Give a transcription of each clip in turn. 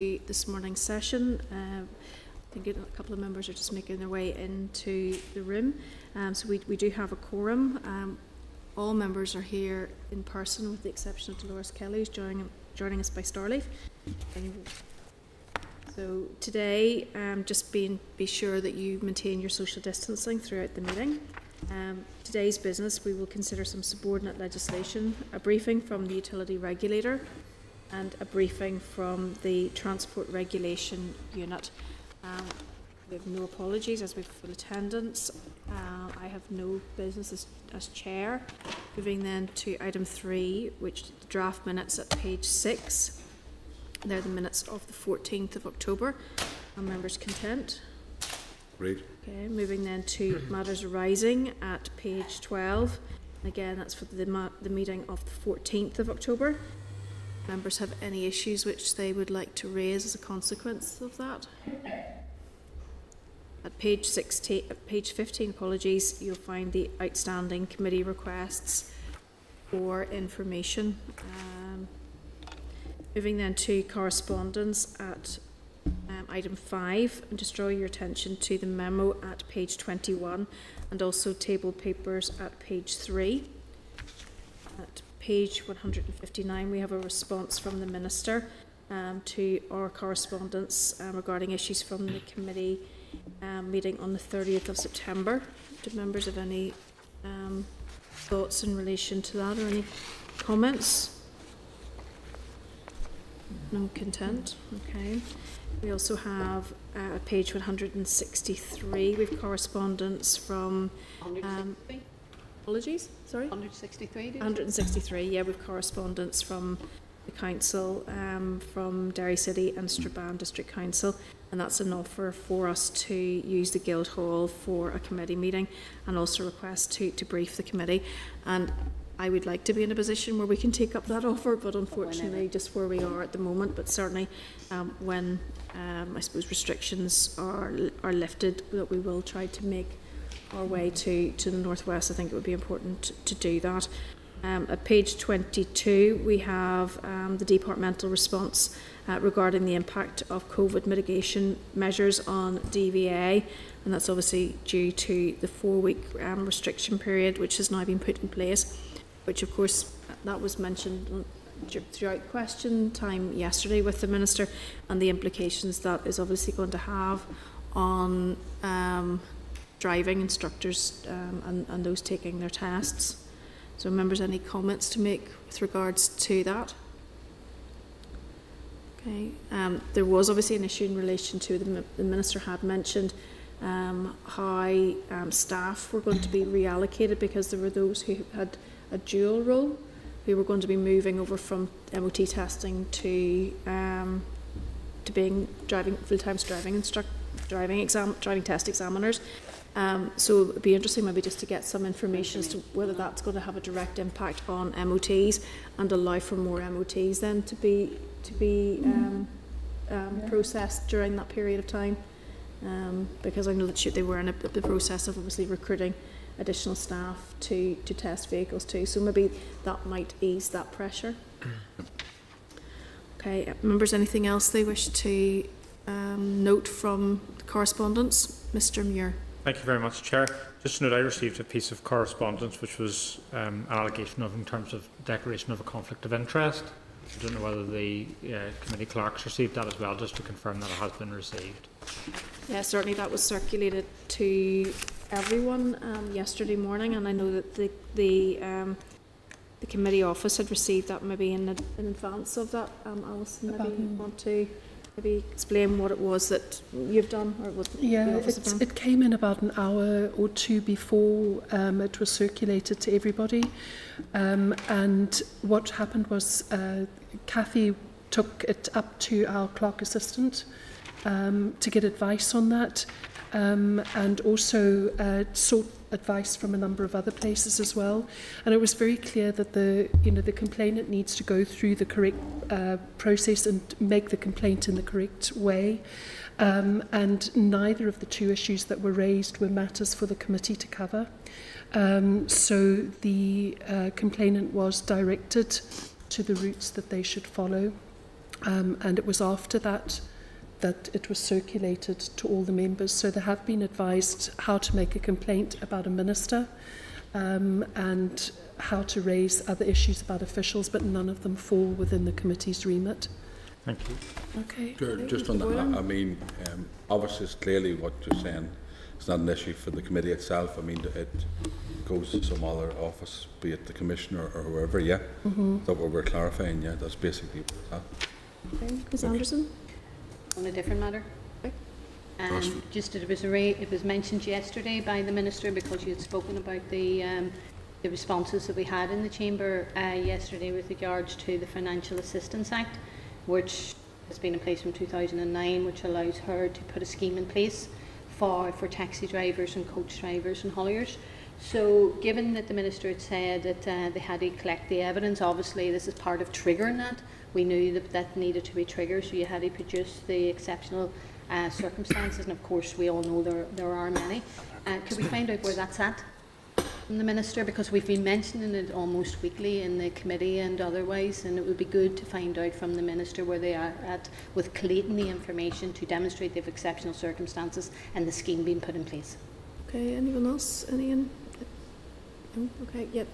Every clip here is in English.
this morning's session. Uh, I think a couple of members are just making their way into the room. Um, so we, we do have a quorum. Um, all members are here in person with the exception of Dolores Kelly who's joining, joining us by Starleaf. So today, um, just being, be sure that you maintain your social distancing throughout the meeting. Um, today's business, we will consider some subordinate legislation, a briefing from the utility regulator, and a briefing from the Transport Regulation Unit. Um, we have no apologies as we have full attendance. Uh, I have no business as, as, chair. Moving then to item three, which the draft minutes at page six. They're the minutes of the 14th of October. Are members content? Great. Okay, moving then to matters arising at page 12. Again, that's for the, the meeting of the 14th of October members have any issues which they would like to raise as a consequence of that. At page 16, at page 15, apologies, you'll find the outstanding committee requests for information. Um, moving then to correspondence at um, item 5, and just draw your attention to the memo at page 21 and also table papers at page 3. At page 159, we have a response from the Minister um, to our correspondence um, regarding issues from the committee um, meeting on the 30th of September. Do members have any um, thoughts in relation to that or any comments? No content. Okay. We also have uh, page 163. We've correspondence from. Um, apologies. Sorry? 163. 163, yeah, with correspondence from the council, um, from Derry City and Strabane District Council, and that's an offer for us to use the Guildhall for a committee meeting and also request to, to brief the committee. And I would like to be in a position where we can take up that offer, but unfortunately, Whenever. just where we are at the moment. But certainly, um, when um, I suppose restrictions are are lifted, that we will try to make our way to, to the northwest, I think it would be important to do that. Um, at page 22, we have um, the departmental response uh, regarding the impact of COVID mitigation measures on DVA, and that's obviously due to the four-week um, restriction period, which has now been put in place, which of course that was mentioned throughout question time yesterday with the minister, and the implications that is obviously going to have on um, driving instructors um, and, and those taking their tests. So members, any comments to make with regards to that? Okay. Um, there was obviously an issue in relation to the, the minister had mentioned um, how um, staff were going to be reallocated because there were those who had a dual role who were going to be moving over from MOT testing to um, to being driving full-time driving instruct driving exam driving test examiners um, so it'd be interesting maybe just to get some information as to whether that's going to have a direct impact on MOTs and allow for more MOTs then to be to be um, um, yeah. processed during that period of time. Um, because I know that they were in a, the process of obviously recruiting additional staff to, to test vehicles too. So maybe that might ease that pressure. Okay, uh, members, anything else they wish to um, note from the correspondence? Mr. Muir. Thank you very much, Chair. Just to note, I received a piece of correspondence which was um, an allegation of in terms of declaration of a conflict of interest. I don't know whether the uh, committee clerks received that as well, just to confirm that it has been received. Yeah, certainly that was circulated to everyone um, yesterday morning, and I know that the the um, the committee office had received that maybe in, in advance of that. Um, Alison, maybe you want to maybe explain what it was that you've done or what yeah it, came in about an hour or two before um, it was circulated to everybody. Um, and what happened was uh, Kathy took it up to our clerk assistant um, to get advice on that um, and also uh, sought advice from a number of other places as well. And it was very clear that the, you know, the complainant needs to go through the correct uh, process and make the complaint in the correct way. Um, and neither of the two issues that were raised were matters for the committee to cover. Um, so the uh, complainant was directed to the routes that they should follow. Um, and it was after that that it was circulated to all the members. So they have been advised how to make a complaint about a minister um, and how to raise other issues about officials, but none of them fall within the committee's remit. Thank you. Okay. Ju- Just on that, I mean, um, obviously, it's clearly what you're saying. It's not an issue for the committee itself. I mean, it goes to some other office, be it the commissioner or whoever, yeah? Mm-hmm. That's what we're clarifying, yeah, that's basically what it's at. Okay, Ms Anderson? On a different matter. Okay. Um, just that it was arra- it was mentioned yesterday by the minister because you had spoken about the um, the responses that we had in the chamber uh, yesterday with regards to the Financial Assistance Act, which has been in place from 2009, which allows her to put a scheme in place for for taxi drivers and coach drivers and hauliers. So, given that the minister had said that uh, they had to collect the evidence, obviously this is part of triggering that. We knew that that needed to be triggered, so you had to produce the exceptional uh, circumstances, and of course we all know there there are many. Uh, could we find out where that's at from the minister? Because we've been mentioning it almost weekly in the committee and otherwise, and it would be good to find out from the minister where they are at with collating the information to demonstrate have exceptional circumstances and the scheme being put in place. Okay, anyone else? Any in? No? Okay, yep,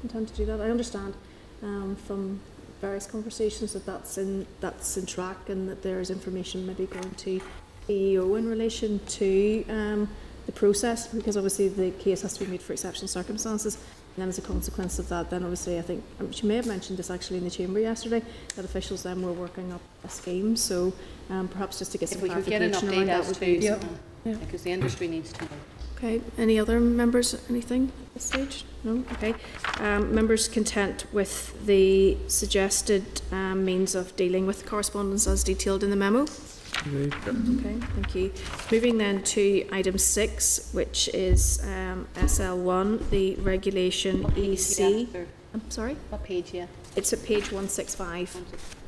content to do that. I understand um, from various conversations that that's in, that's in track and that there is information maybe going to EEO in relation to um, the process because obviously the case has to be made for exceptional circumstances. And then as a consequence of that, then obviously I think, um, she may have mentioned this actually in the chamber yesterday, that officials then were working up a scheme. So um, perhaps just to get some If we could get an clarification around update that would be Yep. Yeah. because the industry needs to know. Okay, any other members, anything at this stage? No, okay. Um, members content with the suggested um, means of dealing with correspondence as detailed in the memo? Okay, thank you. Moving then to item six, which is um, SL1, the regulation EC. you at, sir? I'm sorry, What page, yeah? it's at page 165.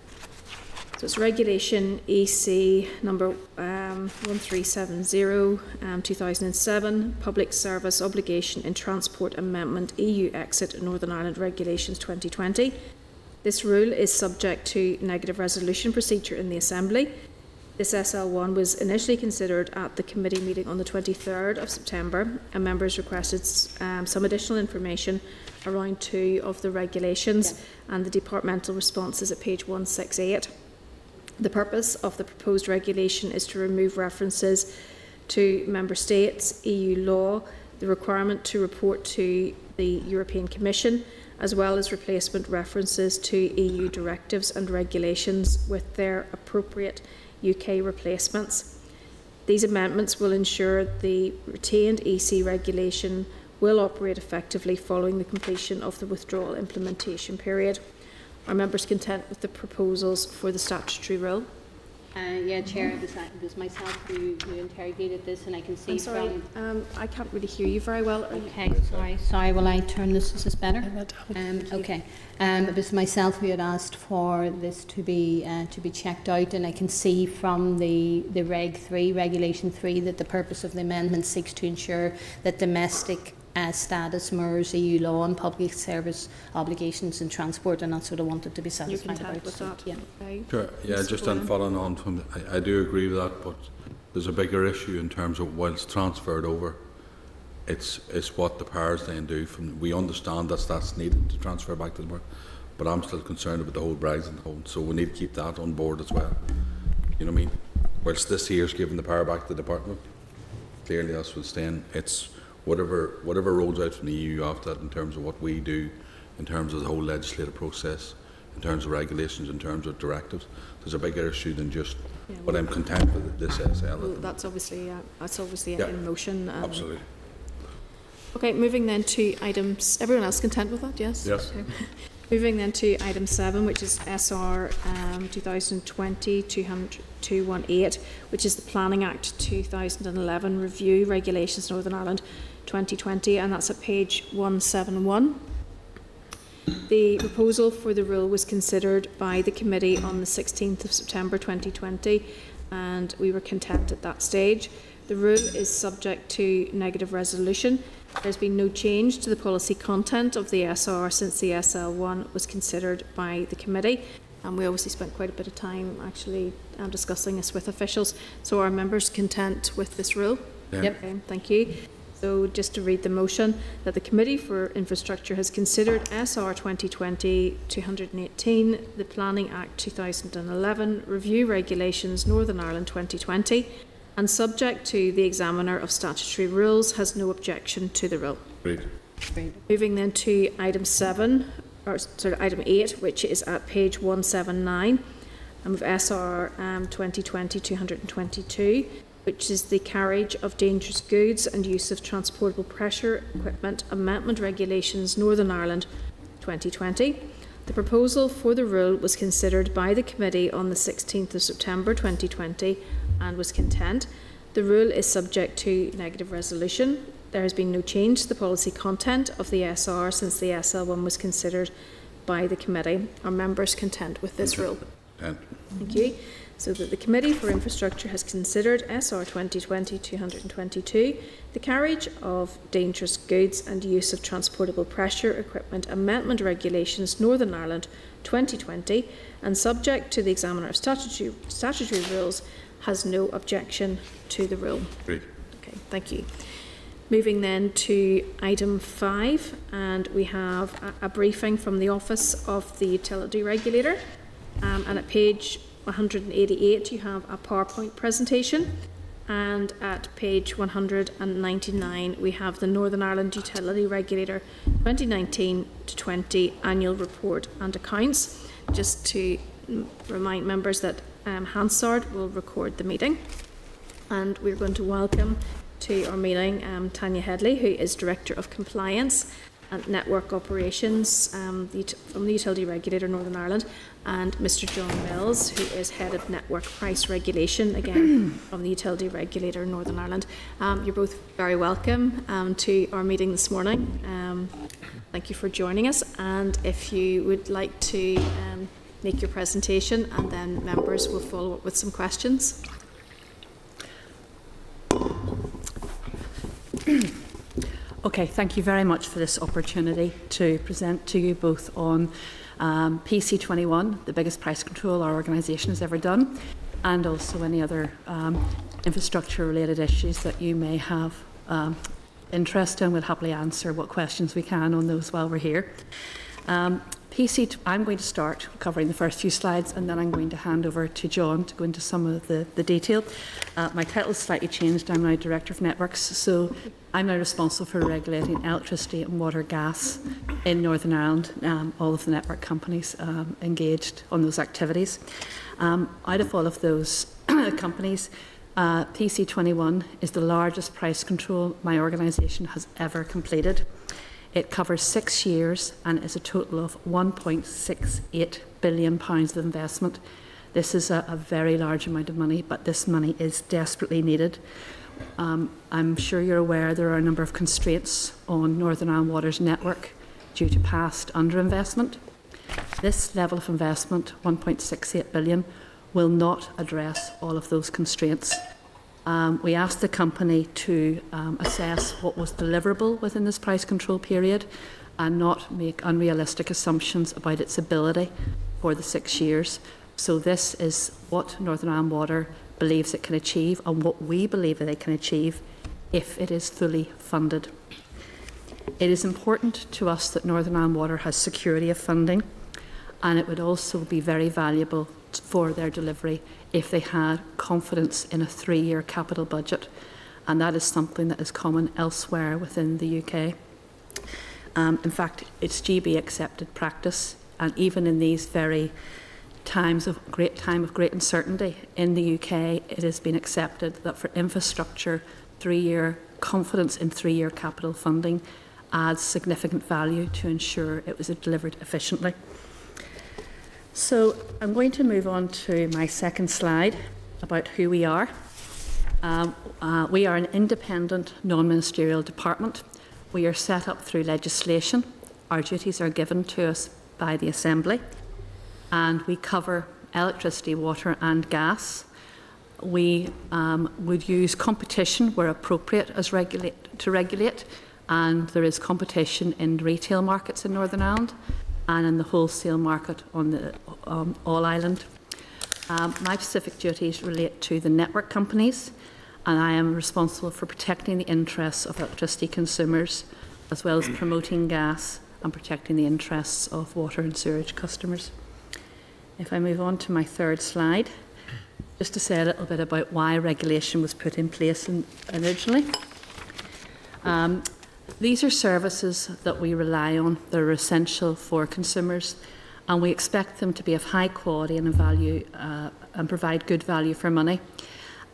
So it's regulation EC number um, 1370, um, 2007, Public Service Obligation in Transport Amendment EU Exit Northern Ireland Regulations 2020. This rule is subject to negative resolution procedure in the Assembly. This SL1 was initially considered at the committee meeting on the 23rd of September, and members requested um, some additional information around two of the regulations, and the departmental responses at page 168. The purpose of the proposed regulation is to remove references to member states, EU law, the requirement to report to the European Commission, as well as replacement references to EU directives and regulations with their appropriate UK replacements. These amendments will ensure the retained EC regulation will operate effectively following the completion of the withdrawal implementation period. Are members content with the proposals for the statutory rule? Uh, yeah, Chair, it was, it was myself who, who interrogated this, and I can see I'm sorry, from. um, I can't really hear you very well. Okay, sorry, sorry. Will I turn this? Is this better? And that helped. Um, okay. Um, it was myself who had asked for this to be uh, to be checked out, and I can see from the the Reg Three, Regulation Three, that the purpose of the amendment seeks to ensure that domestic uh, status mirrors EU law on public service obligations in transport, and that's what I wanted to be You're satisfied about. with So, that? Yeah. Okay. Sure, yeah, Mr. just on following on from, I, I do agree with that, but there's a bigger issue in terms of whilst transferred over, it's, it's what the powers then do from, we understand that that's needed to transfer back to the board, but I'm still concerned about the whole Brexit hold, so we need to keep that on board as well. You know what I mean? Whilst this year's giving the power back to the department, clearly that's what's staying, it's whatever, whatever rolls out from the EU after that in terms of what we do, in terms of the whole legislative process, in terms of regulations, in terms of directives, there's a bigger issue than just, Yeah, but I'm content with this SL. Well, that's obviously, uh, that's obviously Yeah, in motion. um, Absolutely. Okay, moving then to items, everyone else content with that, yes? Yes. Okay. Moving then to item seven, which is SR um, 2020-218, which is the Planning Act 2011 Review Regulations Northern Ireland 2020, and that's at page 171. The proposal for the rule was considered by the committee on the 16th of September 2020, and we were content at that stage. The rule is subject to negative resolution. There's been no change to the policy content of the SR since the SL1 was considered by the committee. And we obviously spent quite a bit of time actually um, discussing this with officials. So are members content with this rule? Yeah. Yep. Okay, thank you. So just to read the motion, that the Committee for Infrastructure has considered SR 2020-218, the Planning Act 2011, Review Regulations Northern Ireland 2020, and subject to the examiner of statutory rules, has no objection to the rule. Agreed. Moving then to item seven, or sorry, item eight, which is at page one seven nine, and with SR um, 2020-222, which is the carriage of dangerous goods and use of transportable pressure equipment amendment regulations Northern Ireland 2020. The proposal for the rule was considered by the committee on the 16th of September 2020 and was content. The rule is subject to negative resolution. There has been no change to the policy content of the SR since the SL1 was considered by the committee. Are members content with this rule? And Thank you. So that the Committee for Infrastructure has considered SR 2020-222, the carriage of dangerous goods and use of transportable pressure equipment amendment regulations Northern Ireland 2020, and subject to the examiner of statutory, statutory rules, has no objection to the rule. agreed. Okay, thank you. Moving then to item five, and we have a, a briefing from the Office of the Utility Regulator. Um, and at page 188, you have a PowerPoint presentation. And at page 199, we have the Northern Ireland Utility Regulator 2019 to 20 annual report and accounts. Just to remind members that um, Hansard will record the meeting. And we're going to welcome to our meeting um, Tanya Hedley, who is Director of Compliance and Network Operations um, from the Utility Regulator Northern Ireland, and Mr John Mills, who is Head of Network Price Regulation, again from the Utility Regulator in Northern Ireland. Um, you're both very welcome um, to our meeting this morning. Um, thank you for joining us, and if you would like to um, make your presentation, and then members will follow up with some questions. Okay, thank you very much for this opportunity to present to you both on um, PC21, the biggest price control our organisation has ever done, and also any other um, infrastructure related issues that you may have um, interest in. We'll happily answer what questions we can on those while we're here. Um, PC, I'm going to start covering the first few slides and then I'm going to hand over to John to go into some of the, the detail. Uh, my title is slightly changed. I'm now Director of Networks, so I'm now responsible for regulating electricity and water gas in Northern Ireland, um, all of the network companies um, engaged on those activities. Um, out of all of those companies, uh, PC21 is the largest price control my organisation has ever completed. It covers six years and is a total of 1.68 billion pounds of investment. This is a, a very large amount of money, but this money is desperately needed. Um, I'm sure you're aware there are a number of constraints on Northern Ireland Water's network due to past underinvestment. This level of investment, 1.68 billion, will not address all of those constraints. Um, we asked the company to um, assess what was deliverable within this price control period and not make unrealistic assumptions about its ability for the six years. So this is what Northern Ireland Water believes it can achieve and what we believe it can achieve if it is fully funded. It is important to us that Northern Ireland Water has security of funding and it would also be very valuable for their delivery if they had confidence in a three-year capital budget and that is something that is common elsewhere within the UK. Um, in fact, it's GB accepted practice and even in these very times of great time of great uncertainty in the UK, it has been accepted that for infrastructure, three-year confidence in three-year capital funding adds significant value to ensure it was delivered efficiently. So I'm going to move on to my second slide about who we are. Um, uh, we are an independent, non-ministerial department. We are set up through legislation. Our duties are given to us by the Assembly and we cover electricity, water, and gas. We um, would use competition where appropriate as regulate, to regulate, and there is competition in retail markets in Northern Ireland. And in the wholesale market on the um, all island. Um, my specific duties relate to the network companies, and I am responsible for protecting the interests of electricity consumers, as well as promoting gas and protecting the interests of water and sewage customers. If I move on to my third slide, just to say a little bit about why regulation was put in place in, originally. Um, these are services that we rely on, that are essential for consumers, and we expect them to be of high quality and value uh, and provide good value for money.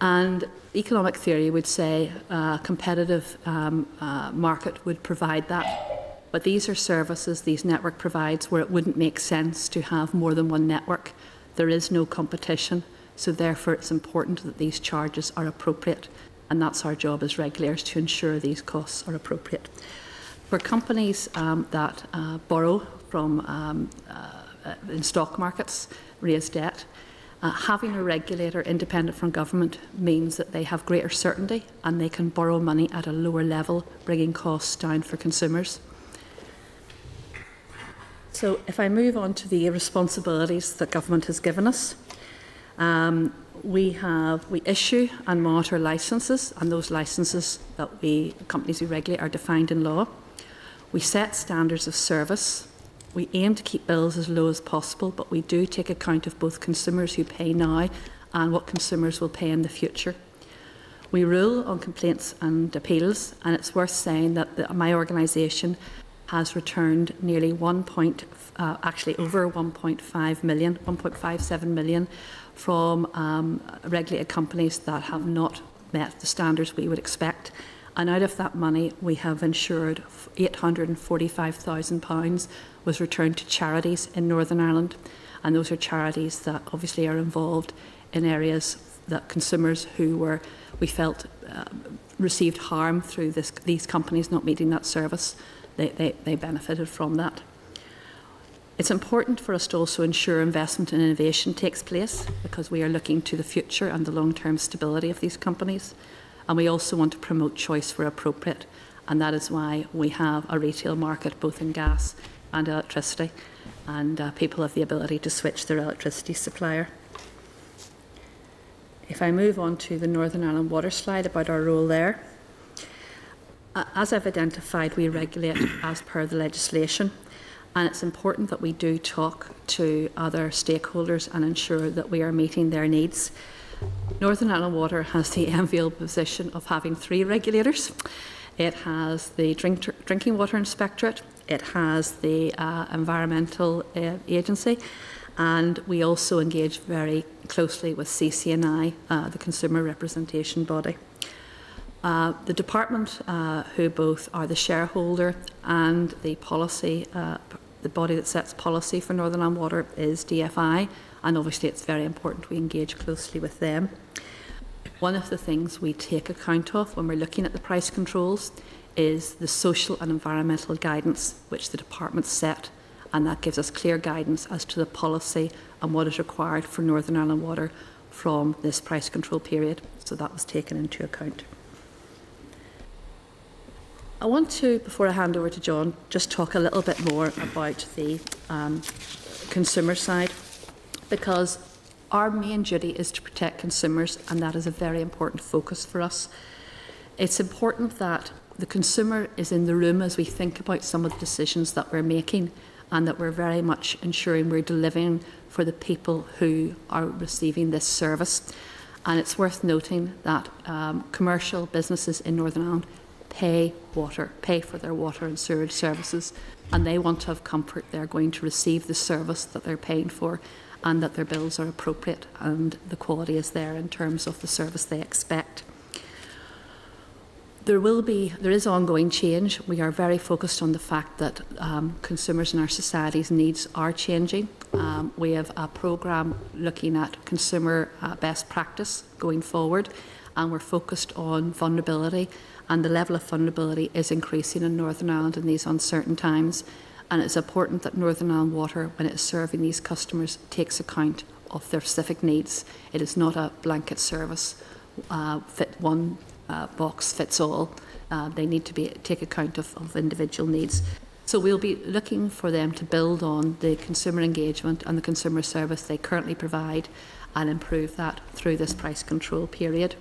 And economic theory would say a competitive um, uh, market would provide that. But these are services these network provides where it wouldn't make sense to have more than one network. There is no competition, so therefore it's important that these charges are appropriate. And that's our job as regulators to ensure these costs are appropriate. For companies um, that uh, borrow from um, uh, in stock markets, raise debt, uh, having a regulator independent from government means that they have greater certainty and they can borrow money at a lower level, bringing costs down for consumers. So if I move on to the responsibilities that government has given us, um, we have we issue and monitor licences, and those licences that we companies we regulate are defined in law. We set standards of service we aim to keep bills as low as possible, but we do take account of both consumers who pay now and what consumers will pay in the future. We rule on complaints and appeals, and it's worth saying that the, my organisation has returned nearly 1 point, uh, actually over 1.5 million, 1.57 million from um, regulated companies that have not met the standards we would expect. And out of that money, we have insured £845,000 was returned to charities in Northern Ireland. And those are charities that obviously are involved in areas that consumers who were, we felt, uh, received harm through this, these companies not meeting that service, they, they, they benefited from that. It's important for us to also ensure investment and innovation takes place because we are looking to the future and the long-term stability of these companies. And we also want to promote choice where appropriate. And that is why we have a retail market both in gas and electricity, and uh, people have the ability to switch their electricity supplier. If I move on to the Northern Ireland water slide about our role there, uh, as I've identified, we regulate as per the legislation, and it's important that we do talk to other stakeholders and ensure that we are meeting their needs. Northern Ireland Water has the enviable position of having three regulators. It has the drink, Drinking Water Inspectorate, it has the uh, Environmental uh, Agency, and we also engage very closely with CCNI, uh, the Consumer Representation Body. Uh, the department, uh, who both are the shareholder and the policy, uh, the body that sets policy for Northern Ireland Water, is DFI, and obviously it's very important we engage closely with them. One of the things we take account of when we're looking at the price controls is the social and environmental guidance which the department set and that gives us clear guidance as to the policy and what is required for Northern Ireland Water from this price control period. So that was taken into account. I want to, before I hand over to John, just talk a little bit more about the um, consumer side because our main duty is to protect consumers, and that is a very important focus for us. It's important that the consumer is in the room as we think about some of the decisions that we're making and that we're very much ensuring we're delivering for the people who are receiving this service. And it's worth noting that um, commercial businesses in Northern Ireland pay water, pay for their water and sewage services, and they want to have comfort they're going to receive the service that they're paying for and that their bills are appropriate and the quality is there in terms of the service they expect. There will be, there is ongoing change. We are very focused on the fact that um, consumers in our society's needs are changing. Um, we have a programme looking at consumer uh, best practice going forward, and we're focused on vulnerability, and the level of vulnerability is increasing in Northern Ireland in these uncertain times and it's important that Northern Ireland Water, when it's serving these customers, takes account of their specific needs. It is not a blanket service, uh, fit one uh, box fits all. Uh, they need to be take account of, of individual needs. So we'll be looking for them to build on the consumer engagement and the consumer service they currently provide and improve that through this price control period.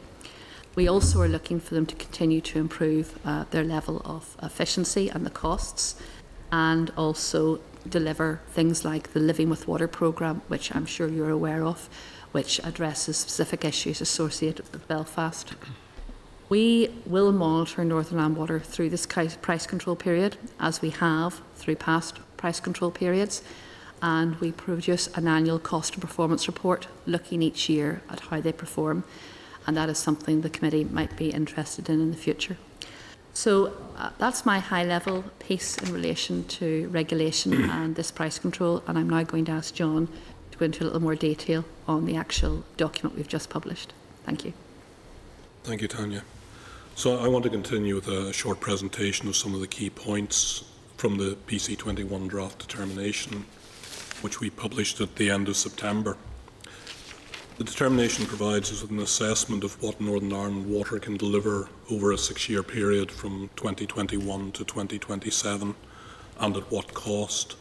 We also are looking for them to continue to improve uh, their level of efficiency and the costs and also deliver things like the Living with Water programme, which I'm sure you're aware of, which addresses specific issues associated with Belfast. We will monitor Northern Ireland Water through this price control period, as we have through past price control periods, and we produce an annual cost and performance report looking each year at how they perform, and that is something the committee might be interested in in the future. So uh, that's my high level piece in relation to regulation and this price control, and I'm now going to ask John to go into a little more detail on the actual document we've just published. Thank you. Thank you, Tanya. So I want to continue with a short presentation of some of the key points from the PC21 draft determination, which we published at the end of September. The determination provides us with an assessment of what Northern Ireland Water can deliver over a six-year period from 2021 to 2027 and at what cost.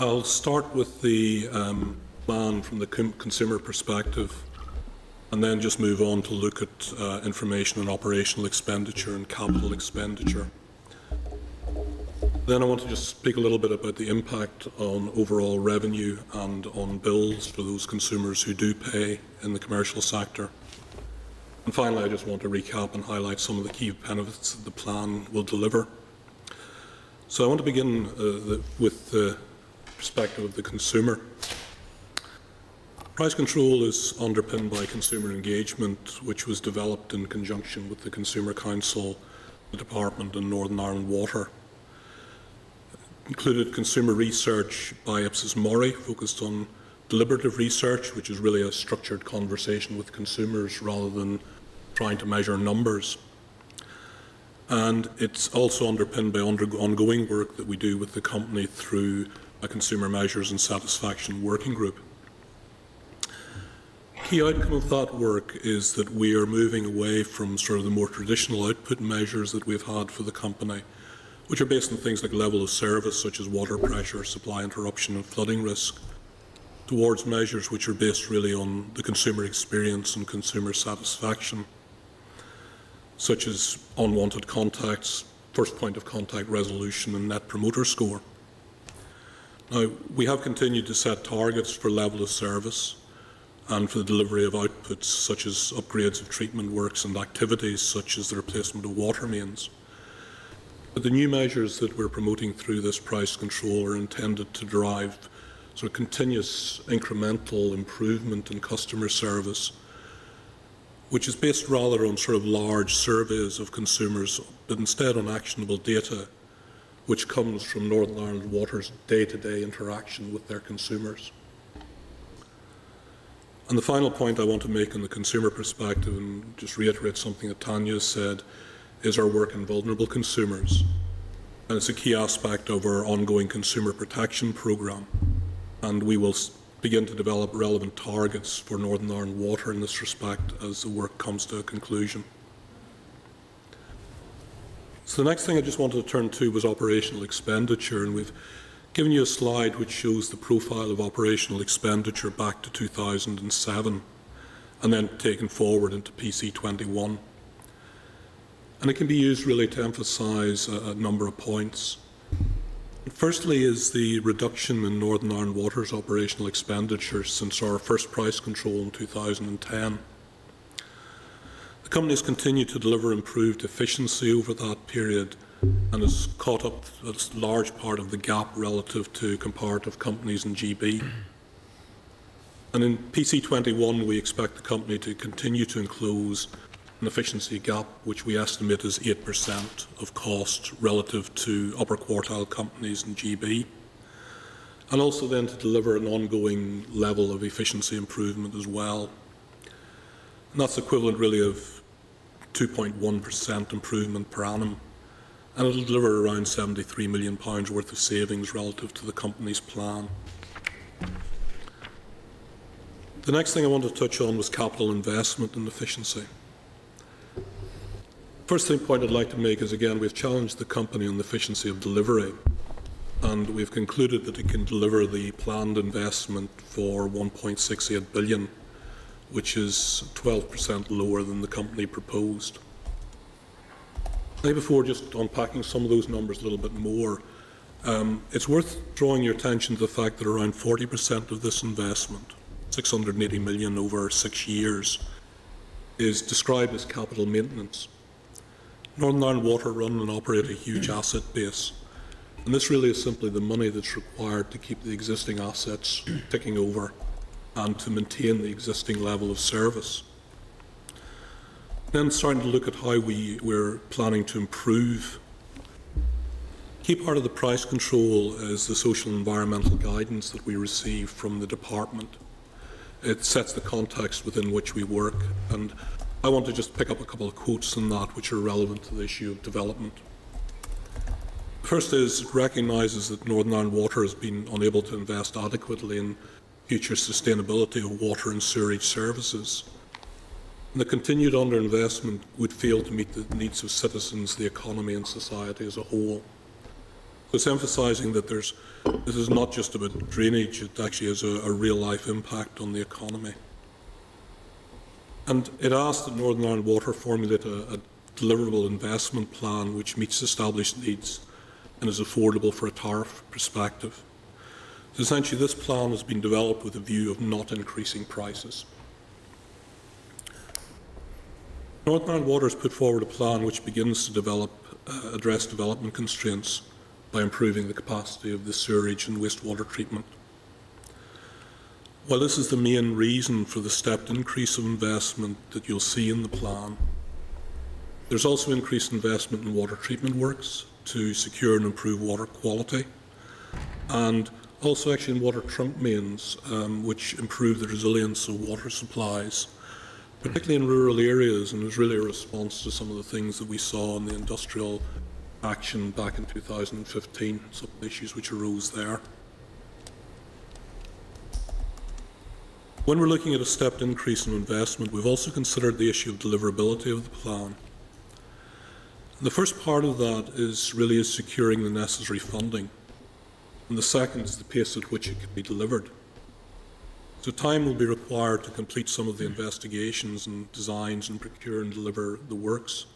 I'll start with the um, plan from the consumer perspective and then just move on to look at uh, information on operational expenditure and capital expenditure. Then I want to just speak a little bit about the impact on overall revenue and on bills for those consumers who do pay in the commercial sector. And finally, I just want to recap and highlight some of the key benefits that the plan will deliver. So I want to begin uh, the, with the perspective of the consumer. Price control is underpinned by consumer engagement, which was developed in conjunction with the Consumer Council, the Department and Northern Ireland Water included consumer research by Ipsos Mori, focused on deliberative research, which is really a structured conversation with consumers rather than trying to measure numbers. And it's also underpinned by ongoing work that we do with the company through a consumer measures and satisfaction working group. Key outcome of that work is that we are moving away from sort of the more traditional output measures that we've had for the company which are based on things like level of service, such as water pressure, supply interruption, and flooding risk, towards measures which are based really on the consumer experience and consumer satisfaction, such as unwanted contacts, first point of contact resolution, and net promoter score. Now, we have continued to set targets for level of service and for the delivery of outputs such as upgrades of treatment works and activities such as the replacement of water mains. But the new measures that we're promoting through this price control are intended to drive sort of continuous incremental improvement in customer service, which is based rather on sort of large surveys of consumers, but instead on actionable data, which comes from Northern Ireland Water's day-to-day interaction with their consumers. And the final point I want to make on the consumer perspective, and just reiterate something that Tanya said, is our work in vulnerable consumers. And it's a key aspect of our ongoing consumer protection programme. And we will begin to develop relevant targets for Northern Ireland Water in this respect as the work comes to a conclusion. So the next thing I just wanted to turn to was operational expenditure, and we've given you a slide which shows the profile of operational expenditure back to 2007 and then taken forward into PC21. And it can be used really to emphasise a, a number of points. Firstly is the reduction in Northern Ireland Water's operational expenditure since our first price control in 2010. The company has continued to deliver improved efficiency over that period and has caught up a large part of the gap relative to comparative companies in GB. And in PC21, we expect the company to continue to enclose an efficiency gap which we estimate is 8% of cost relative to upper quartile companies in GB. And also then to deliver an ongoing level of efficiency improvement as well. And that's equivalent really of 2.1% improvement per annum. And it'll deliver around £73 million worth of savings relative to the company's plan. The next thing I want to touch on was capital investment and efficiency. First thing point I'd like to make is again, we've challenged the company on the efficiency of delivery, and we've concluded that it can deliver the planned investment for 1.68 billion, which is 12% lower than the company proposed. Before just unpacking some of those numbers a little bit more, um, it's worth drawing your attention to the fact that around 40% of this investment, 680 million over six years, is described as capital maintenance. Northern Ireland Water run and operate a huge asset base, and this really is simply the money that's required to keep the existing assets ticking over and to maintain the existing level of service. Then starting to look at how we, we're planning to improve. Key part of the price control is the social and environmental guidance that we receive from the department. It sets the context within which we work, and I want to just pick up a couple of quotes on that which are relevant to the issue of development. First is it recognises that Northern Ireland Water has been unable to invest adequately in future sustainability of water and sewerage services. And the continued underinvestment would fail to meet the needs of citizens, the economy and society as a whole. It's emphasising that there's, this is not just about drainage, it actually has a, a real life impact on the economy. And it asked that Northern Ireland Water formulate a, a deliverable investment plan which meets established needs and is affordable for a tariff perspective. So essentially, this plan has been developed with a view of not increasing prices. Northern Ireland Water has put forward a plan which begins to develop, uh, address development constraints by improving the capacity of the sewerage and wastewater treatment. While this is the main reason for the stepped increase of investment that you'll see in the plan, there's also increased investment in water treatment works to secure and improve water quality, and also actually in water trunk mains, um, which improve the resilience of water supplies, particularly in rural areas, and is really a response to some of the things that we saw in the industrial action back in 2015, some issues which arose there. When we're looking at a stepped increase in investment, we've also considered the issue of deliverability of the plan. The first part of that is really is securing the necessary funding, and the second is the pace at which it can be delivered. So time will be required to complete some of the investigations and designs and procure and deliver the works.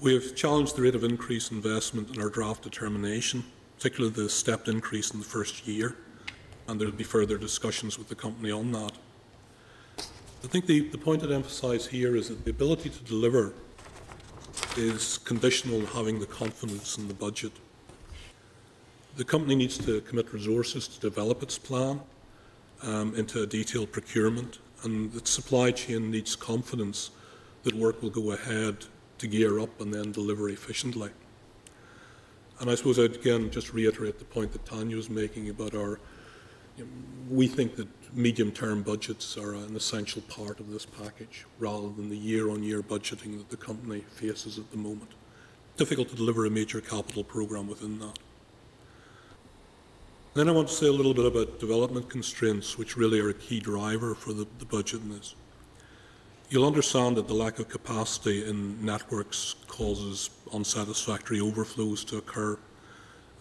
We have challenged the rate of increase investment in our draft determination, particularly the stepped increase in the first year and there'll be further discussions with the company on that. I think the, the point I'd emphasise here is that the ability to deliver is conditional on having the confidence in the budget. The company needs to commit resources to develop its plan um, into a detailed procurement, and the supply chain needs confidence that work will go ahead to gear up and then deliver efficiently. And I suppose I'd again just reiterate the point that Tanya was making about our we think that medium-term budgets are an essential part of this package rather than the year-on-year budgeting that the company faces at the moment. Difficult to deliver a major capital programme within that. Then I want to say a little bit about development constraints, which really are a key driver for the, the budget in this. You'll understand that the lack of capacity in networks causes unsatisfactory overflows to occur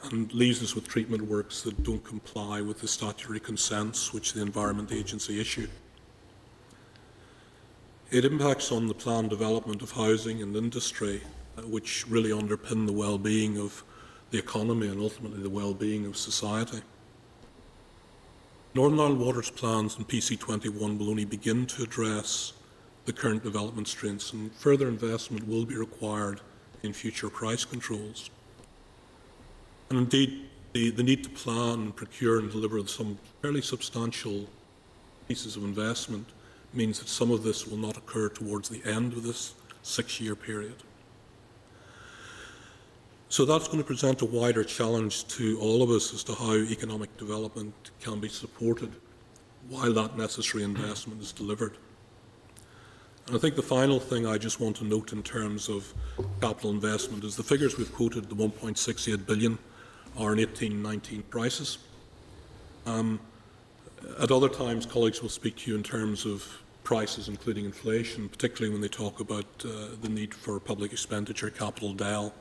and leaves us with treatment works that don't comply with the statutory consents which the Environment Agency issued. It impacts on the planned development of housing and industry, uh, which really underpin the well-being of the economy and ultimately the well-being of society. Northern Ireland Water's plans in PC21 will only begin to address the current development strengths and further investment will be required in future price controls. And indeed, the, the need to plan and procure and deliver some fairly substantial pieces of investment means that some of this will not occur towards the end of this six-year period. So that's going to present a wider challenge to all of us as to how economic development can be supported while that necessary investment is delivered. And I think the final thing I just want to note in terms of capital investment is the figures we've quoted, the 1.68 billion, are in 1819 prices. Um, at other times, colleagues will speak to you in terms of prices, including inflation, particularly when they talk about uh, the need for public expenditure, capital DEL.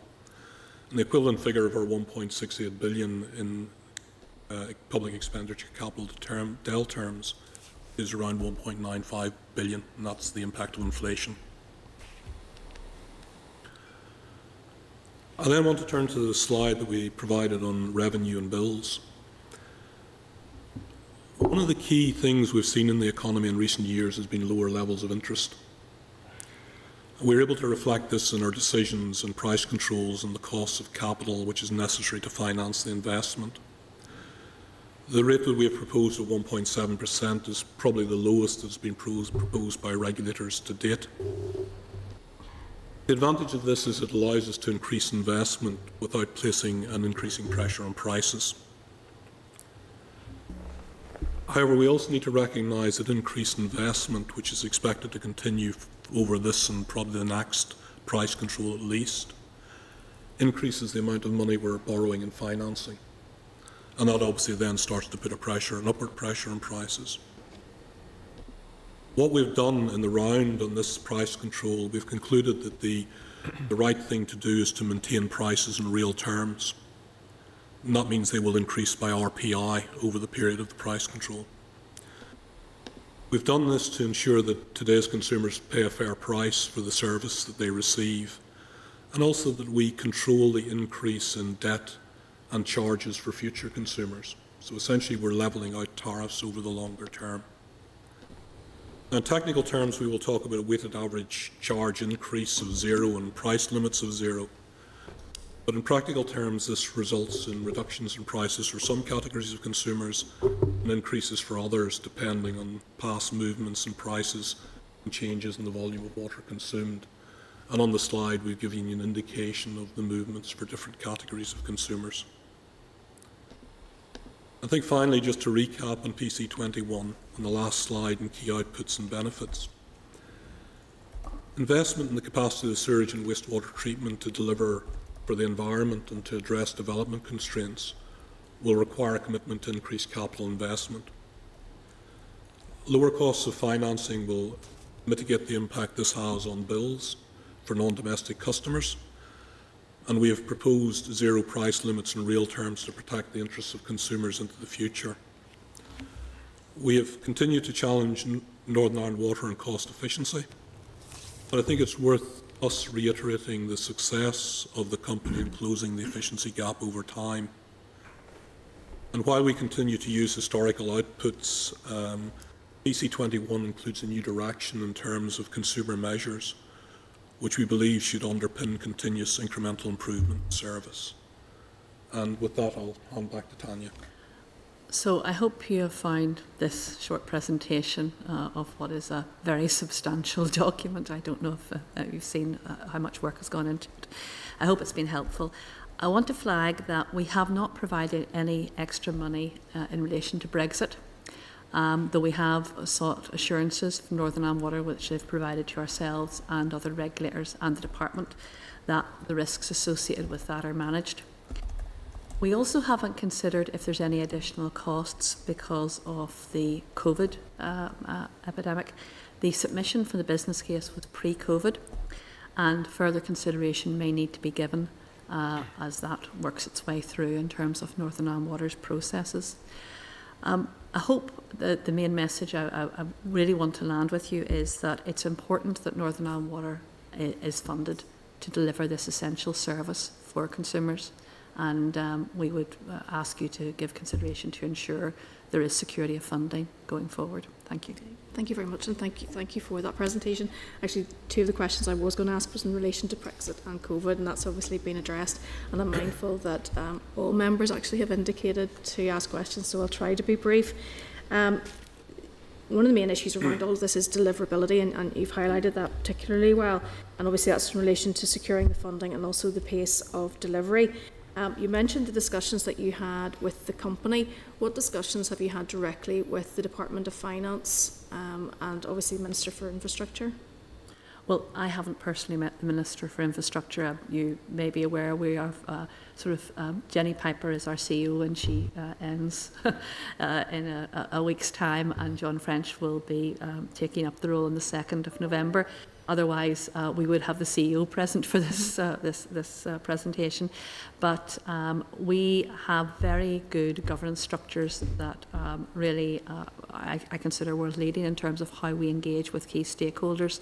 And the equivalent figure of our 1.68 billion in uh, public expenditure capital term, terms is around 1.95 billion, and that's the impact of inflation. I then want to turn to the slide that we provided on revenue and bills. One of the key things we've seen in the economy in recent years has been lower levels of interest. We're able to reflect this in our decisions and price controls and the cost of capital which is necessary to finance the investment. The rate that we have proposed of 1.7% is probably the lowest that's been proposed by regulators to date. The advantage of this is it allows us to increase investment without placing an increasing pressure on prices. However, we also need to recognise that increased investment, which is expected to continue over this and probably the next price control at least, increases the amount of money we're borrowing and financing. And that obviously then starts to put a pressure, an upward pressure on prices. What we've done in the round on this price control, we've concluded that the, the right thing to do is to maintain prices in real terms. And that means they will increase by RPI over the period of the price control. We've done this to ensure that today's consumers pay a fair price for the service that they receive, and also that we control the increase in debt and charges for future consumers. So essentially, we're levelling out tariffs over the longer term. In technical terms, we will talk about a weighted average charge increase of zero and price limits of zero. But in practical terms, this results in reductions in prices for some categories of consumers and increases for others, depending on past movements in prices and changes in the volume of water consumed. And on the slide, we've given you an indication of the movements for different categories of consumers. I think finally, just to recap on PC21 on the last slide and key outputs and benefits. Investment in the capacity of sewage and wastewater treatment to deliver for the environment and to address development constraints will require a commitment to increase capital investment. Lower costs of financing will mitigate the impact this has on bills for non-domestic customers and we have proposed zero price limits in real terms to protect the interests of consumers into the future. We have continued to challenge Northern Ireland Water and cost efficiency, but I think it's worth us reiterating the success of the company in closing the efficiency gap over time. And while we continue to use historical outputs, um, PC21 includes a new direction in terms of consumer measures which we believe should underpin continuous incremental improvement service. And with that, I'll hand back to Tanya. So I hope you found this short presentation uh, of what is a very substantial document. I don't know if uh, you've seen uh, how much work has gone into it. I hope it's been helpful. I want to flag that we have not provided any extra money uh, in relation to Brexit um, though we have sought assurances from Northern Ireland Water, which they've provided to ourselves and other regulators and the department, that the risks associated with that are managed. We also haven't considered if there's any additional costs because of the COVID uh, uh, epidemic. The submission for the business case was pre-COVID, and further consideration may need to be given uh, as that works its way through in terms of Northern Ireland Water's processes. Um, I hope that the main message I, I, I, really want to land with you is that it's important that Northern Ireland Water is funded to deliver this essential service for consumers. And um, we would uh, ask you to give consideration to ensure there is security of funding going forward. Thank you. Thank you very much, and thank you, thank you for that presentation. Actually, two of the questions I was going to ask was in relation to Brexit and COVID, and that's obviously been addressed. And I'm mindful that um, all members actually have indicated to ask questions, so I'll try to be brief. Um, one of the main issues around all of this is deliverability, and, and, you've highlighted that particularly well. And obviously, that's in relation to securing the funding and also the pace of delivery. Um, you mentioned the discussions that you had with the company. What discussions have you had directly with the Department of Finance um, and obviously the Minister for Infrastructure? Well, I haven't personally met the Minister for Infrastructure. Uh, You may be aware we are uh, sort of, um, Jenny Piper is our CEO and she uh, ends uh, in a, a week's time and John French will be um, taking up the role on the 2nd of November. Otherwise, uh, we would have the CEO present for this uh, this this uh, presentation. But um, we have very good governance structures that um, really uh, I, I consider world leading in terms of how we engage with key stakeholders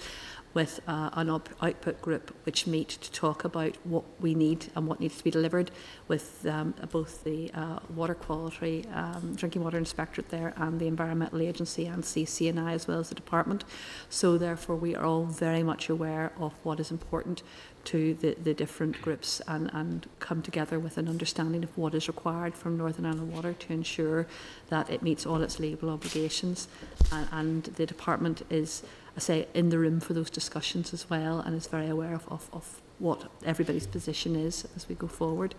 with uh, an output group which meet to talk about what we need and what needs to be delivered with um, both the uh, water quality, um, drinking water inspectorate there and the environmental agency and CCNI as well as the department. So therefore we are all very much aware of what is important to the, the different groups and, and come together with an understanding of what is required from Northern Ireland Water to ensure that it meets all its legal obligations and, and the department is I say, in the room for those discussions as well and is very aware of, of, of what everybody's position is as we go forward.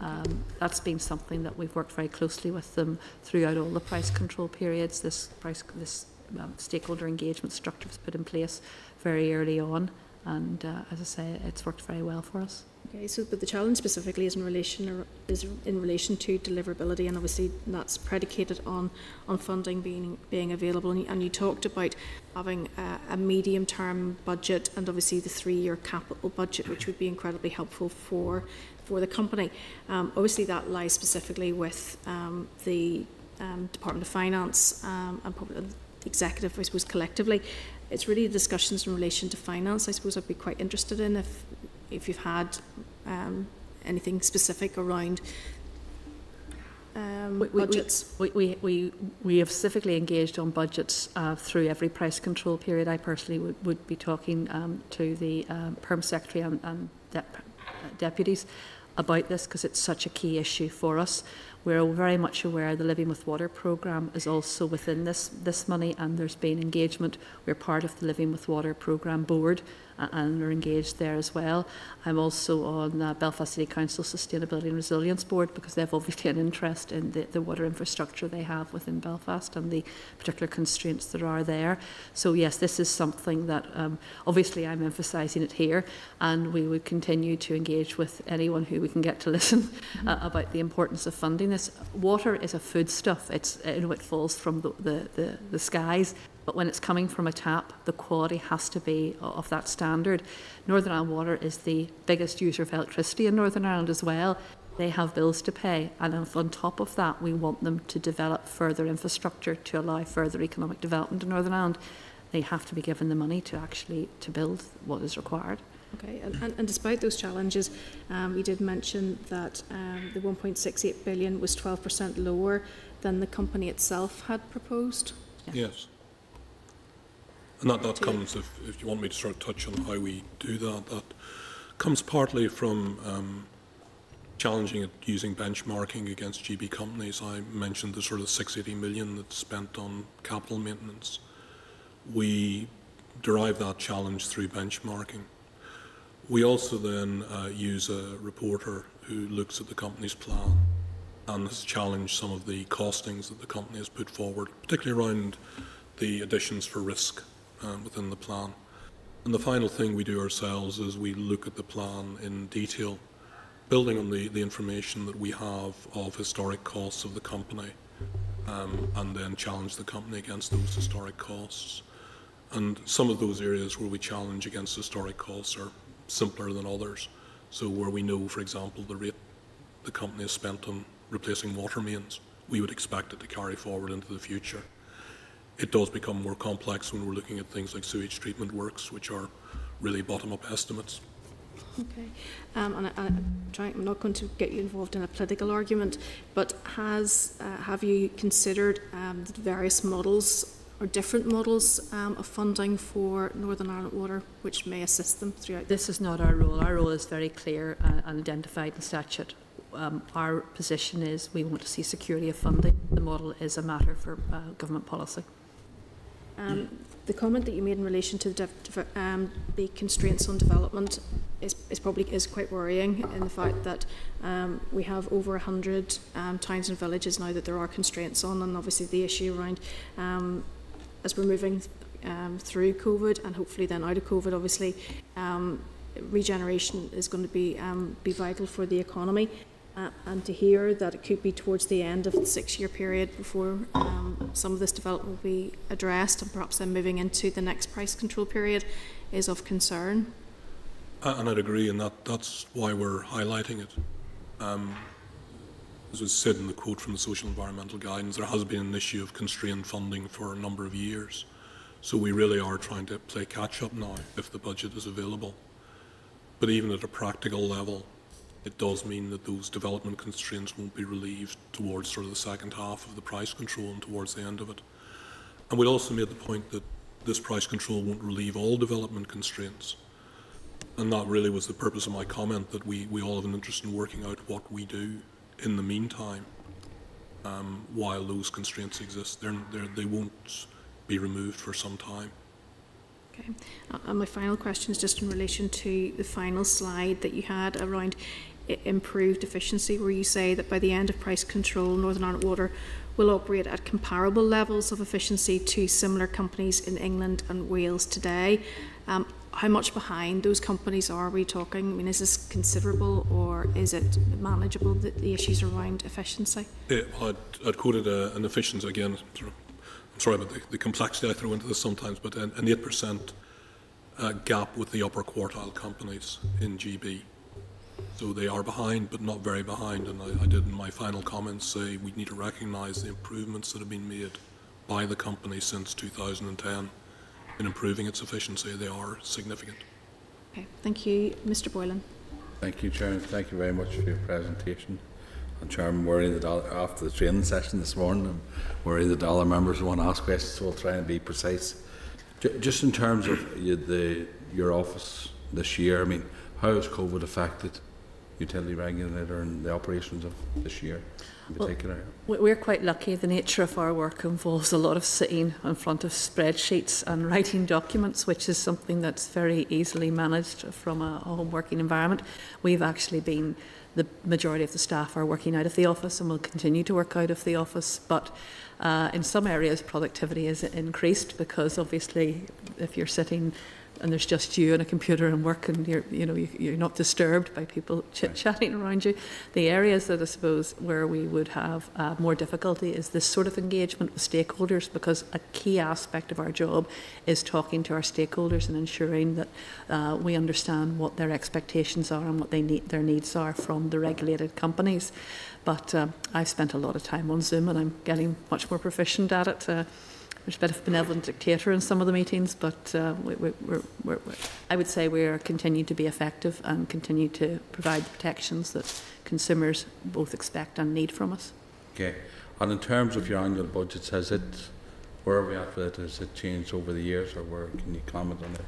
Um, that's been something that we've worked very closely with them throughout all the price control periods. This price, this um, stakeholder engagement structure was put in place very early on, and uh, as I say, it's worked very well for us. Okay, so but the challenge specifically is in relation is in relation to deliverability, and obviously that's predicated on on funding being being available. And you, and you talked about having a, a medium term budget, and obviously the three year capital budget, which would be incredibly helpful for for the company. Um, obviously, that lies specifically with um, the um, Department of Finance um, and probably the executive, I suppose, collectively. It's really discussions in relation to finance. I suppose I'd be quite interested in if if you've had um, anything specific around um, we, we, budgets. We, we, we, we have specifically engaged on budgets uh, through every price control period. I personally would, would be talking um, to the um, Perm Secretary and, and dep deputies about this because it's such a key issue for us. We're very much aware the Living with Water programme is also within this, this money and there's been engagement. We're part of the Living with Water programme board and are engaged there as well. I'm also on the Belfast City Council Sustainability and Resilience Board because they have obviously an interest in the, the water infrastructure they have within Belfast and the particular constraints that are there. So yes, this is something that um, obviously I'm emphasising it here and we would continue to engage with anyone who we can get to listen uh, about the importance of funding this. Water is a foodstuff. It's, you know, it falls from the, the, the, the skies but when it's coming from a tap, the quality has to be of that standard. Northern Ireland Water is the biggest user of electricity in Northern Ireland as well. They have bills to pay, and if on top of that, we want them to develop further infrastructure to allow further economic development in Northern Ireland. They have to be given the money to actually to build what is required. Okay, and, and, and despite those challenges, um, you did mention that um, the 1.68 billion was 12% lower than the company itself had proposed. Yes. And that, that comes, if, if you want me to sort of touch on how we do that, that comes partly from um, challenging it using benchmarking against GB companies. I mentioned the sort of 680 million that's spent on capital maintenance. We derive that challenge through benchmarking. We also then uh, use a reporter who looks at the company's plan and has challenged some of the costings that the company has put forward, particularly around the additions for risk um, within the plan. And the final thing we do ourselves is we look at the plan in detail, building on the, the information that we have of historic costs of the company, um, and then challenge the company against those historic costs. And some of those areas where we challenge against historic costs are simpler than others. So where we know, for example, the rate the company has spent on replacing water mains, we would expect it to carry forward into the future it does become more complex when we're looking at things like sewage treatment works, which are really bottom-up estimates. Okay, um, and I, I'm, trying, I'm not going to get you involved in a political argument, but has uh, have you considered um, the various models or different models um, of funding for Northern Ireland Water, which may assist them throughout? This is not our role. Our role is very clear uh, and identified in statute. Um, our position is we want to see security of funding. The model is a matter for uh, government policy. Um, the comment that you made in relation to the, um, the constraints on development is, is, probably is quite worrying in the fact that um, we have over 100 um, towns and villages now that there are constraints on and obviously the issue around um, as we're moving um, through COVID and hopefully then out of COVID, obviously, regeneration is going to be, be vital for the economy. And to hear that it could be towards the end of the six-year period before um, some of this development will be addressed and perhaps then moving into the next price control period is of concern. And I'd agree, and that, that's why we're highlighting it. Um, as was said in the quote from the Social Environmental Guidance, there has been an issue of constrained funding for a number of years. So we really are trying to play catch up now if the budget is available. But even at a practical level, it does mean that those development constraints won't be relieved towards sort of the second half of the price control and towards the end of it. And we also made the point that this price control won't relieve all development constraints. And that really was the purpose of my comment, that we, we all have an interest in working out what we do in the meantime um, while those constraints exist. They're, they're, they won't be removed for some time. Okay. Uh, my final question is just in relation to the final slide that you had around improved efficiency, where you say that by the end of price control, Northern Ireland Water will operate at comparable levels of efficiency to similar companies in England and Wales today. Um, how much behind those companies are we talking? I mean, is this considerable or is it manageable, the, the issues around efficiency? Eh, I'd, I'd quoted uh, an efficiency again. I'm sorry about the, the complexity I throw into this sometimes, but an, an 8% uh, gap with the upper quartile companies in GB. So they are behind, but not very behind. And I, I did in my final comments say we need to recognise the improvements that have been made by the company since 2010 in improving its efficiency. They are significant. Okay, thank you. Mr Boylan. Thank you, Chairman. Thank you very much for your presentation. And Chairman, worried that all- after the training session this morning, I'm worried that all our members want to ask questions, so we'll try and be precise. Ju- Just in terms of you- the, your office this year, I mean, how has COVID affected utility regulator and the operations of this year in Well, particular? We- We're quite lucky. The nature of our work involves a lot of sitting in front of spreadsheets and writing documents, which is something that's very easily managed from a a home working environment. We've actually been, the majority of the staff are working out of the office and will continue to work out of the office. But uh, in some areas, productivity is increased because obviously if you're sitting and there's just you and a computer and work and you're, you know, you, you're not disturbed by people chit-chatting around you. The areas that I suppose where we would have uh, more difficulty is this sort of engagement with stakeholders because a key aspect of our job is talking to our stakeholders and ensuring that uh, we understand what their expectations are and what they need, their needs are from the regulated companies. But um, I've spent a lot of time on Zoom and I'm getting much more proficient at it. There's a bit of a benevolent dictator in some of the meetings, but uh, we, we, we're, we're, I would say we are continuing to be effective and continue to provide the protections that consumers both expect and need from us. Okay. And in terms of your annual budgets, has it, where are we at with it? Has it changed over the years or where, can you comment on it?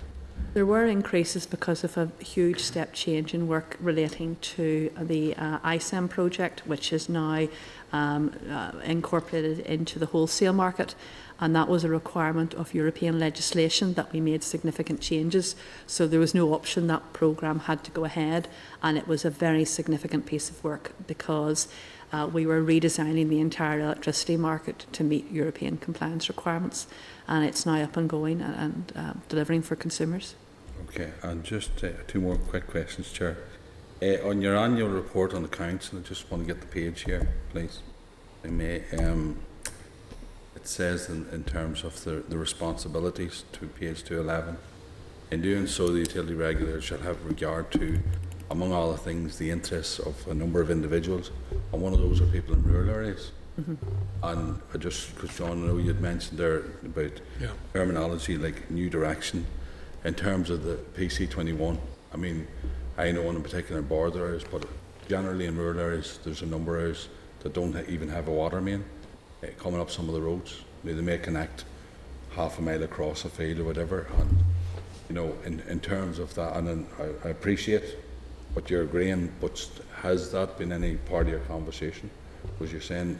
There were increases because of a huge step change in work relating to the uh, I-SEM project, which is now um, uh, incorporated into the wholesale market. And that was a requirement of European legislation that we made significant changes. So there was no option, that programme had to go ahead. And it was a very significant piece of work because uh, we were redesigning the entire electricity market to meet European compliance requirements. And it's now up and going and, and uh, delivering for consumers. Okay, and just uh, two more quick questions, Chair. Uh, on your annual report on the council, I just want to get the page here, please. I may. Um, it says in, in terms of the, the responsibilities to page 211, in doing so, the utility regulator shall have regard to, among other things, the interests of a number of individuals, and one of those are people in rural areas. Mm-hmm. And I just, because John, I know you'd mentioned there about Yeah. terminology like new direction in terms of the PC21. I mean, I know in particular border areas, but generally in rural areas, there's a number of areas that don't even have a water main uh, coming up some of the roads. I mean, they may connect half a mile across a field or whatever. And, you know, in, in terms of that, and I, I appreciate what you're agreeing, but has that been any part of your conversation? Because you're saying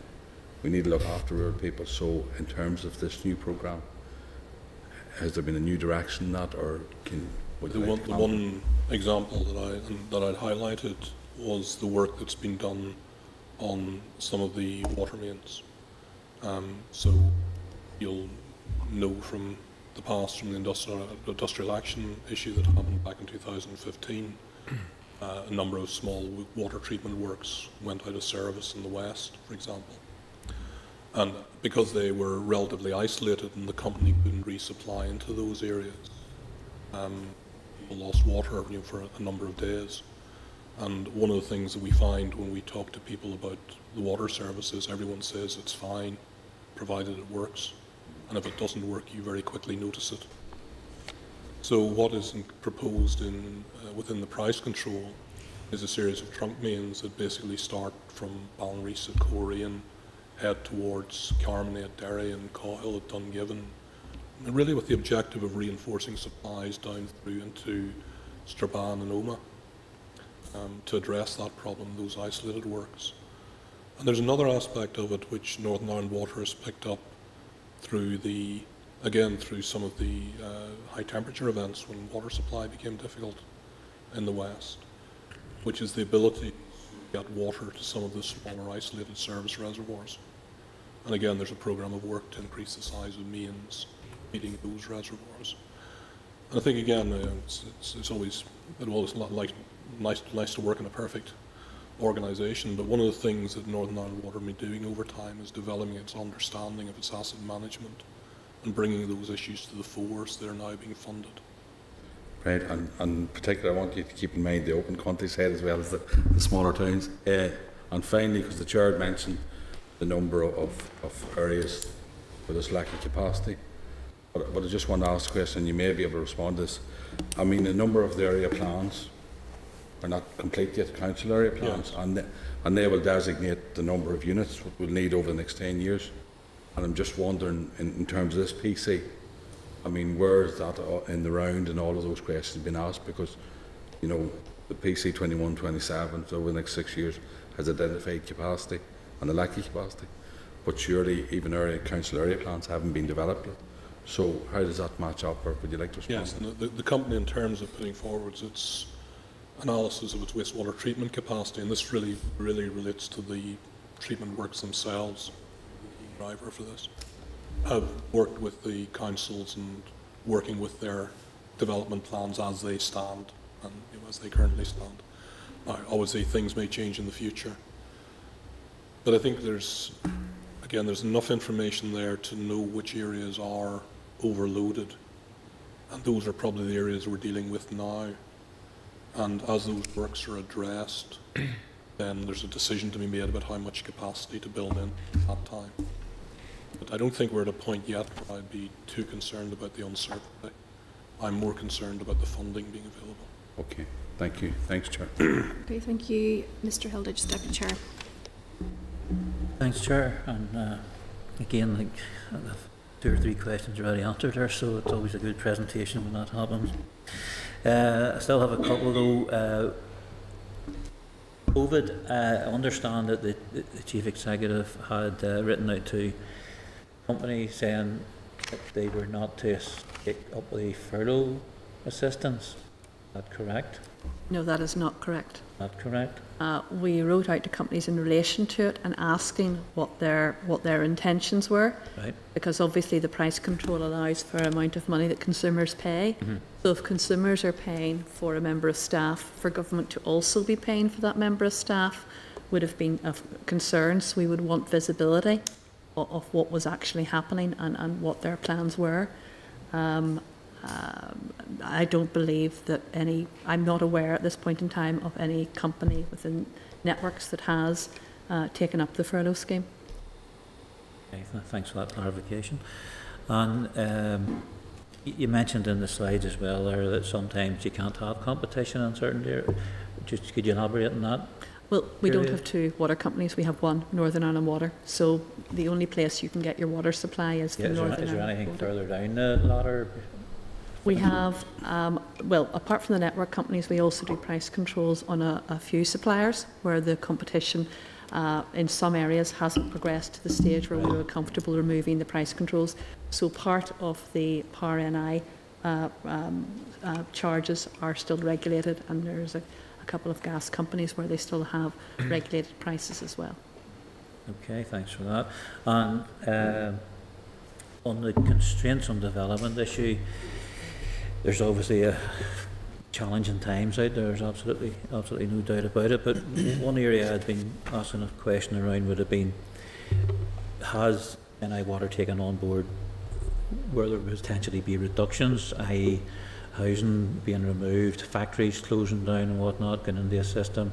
we need to look after rural people. So, in terms of this new programme, has there been a new direction in that, or can would The one, the one example that I that I'd highlighted was the work that's been done on some of the water mains. Um, so you'll know from the past from the industrial, industrial action issue that happened back in 2015. Uh, a number of small water treatment works went out of service in the west, for example. And because they were relatively isolated and the company couldn't resupply into those areas, um, people lost water you know, for a number of days. And one of the things that we find when we talk to people about the water services, everyone says it's fine, provided it works. And if it doesn't work, you very quickly notice it. So what is proposed in, uh, within the price control is a series of trunk mains that basically start from Ballinrees at Corey and head towards Carmoney at Derry and Caugh Hill at Dungiven. And really with the objective of reinforcing supplies down through into Strabane and Omagh um, to address that problem, those isolated works. And there's another aspect of it which Northern Ireland Water has picked up through the, again, through some of the uh, high temperature events when water supply became difficult in the west, which is the ability to get water to some of the smaller isolated service reservoirs. And again, there's a program of work to increase the size of mains feeding those reservoirs. And I think again, uh, it's, it's, it's always it always like nice nice to work in a perfect organisation. But one of the things that Northern Ireland Water has been doing over time is developing its understanding of its asset management and bringing those issues to the fore. So they're now being funded. Right, and, and particularly, I want you to keep in mind the open countryside as well as the, the smaller towns. Uh, and finally, because the chair mentioned the number of, of areas where there's lack of capacity, but, but I just want to ask a question, you may be able to respond to this. I mean, a number of the area plans are not complete yet, council area plans, and, they, and they will designate the number of units what we'll need over the next 10 years. And I'm just wondering, in, in terms of this PC, I mean, where is that uh, in the round and all of those questions been asked? Because, you know, the PC 21, 27, so over the next six years, has identified capacity and the lack of capacity. But surely even area, council area plans haven't been developed yet. So how does that match up, or would you like to respond? Yes, the, the company in terms of putting forwards its analysis of its wastewater treatment capacity, and this really, really relates to the treatment works themselves, the driver for this, have worked with the councils and working with their development plans as they stand and you know, as they currently stand. Now, obviously, things may change in the future, but I think there's, again, there's enough information there to know which areas are overloaded and those are probably the areas we're dealing with now. And as those works are addressed, then there's a decision to be made about how much capacity to build in at that time. But I don't think we're at a point yet where I'd be too concerned about the uncertainty. I'm more concerned about the funding being available. Okay, thank you. Thanks, Chair. Okay, thank you, Mr Hilditch, Deputy Chair. Thanks, Chair. And uh, again, like two or three questions already answered there, so it's always a good presentation when that happens. Uh, I still have a couple though. Uh, COVID, uh, I understand that the, the Chief Executive had uh, written out to companies saying that they were not to take up the furlough assistance. Is that correct? No, that is not correct. Not correct? Uh, we wrote out to companies in relation to it and asking what their what their intentions were, Right? because obviously the price control allows for amount of money that consumers pay. So if consumers are paying for a member of staff, for government to also be paying for that member of staff would have been of concern. So we would want visibility of, of what was actually happening and, and what their plans were. Um, um, I don't believe that any, I'm not aware at this point in time of any company within networks that has uh, taken up the furlough scheme. Okay, th- thanks for that clarification. And um, you mentioned in the slides as well there that sometimes you can't have competition in certain areas. Just could you elaborate on that? Well, we don't have two water companies, we have one, Northern Ireland Water. So the only place you can get your water supply is Yeah, from is, there, Northern is there Ireland anything Water. further down the ladder? We have, um, well, apart from the network companies, we also do price controls on a, a few suppliers where the competition uh, in some areas hasn't progressed to the stage where we were comfortable removing the price controls. So part of the Power NI uh, um, uh, charges are still regulated and there's a, a couple of gas companies where they still have regulated prices as well. Okay, thanks for that. And um, on the constraints on development issue, there's obviously a challenging times out there. There's absolutely, absolutely no doubt about it. But one area I'd been asking a question around would have been, has NI Water taken on board where there would potentially be reductions, i.e. housing being removed, factories closing down and whatnot, going into the system?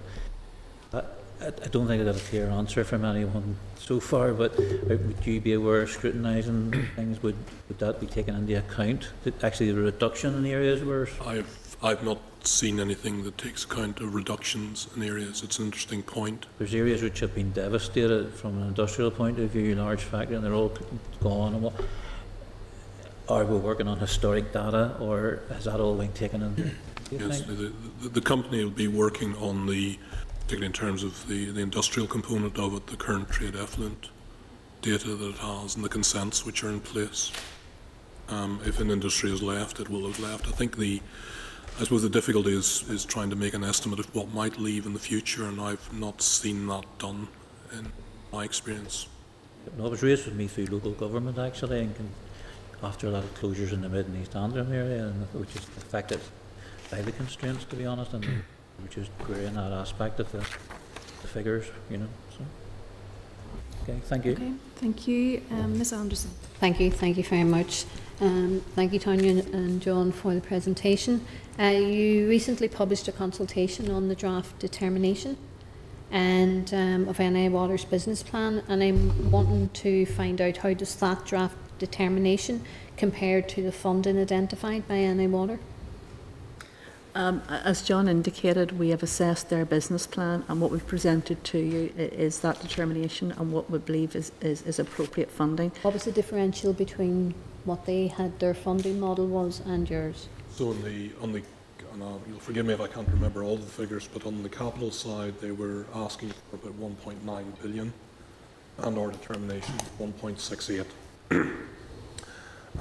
I, I don't think I got a clear answer from anyone so far, but would you be aware of scrutinising things? Would, would that be taken into account? That Actually, the reduction in areas where I've, I've not seen anything that takes account of reductions in areas. It's an interesting point. there's areas which have been devastated from an industrial point of view, large factory, and they're all gone. And what, are we working on historic data, or has that all been taken in? Yes, the, the, the company will be working on the, particularly in terms of the, the industrial component of it, the current trade effluent data that it has and the consents which are in place. Um, if an industry has left, it will have left. I think the, I suppose the difficulty is, is trying to make an estimate of what might leave in the future, and I've not seen that done in my experience. It was raised with me through local government actually, and can, after a lot of closures in the mid and east Antrim area, and which is affected by the constraints, to be honest, and which is querying that aspect of the, the figures, you know. So, okay, thank you. Okay, thank you. Um, Ms Anderson. Thank you, thank you very much. Um, thank you, Tanya and- and John, for the presentation. Uh, you recently published a consultation on the draft determination and um, of NI Water's business plan, and I'm wanting to find out how does that draft determination compare to the funding identified by NI Water? Um, as John indicated, we have assessed their business plan and what we've presented to you is that determination and what we believe is, is, is appropriate funding. What was the differential between what they had their funding model was and yours? So on the, on the, and uh, you'll forgive me if I can't remember all of the figures, but on the capital side, they were asking for about 1.9 billion, and our determination, 1.68.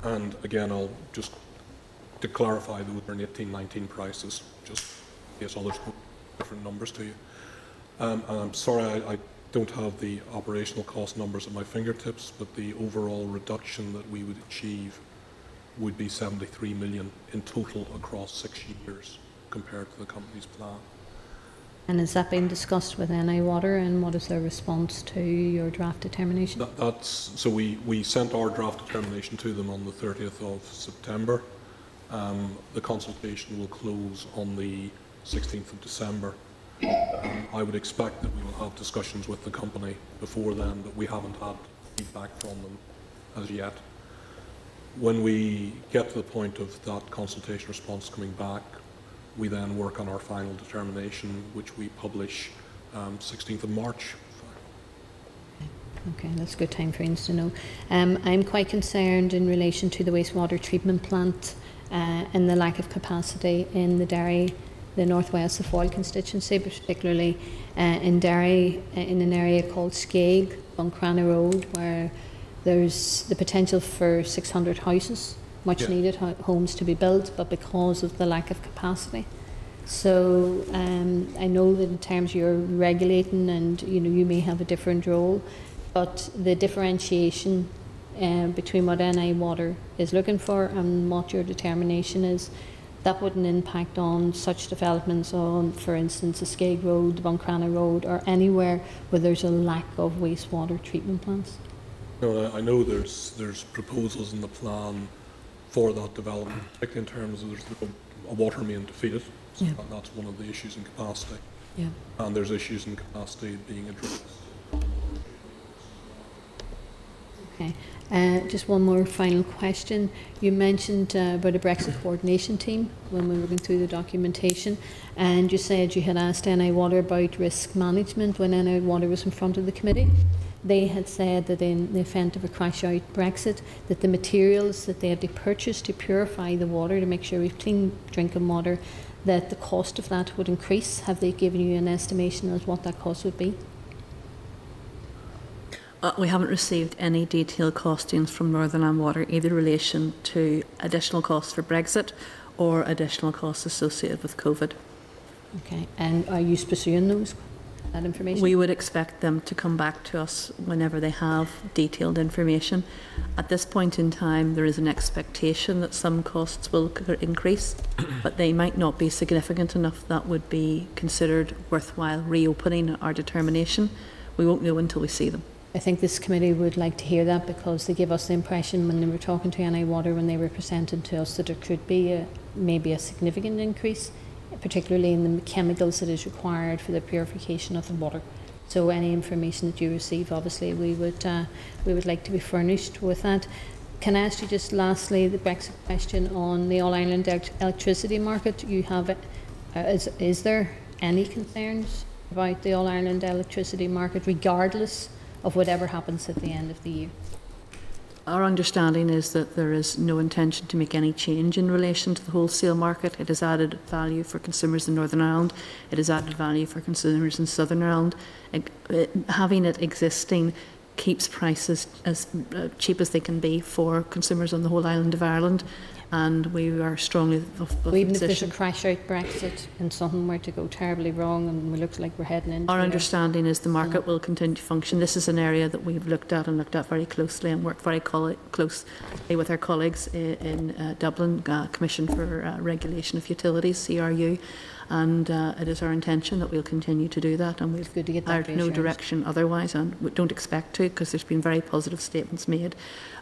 And again, I'll just, to clarify, those were in 18, 19 prices, just in case others quote different numbers to you. Um, and I'm sorry, I, I don't have the operational cost numbers at my fingertips, but the overall reduction that we would achieve would be 73 million in total across six years compared to the company's plan. And has that been discussed with NI Water and what is their response to your draft determination? That, that's, so we, we sent our draft determination to them on the 30th of September. Um, the consultation will close on the 16th of December. Um, I would expect that we will have discussions with the company before then, but we haven't had feedback from them as yet. When we get to the point of that consultation response coming back, we then work on our final determination, which we publish um, 16th of March. Okay, that's good time us to know. Um, I'm quite concerned in relation to the wastewater treatment plant uh, and the lack of capacity in the Derry, the northwest of Foyle constituency, particularly uh, in Derry, uh, in an area called Skeoge, Buncrana Road, where there's the potential for 600 houses, much Yeah. needed ho- homes to be built, but because of the lack of capacity. So um, I know that in terms you're regulating and you know you may have a different role, but the differentiation uh, between what NI Water is looking for and what your determination is, that wouldn't impact on such developments on, for instance, the Skeoge Road, the Buncrana Road, or anywhere where there's a lack of wastewater treatment plants. No, I I know there's, there's proposals in the plan for that development, particularly in terms of there's a water main to feed it. So Yeah. that- that's one of the issues in capacity. Yeah. And there's issues in capacity being addressed. Okay. Uh, just one more final question. You mentioned uh, about a Brexit coordination team when we were going through the documentation, and you said you had asked NI Water about risk management when NI Water was in front of the committee. They had said that in the event of a crash out Brexit, that the materials that they had to purchase to purify the water to make sure we've clean drinking water, that the cost of that would increase. Have they given you an estimation of what that cost would be? Uh, we haven't received any detailed costings from Northern Ireland Water, either in relation to additional costs for Brexit or additional costs associated with COVID. Okay. And are you pursuing those? that information? We would expect them to come back to us whenever they have detailed information. At this point in time, there is an expectation that some costs will increase, but they might not be significant enough that would be considered worthwhile reopening our determination. We won't know until we see them. I think this committee would like to hear that because they give us the impression when they were talking to NI Water, when they were presenting to us, that there could be a, maybe a significant increase, particularly in the chemicals that is required for the purification of the water. So any information that you receive, obviously, we would uh, we would like to be furnished with that. Can I ask you just lastly the Brexit question on the All Ireland elec- electricity market? You have. Uh, is is there any concerns about the All Ireland electricity market, regardless? Of whatever happens at the end of the year. Our understanding is that there is no intention to make any change in relation to the wholesale market. It has added value for consumers in Northern Ireland. It has added value for consumers in Southern Ireland. Having it existing keeps prices as uh, cheap as they can be for consumers on the whole island of Ireland. And we are strongly of, of even if there's a crash out Brexit and something were to go terribly wrong and we look like we're heading into Our understanding is the market will continue to function. This is an area that we've looked at and looked at very closely and worked very closely with our colleagues i- in uh, Dublin uh, Commission for uh, Regulation of Utilities, CRU, and uh, it is our intention that we'll continue to do that and we've good to get that hired no direction otherwise and we don't expect to because there's been very positive statements made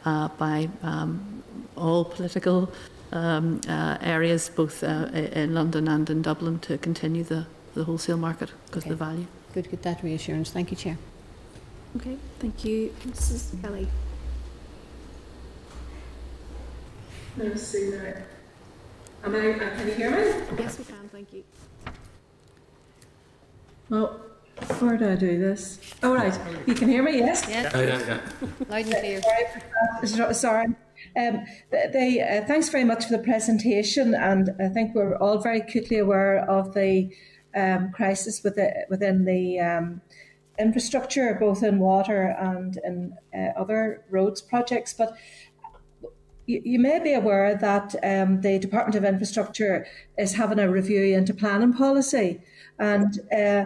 uh, by um, all political um, uh, areas, both uh, in London and in Dublin, to continue the, the wholesale market because Okay. of the value. Good to get that reassurance. Thank you, Chair. Okay, thank you. Mrs Kelly. No, sooner. Am I, uh, can you hear me? Yes, we can, thank you. Well, where do I do this? All right, you can hear me, yes? Yes, Yeah, yeah, yeah. loud and clear. So- Sorry. Um, they, uh, thanks very much for the presentation, and I think we're all very acutely aware of the um, crisis within, within the um, infrastructure, both in water and in uh, other roads projects. But you, you may be aware that um, the Department of Infrastructure is having a review into planning policy, and uh,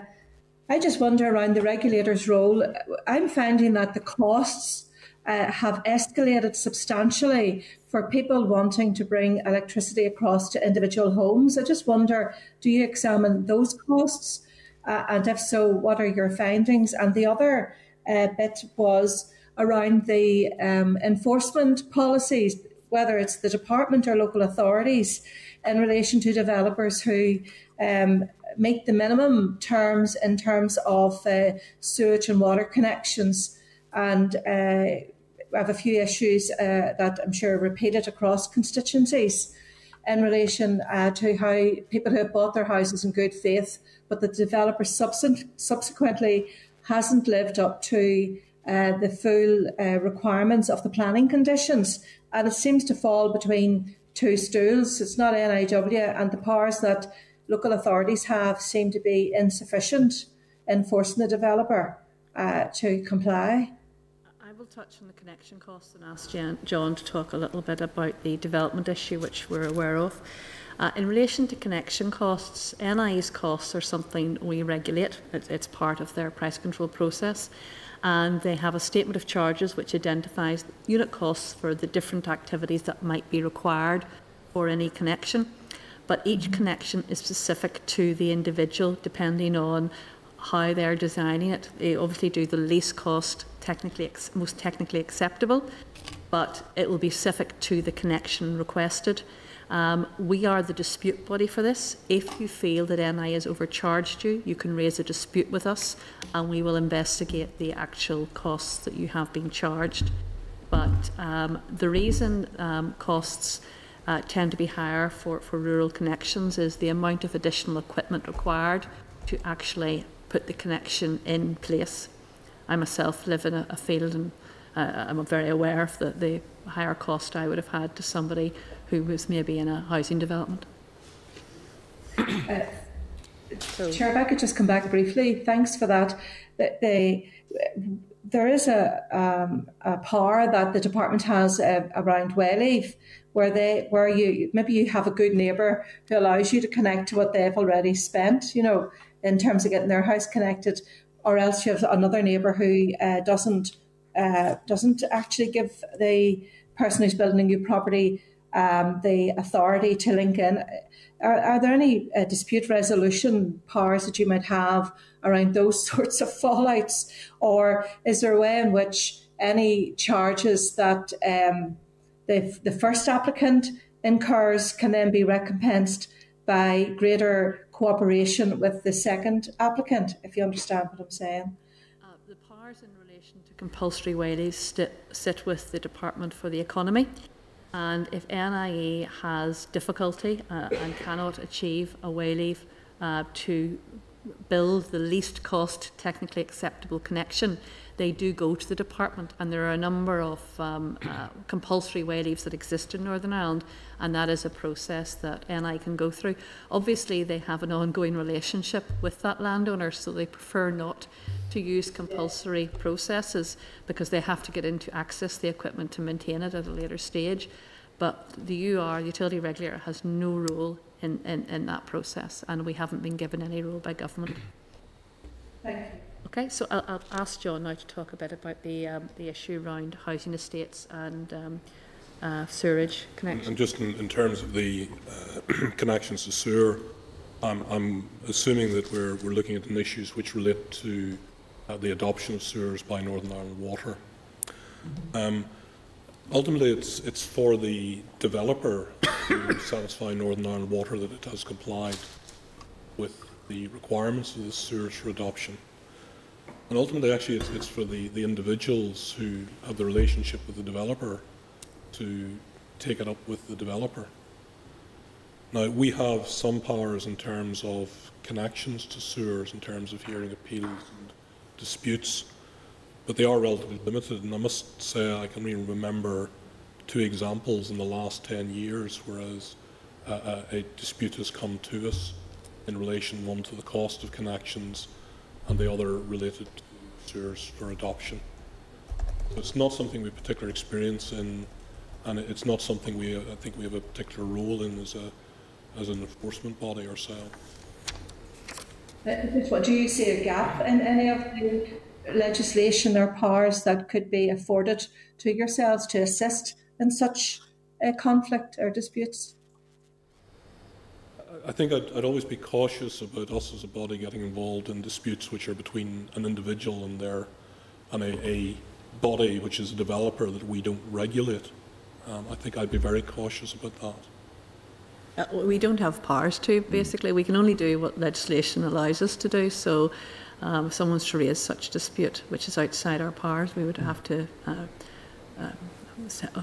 I just wonder around the regulator's role. I'm finding that the costs uh, have escalated substantially for people wanting to bring electricity across to individual homes. I just wonder do you examine those costs? Uh, and if so, what are your findings? And the other uh, bit was around the um, enforcement policies, whether it's the department or local authorities, in relation to developers who um, meet the minimum terms in terms of uh, sewage and water connections. And uh, have a few issues uh, that I'm sure are repeated across constituencies in relation uh, to how people who have bought their houses in good faith, but the developer subsequently hasn't lived up to uh, the full uh, requirements of the planning conditions. And it seems to fall between two stools. It's not NIW, and the powers that local authorities have seem to be insufficient in forcing the developer uh, to comply. I will touch on the connection costs and ask Jan, John to talk a little bit about the development issue, which we're aware of. Uh, in relation to connection costs, NI's costs are something we regulate. It's part of their price control process. And they have a statement of charges which identifies unit costs for the different activities that might be required for any connection. But each connection is specific to the individual depending on how they're designing it. They obviously do the least cost, technically most technically acceptable, but it will be specific to the connection requested. Um, we are the dispute body for this. If you feel that NI has overcharged you, you can raise a dispute with us and we will investigate the actual costs that you have been charged. But um, the reason um, costs uh, tend to be higher for, for rural connections is the amount of additional equipment required to actually put the connection in place. I myself live in a, a field and uh, I'm very aware of the, the higher cost I would have had to somebody who was maybe in a housing development. Chair, if I could just come back briefly, thanks for that. The, the, there is a, um, a power that the department has uh, around Wayleave, where they, where you maybe you have a good neighbour who allows you to connect to what they've already spent. You know, in terms of getting their house connected, or else you have another neighbour who uh, doesn't uh, doesn't actually give the person who's building a new property um, the authority to link in. Are, are there any uh, dispute resolution powers that you might have around those sorts of fallouts, or is there a way in which any charges that um, the the first applicant incurs can then be recompensed by greater cooperation with the second applicant? If you understand what I'm saying. Uh, the powers in relation to compulsory wayleaves sit, sit with the Department for the Economy. And if NIE has difficulty uh, and cannot achieve a wayleave uh, to build the least cost technically acceptable connection, they do go to the department. And there are a number of um, uh, compulsory wayleaves that exist in Northern Ireland, and that is a process that NI can go through. Obviously, they have an ongoing relationship with that landowner, so they prefer not to use compulsory processes because they have to get in to access the equipment to maintain it at a later stage. But the UR, the utility regulator, has no role in, in, in that process, and we haven't been given any role by government. Thank you. Okay, so I'll, I'll ask John now to talk a bit about the, um, the issue around housing estates and um, uh, sewerage connections. And just in, in terms of the uh, connections to sewer, I'm, I'm assuming that we're, we're looking at issues which relate to uh, the adoption of sewers by Northern Ireland Water. Um, ultimately, it's, it's for the developer to satisfy Northern Ireland Water that it has complied with the requirements of the sewers for adoption. And ultimately, actually, it's, it's for the, the individuals who have the relationship with the developer to take it up with the developer. Now, we have some powers in terms of connections to sewers, in terms of hearing appeals and disputes, but they are relatively limited. And I must say, I can even remember two examples in the last 10 years, whereas uh, a dispute has come to us in relation, one to the cost of connections and the other related to sewers for adoption. So it's not something we particularly experience in, and it's not something we, I think we have a particular role in as, a, as an enforcement body ourselves. Uh, what, do you see a gap in any of the legislation or powers that could be afforded to yourselves to assist in such a conflict or disputes? I think I'd, I'd, always be cautious about us as a body getting involved in disputes which are between an individual and their and a, a body which is a developer that we don't regulate. Um, I think I'd be very cautious about that. Uh, we don't have powers to, basically. We can only do what legislation allows us to do. So, um, if someone's to raise such dispute, which is outside our powers, we would have to uh, uh,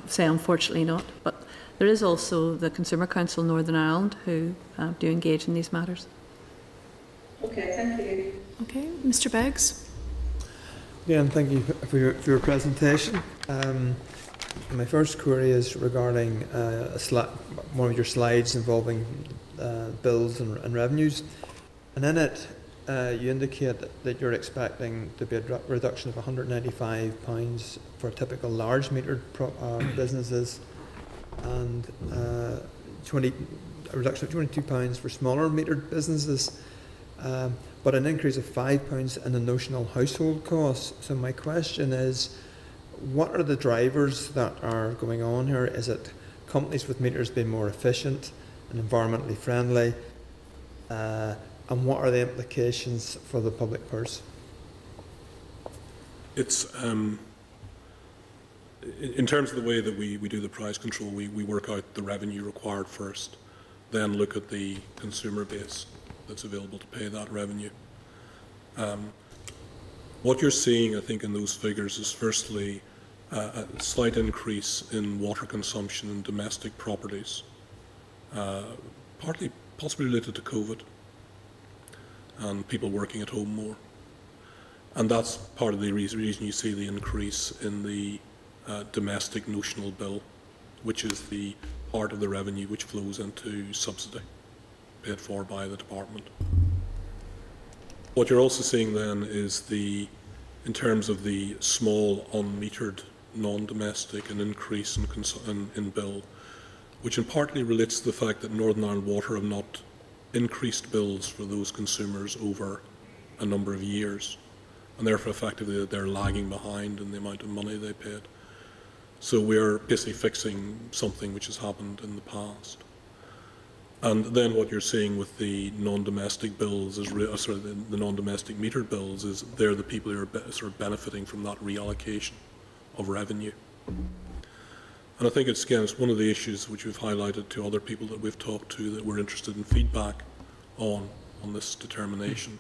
say, unfortunately, not. But there is also the Consumer Council Northern Ireland who uh, do engage in these matters. Okay, thank you. Okay, Mr. Beggs. Yeah, and thank you for your, for your presentation. Um, my first query is regarding uh, one of your slides involving uh, bills and, and, revenues. And in it, uh, you indicate that you're expecting to be a reduction of £195 for typical large metered uh, businesses and uh, 20, a reduction of £22 for smaller metered businesses, um, but an increase of £5 in the notional household costs. So my question is, what are the drivers that are going on here? Is it companies with meters being more efficient and environmentally friendly? Uh, and what are the implications for the public purse? It's um, in terms of the way that we, we do the price control, we, we work out the revenue required first, then look at the consumer base that's available to pay that revenue. Um, what you're seeing, I think, in those figures is firstly uh, a slight increase in water consumption in domestic properties, uh, partly possibly related to COVID and people working at home more. And that's part of the reason you see the increase in the uh, domestic notional bill, which is the part of the revenue which flows into subsidy paid for by the department. What you're also seeing then is the, in terms of the small unmetered non-domestic, an increase in, in, in, bill, which in partly relates to the fact that Northern Ireland Water have not increased bills for those consumers over a number of years, and therefore effectively they're lagging behind in the amount of money they paid. So we're basically fixing something which has happened in the past. And then what you're seeing with the non-domestic bills is, re- uh, sorry, the, the non-domestic metered bills is they're the people who are be- sort of benefiting from that reallocation of revenue. And I think it's again it's one of the issues which we've highlighted to other people that we've talked to that we're interested in feedback on on this determination.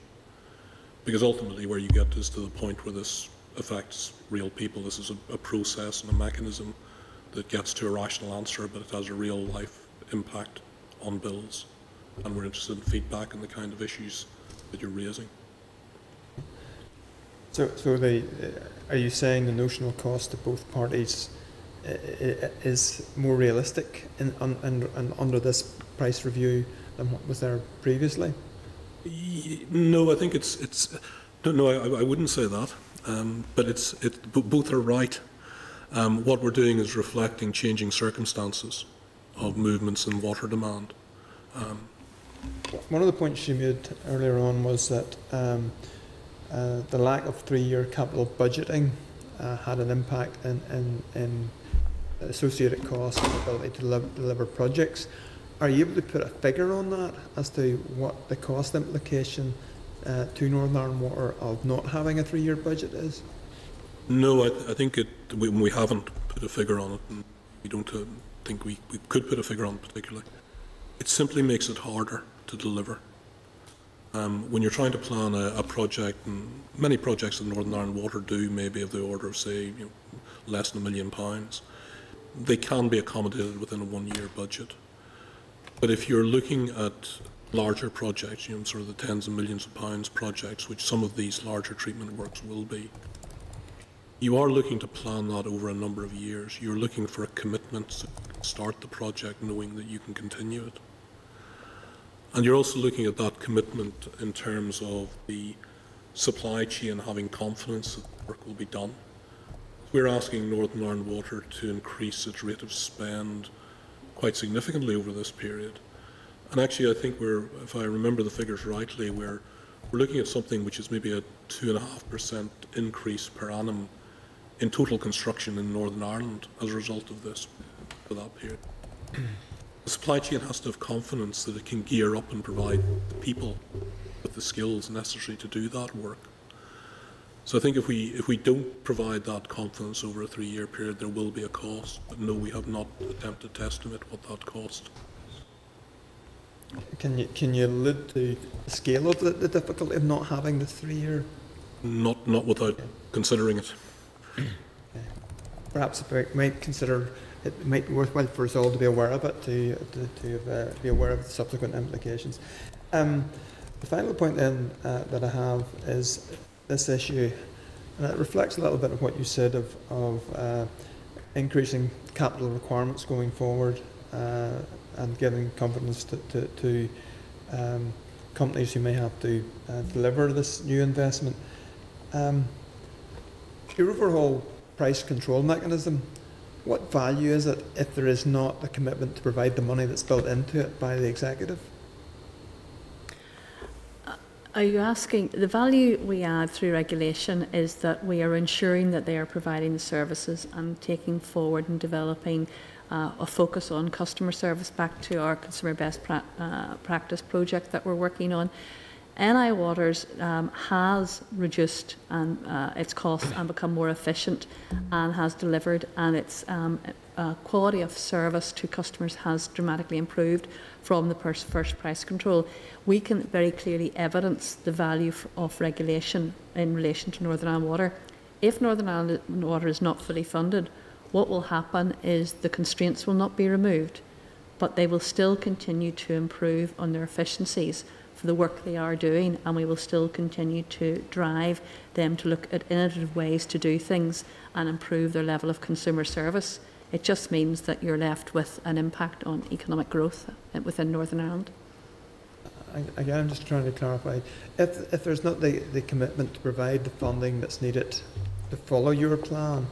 Because ultimately where you get is to the point where this affects real people. This is a, a process and a mechanism that gets to a rational answer, but it has a real life impact on bills. And we're interested in feedback on the kind of issues that you're raising. So, so the, uh, are you saying the notional cost to both parties i- i- is more realistic in, un, in, in, under this price review than what was there previously? No, I think it's it's no, no, I, I wouldn't say that. Um, but it's it, both are right. Um, what we're doing is reflecting changing circumstances of movements in water demand. Um, One of the points you made earlier on was that um, uh, the lack of three-year capital budgeting uh, had an impact in, in, in associated costs and ability to deliver projects. Are you able to put a figure on that as to what the cost implication uh, to Northern Ireland Water of not having a three-year budget is? no, I, I think it we, we haven't put a figure on it, we don't uh, think we, we could put a figure on it particularly. It simply makes it harder to deliver. Um, when you're trying to plan a, a project, and many projects in Northern Ireland Water do maybe of the order of say you know, less than a million pounds, they can be accommodated within a one-year budget. But if you're looking at larger projects, you know, sort of the tens of millions of pounds projects, which some of these larger treatment works will be, you are looking to plan that over a number of years. You're looking for a commitment to start the project knowing that you can continue it. And you're also looking at that commitment in terms of the supply chain having confidence that the work will be done. We're asking Northern Ireland Water to increase its rate of spend quite significantly over this period. And actually, I think we're, if I remember the figures rightly, we're, we're looking at something which is maybe a 2.5% increase per annum in total construction in Northern Ireland as a result of this for that period. The supply chain has to have confidence that it can gear up and provide the people with the skills necessary to do that work. So I think if we if we don't provide that confidence over a three-year period, there will be a cost. But no, we have not attempted to estimate what that cost. Can you, can you allude to the scale of the, the difficulty of not having the three-year? Not not without considering it. Perhaps we might consider it might be worthwhile for us all to be aware of it, to, to, to uh, be aware of the subsequent implications. Um, the final point then uh, that I have is this issue, and it reflects a little bit of what you said of, of uh, increasing capital requirements going forward uh, and giving confidence to, to, to um, companies who may have to uh, deliver this new investment. Um, your overall price control mechanism, what value is it if there is not a commitment to provide the money that's built into it by the executive? Are you asking, the value we add through regulation is that we are ensuring that they are providing the services and taking forward and developing uh, a focus on customer service back to our consumer best pra uh, practice project that we're working on. NI Waters um, has reduced um, uh, its costs and become more efficient and has delivered and its um, uh, quality of service to customers has dramatically improved from the first price control. We can very clearly evidence the value of regulation in relation to Northern Ireland Water. If Northern Ireland Water is not fully funded, what will happen is the constraints will not be removed, but they will still continue to improve on their efficiencies for the work they are doing, and we will still continue to drive them to look at innovative ways to do things and improve their level of consumer service. It just means that you're left with an impact on economic growth within Northern Ireland. Again, I'm just trying to clarify. If, if there's not the, the commitment to provide the funding that's needed to follow your plan,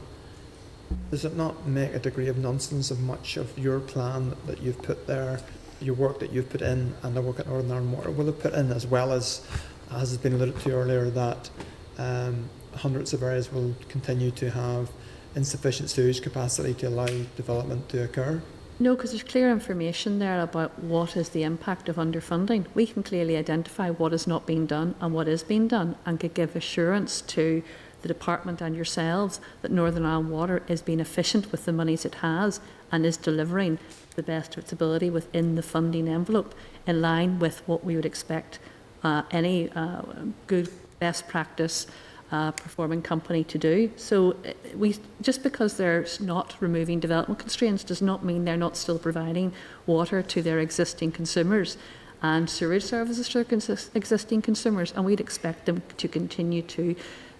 does it not make a degree of nonsense of much of your plan that you've put there your work that you've put in and the work that Northern Ireland Water will have put in, as well as, as has been alluded to earlier, that um, hundreds of areas will continue to have insufficient sewage capacity to allow development to occur? No, because there's clear information there about what is the impact of underfunding. We can clearly identify what is not being done and what is being done and could give assurance to the department and yourselves that Northern Ireland Water is being efficient with the monies it has and is delivering the best of its ability within the funding envelope in line with what we would expect uh, any uh, good best practice uh, performing company to do. So uh, we just because they're not removing development constraints does not mean they're not still providing water to their existing consumers and sewage services to their existing consumers, and we'd expect them to continue to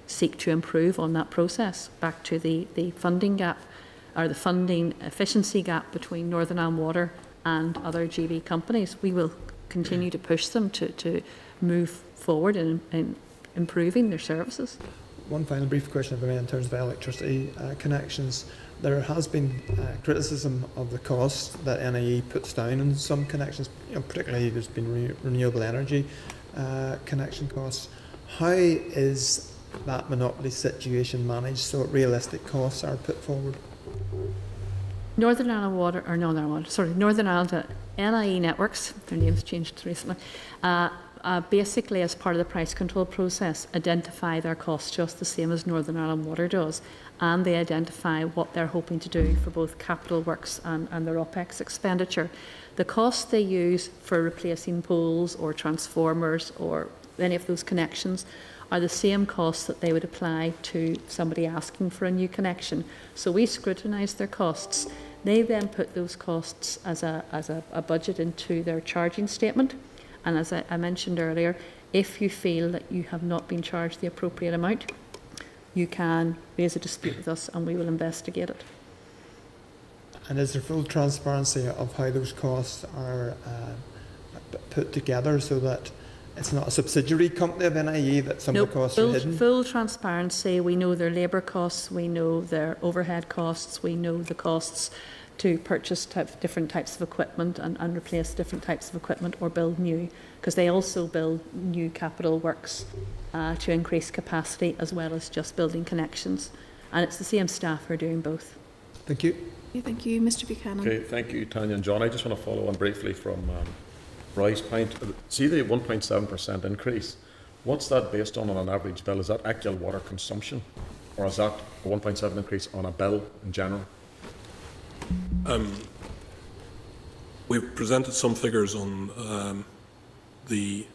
seek to improve on that process. Back to the, the funding gap or the funding efficiency gap between Northern Ireland Water and other GB companies. We will continue to push them to, to move forward in, in improving their services. One final brief question, if I may, in terms of electricity uh, connections. There has been uh, criticism of the cost that NIE puts down on some connections, you know, particularly there's been re renewable energy uh, connection costs. How is that monopoly situation managed so realistic costs are put forward? Northern Ireland Water, or Northern Ireland Water, sorry, Northern Ireland NIE Networks, their name's changed recently, uh, uh, basically, as part of the price control process, identify their costs just the same as Northern Ireland Water does, and they identify what they're hoping to do for both capital works and, and their OPEX expenditure. The costs they use for replacing poles or transformers or any of those connections are the same costs that they would apply to somebody asking for a new connection. So we scrutinise their costs. They then put those costs as a, as a, a budget into their charging statement. And as I, I mentioned earlier, if you feel that you have not been charged the appropriate amount, you can raise a dispute with us and we will investigate it. And is there full transparency of how those costs are uh, put together so that it's not a subsidiary company of NIE that some nope, of the costs full, are hidden? Full transparency. We know their labour costs, we know their overhead costs, we know the costs to purchase type, different types of equipment and, and replace different types of equipment or build new, because they also build new capital works uh, to increase capacity as well as just building connections. And it's the same staff who are doing both. Thank you. thank you, Mr Buchanan. Okay, thank you, Tanya and John. I just want to follow on briefly from um, Roy's point. See the 1.7% increase. What's that based on on an average bill? Is that actual water consumption? Or is that a 1.7 increase on a bill in general? Um, we've presented some figures on um, the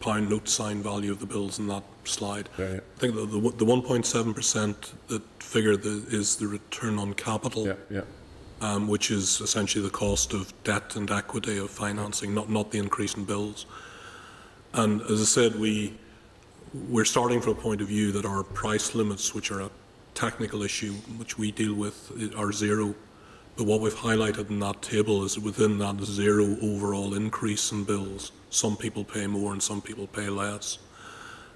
pound note sign value of the bills in that slide. Yeah, yeah. I think the, the, the 1.7% that figure the, is the return on capital, Yeah, yeah. Um, which is essentially the cost of debt and equity of financing, not, not the increase in bills. And as I said, we, we're starting from a point of view that our price limits, which are a technical issue which we deal with, are zero. But what we've highlighted in that table is within that zero overall increase in bills, some people pay more and some people pay less.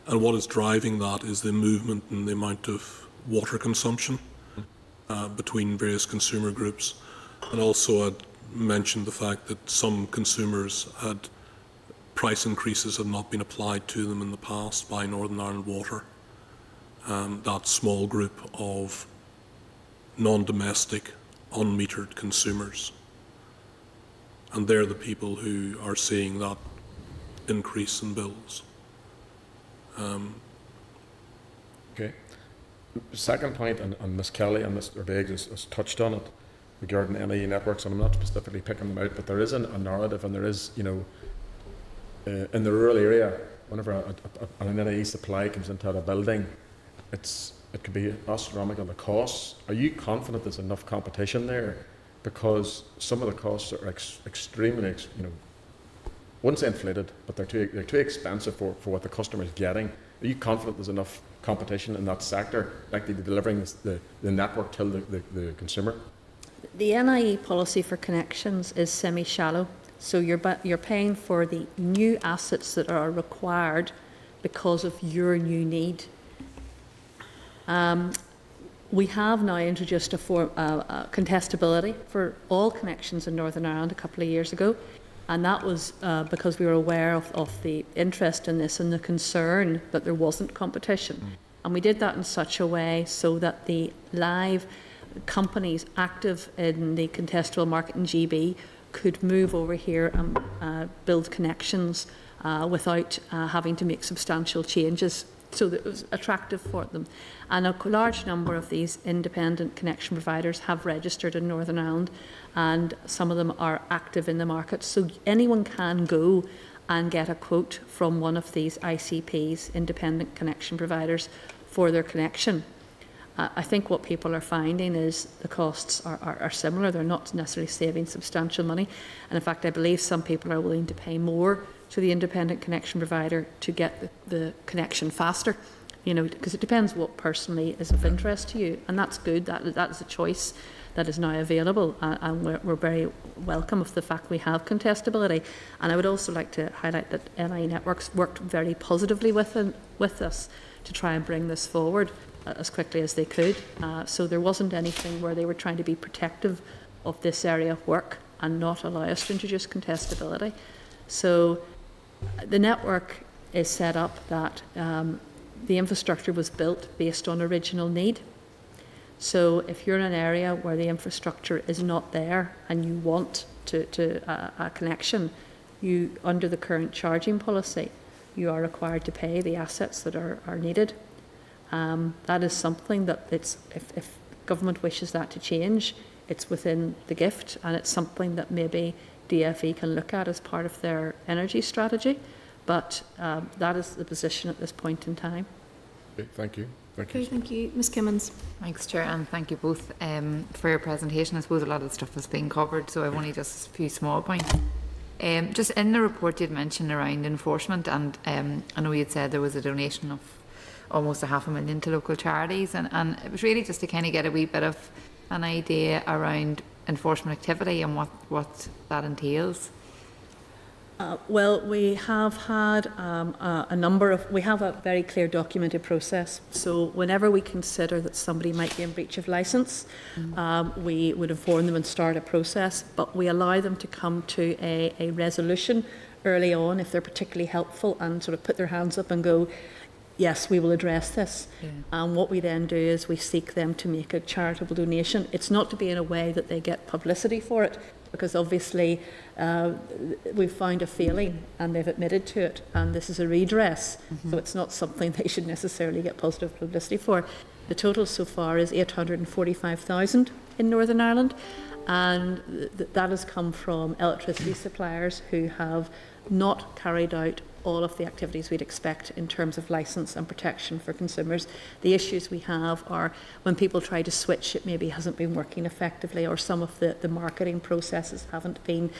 And what is driving that is the movement in the amount of water consumption uh, between various consumer groups. And also, I'd mentioned the fact that some consumers had price increases had not been applied to them in the past by Northern Ireland Water. Um, that small group of non domestic unmetered consumers. And they're the people who are seeing that increase in bills. Um. Second point, and, and Ms Kelly and Mr Beggs has, has touched on it regarding NIE networks, and I'm not specifically picking them out, but there is an, a narrative and there is, you know, uh, in the rural area, whenever a, a, an NIE supply comes into a building, it's it could be astronomical the costs. Are you confident there's enough competition there? Because some of the costs are ex extremely, ex you know, I wouldn't say inflated, but they're too they're too expensive for, for what the customer is getting. Are you confident there's enough competition in that sector, likely to delivering the, the network to the, the, the consumer? The NIE policy for connections is semi-shallow, so you're, you're paying for the new assets that are required because of your new need. Um, we have now introduced a, form, uh, uh, contestability for all connections in Northern Ireland a couple of years ago. And that was uh, because we were aware of, of the interest in this and the concern that there wasn't competition. Mm. And we did that in such a way so that the live companies active in the contestable market in GB could move over here and uh, build connections uh, without uh, having to make substantial changes so that it was attractive for them. And a large number of these independent connection providers have registered in Northern Ireland and some of them are active in the market. So anyone can go and get a quote from one of these ICPs, independent connection providers, for their connection. Uh, I think what people are finding is the costs are, are, are, similar. They're not necessarily saving substantial money. And in fact, I believe some people are willing to pay more to the independent connection provider to get the, the connection faster. You know, because it depends what personally is of interest to you. And that's good. That, that is a choice that is now available. Uh, and we're, we're very welcome of the fact we have contestability. And I would also like to highlight that NI Networks worked very positively with, with us to try and bring this forward uh, as quickly as they could. Uh, so there wasn't anything where they were trying to be protective of this area of work and not allow us to introduce contestability. So uh, the network is set up that um, the infrastructure was built based on original need. So if you're in an area where the infrastructure is not there and you want to, to uh, a connection, you under the current charging policy, you are required to pay the assets that are, are needed. Um, that is something that it's, if, if government wishes that to change, it's within the gift and it's something that maybe DFE can look at as part of their energy strategy. But um, that is the position at this point in time. Okay, thank you. Thank okay, you. thank you. Ms Kimmins. Thanks, Chair, and thank you both um, for your presentation. I suppose a lot of the stuff has been covered, so I've only just a few small points. Um, just in the report you'd mentioned around enforcement, and um, I know you'd said there was a donation of almost a half a million to local charities, and, and it was really just to kind of get a wee bit of an idea around enforcement activity and what, what that entails. Uh, well, we have had um, a, a, number of, we have a very clear documented process. So whenever we consider that somebody might be in breach of licence, mm. um, we would inform them and start a process, but we allow them to come to a, a resolution early on if they're particularly helpful and sort of put their hands up and go, yes, we will address this. Yeah. And what we then do is we seek them to make a charitable donation. It's not to be in a way that they get publicity for it, because obviously uh, we've found a failing and they've admitted to it, and this is a redress, mm-hmm. so it's not something they should necessarily get positive publicity for. The total so far is 845,000 in Northern Ireland, and th- that has come from electricity suppliers who have not carried out all of the activities we'd expect in terms of license and protection for consumers. The issues we have are when people try to switch, it maybe hasn't been working effectively, or some of the, the marketing processes haven't been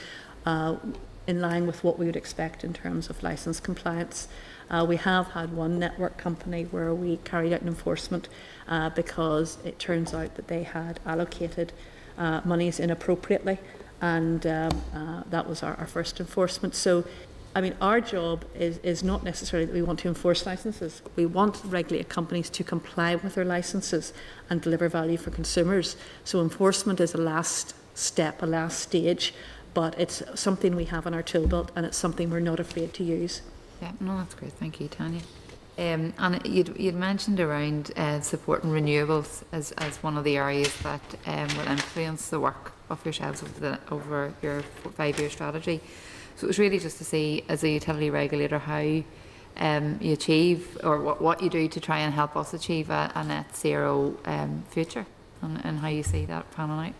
uh, in line with what we would expect in terms of license compliance. Uh, we have had one network company where we carried out an enforcement uh, because it turns out that they had allocated uh, monies inappropriately and um, uh, that was our, our first enforcement. So I mean, our job is, is not necessarily that we want to enforce licenses. We want regulated companies to comply with their licenses and deliver value for consumers. So enforcement is a last step, a last stage, but it's something we have in our tool belt and it's something we're not afraid to use. Yeah, no, that's great. Thank you, Tanya. Um, and you'd, you'd mentioned around uh, supporting renewables as, as one of the areas that um, will influence the work of yourselves over, the, over your five-year strategy. So it was really just to see, as a utility regulator, how um, you achieve or what, what you do to try and help us achieve a, a net zero um, future and, and how you see that panning out.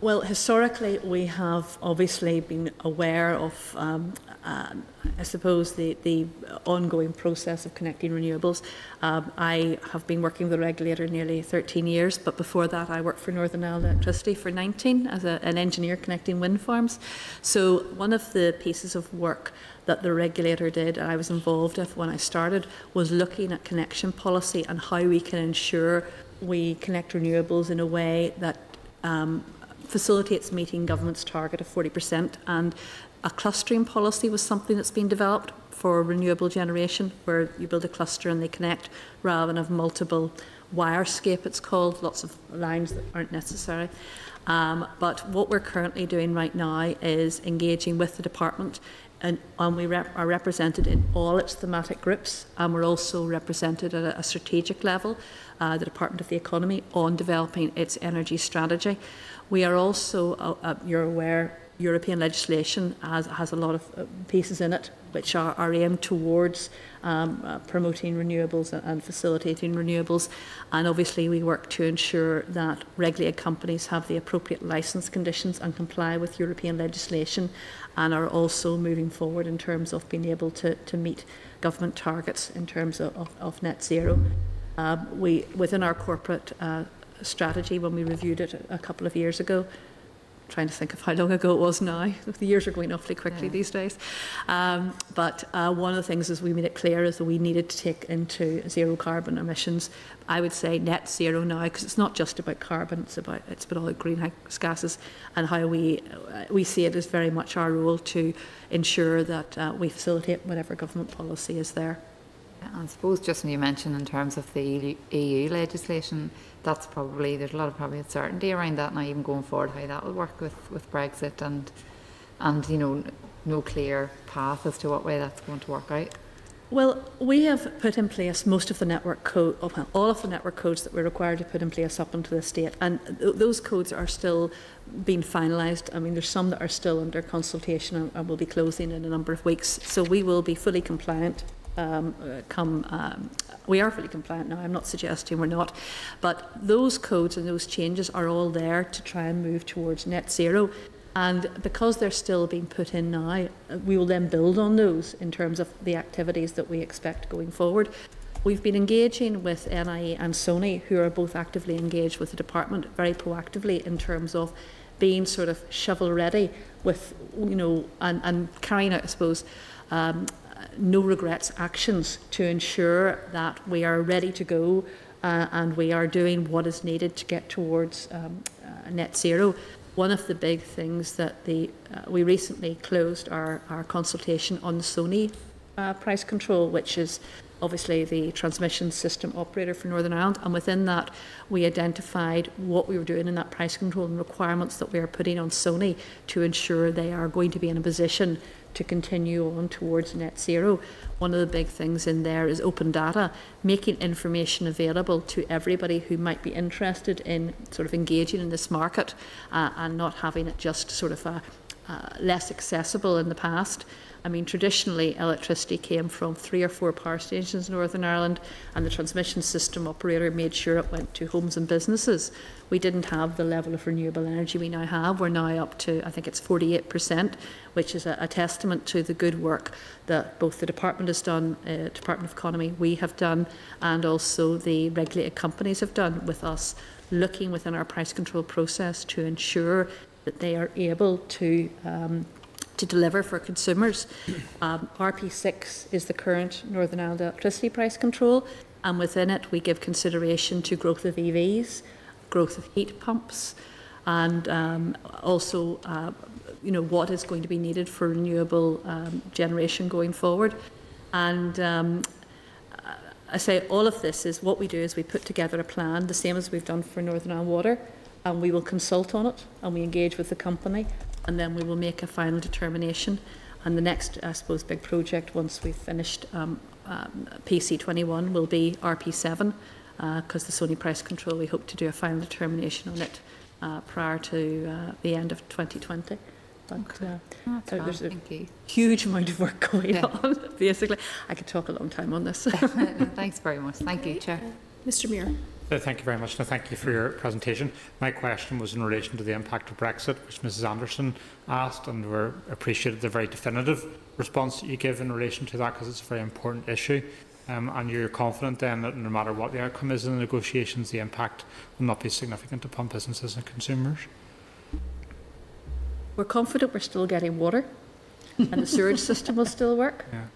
Well, historically, we have obviously been aware of, um, uh, I suppose, the, the ongoing process of connecting renewables. Um, I have been working with the regulator nearly 13 years, but before that, I worked for Northern Ireland Electricity for 19 as a, an engineer connecting wind farms. So, one of the pieces of work that the regulator did, and I was involved with when I started, was looking at connection policy and how we can ensure we connect renewables in a way that um, facilitates meeting government's target of 40%. And a clustering policy was something that's been developed for renewable generation, where you build a cluster and they connect rather than have multiple wirescape, it's called, lots of lines that aren't necessary. Um, but what we're currently doing right now is engaging with the department and, and we rep are represented in all its thematic groups and we're also represented at a, a strategic level, uh, the Department of the Economy, on developing its energy strategy. We are also, uh, uh, you're aware, European legislation has, has a lot of uh, pieces in it which are, are aimed towards um, uh, promoting renewables and, facilitating renewables. And obviously, we work to ensure that regulated companies have the appropriate licence conditions and comply with European legislation, and are also moving forward in terms of being able to, to meet government targets in terms of, of, of net zero. Um, we, within our corporate uh, strategy, when we reviewed it a couple of years ago, trying to think of how long ago it was now. The years are going awfully quickly yeah. these days. Um, but uh, one of the things is we made it clear is that we needed to take into zero carbon emissions. I would say net zero now because it's not just about carbon; it's about it's about all the greenhouse gases and how we uh, we see it as very much our role to ensure that uh, we facilitate whatever government policy is there. I suppose just when you mentioned in terms of the EU legislation, that's probably there's a lot of probably uncertainty around that now, even going forward, how that will work with, with Brexit and and you know no clear path as to what way that's going to work out. Well, we have put in place most of the network code, oh, well, all of the network codes that we're required to put in place up until this date, and th those codes are still being finalised. I mean, there's some that are still under consultation and, and will be closing in a number of weeks. So we will be fully compliant um, come, um, we are fully compliant now, I'm not suggesting we're not, but those codes and those changes are all there to try and move towards net zero. And because they're still being put in now, we will then build on those in terms of the activities that we expect going forward. We've been engaging with NIE and SONI, who are both actively engaged with the department very proactively in terms of being sort of shovel ready with, you know, and, and carrying out, I suppose, um, no regrets actions to ensure that we are ready to go uh, and we are doing what is needed to get towards um, uh, net zero. One of the big things that the uh, we recently closed our, our consultation on SONI uh, price control, which is obviously the transmission system operator for Northern Ireland, and within that we identified what we were doing in that price control and requirements that we are putting on SONI to ensure they are going to be in a position to continue on towards net zero. One of the big things in there is open data, making information available to everybody who might be interested in sort of engaging in this market uh, and not having it just sort of a, uh, less accessible in the past. I mean, traditionally, electricity came from three or four power stations in Northern Ireland, and the transmission system operator made sure it went to homes and businesses. We didn't have the level of renewable energy we now have. We're now up to, I think it's 48%, which is a, a testament to the good work that both the department has done, uh, Department of Economy, we have done, and also the regulated companies have done with us, looking within our price control process to ensure that they are able to um, to deliver for consumers. Um, RP6 is the current Northern Ireland electricity price control, and within it we give consideration to growth of EVs, growth of heat pumps, and um, also uh, you know what is going to be needed for renewable um, generation going forward. And um, I say all of this is what we do is we put together a plan, the same as we've done for Northern Ireland Water, and we will consult on it and we engage with the company and then we will make a final determination. And the next, I suppose, big project once we've finished um, um, PC21 will be RP7 because uh, the SONI price control, we hope to do a final determination on it uh, prior to uh, the end of 2020. But okay. uh, oh, there's a huge amount of work going yeah. on, basically. I could talk a long time on this. Thanks very much. Thank you, Chair. Mr Muir. Uh, thank you very much. No, thank you for your presentation. My question was in relation to the impact of Brexit, which Mrs Anderson asked, and we appreciated the very definitive response that you give in relation to that, because it's a very important issue. Um, and you're confident then that no matter what the outcome is in the negotiations, the impact will not be significant upon businesses and consumers? We're confident we're still getting water, and the sewage system will still work. Yeah.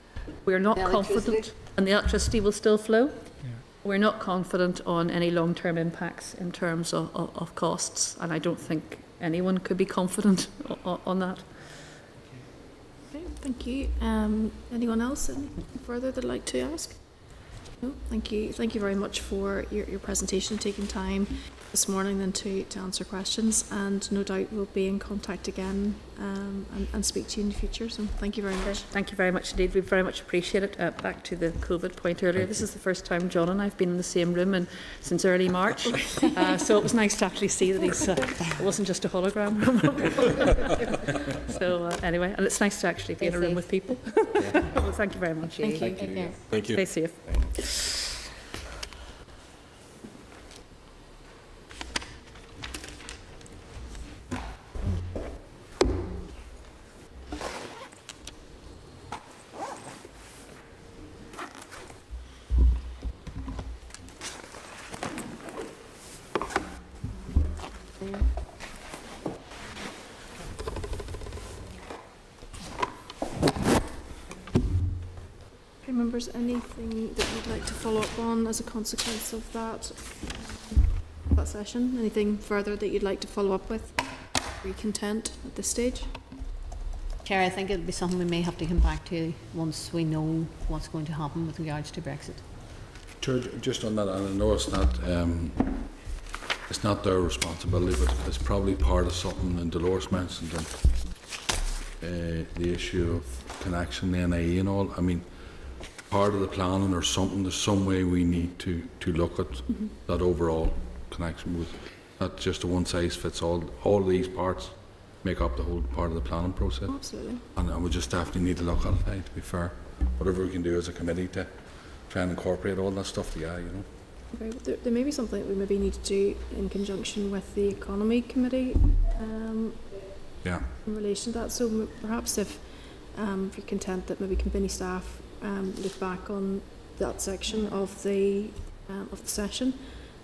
We're not confident, and the electricity will still flow. We're not confident on any long-term impacts in terms of, of, of, costs, and I don't think anyone could be confident on, on that. Okay, thank you. Um, anyone else? Anything further they'd like to ask? Thank you. Thank you very much for your, your presentation, taking time this morning then to, to answer questions. And no doubt we'll be in contact again um, and, and speak to you in the future. So thank you very much. Thank you very much indeed. We very much appreciate it. Uh, back to the COVID point earlier. This is the first time John and I have been in the same room and since early March. uh, so it was nice to actually see that he's, uh, it wasn't just a hologram. so uh, anyway, and it's nice to actually be in a room with people. well, thank you very much. Thank you. Take care. Thank you. Stay safe. Members, anything that you'd like to follow up on as a consequence of that, that session? Anything further that you'd like to follow up with? Are you content at this stage? Chair, I think it'll be something we may have to come back to once we know what's going to happen with regards to Brexit. Chair, just on that, and I know it's not, um, it's not their responsibility, but it's probably part of something, and Dolores mentioned that, uh, the issue of connection, the NIE and all. I mean, part of the planning or something, there's some way we need to, to look at that overall connection with, not just a one size fits all. All these parts make up the whole part of the planning process. Absolutely. And, and we just definitely need to look at it, to be fair. Whatever we can do as a committee to try and incorporate all that stuff together, you know. Okay, there, there may be something that we maybe need to do in conjunction with the economy committee um, Yeah. in relation to that. So m- perhaps if, um, if you're content that maybe company staff um, look back on that section of the um, of the session,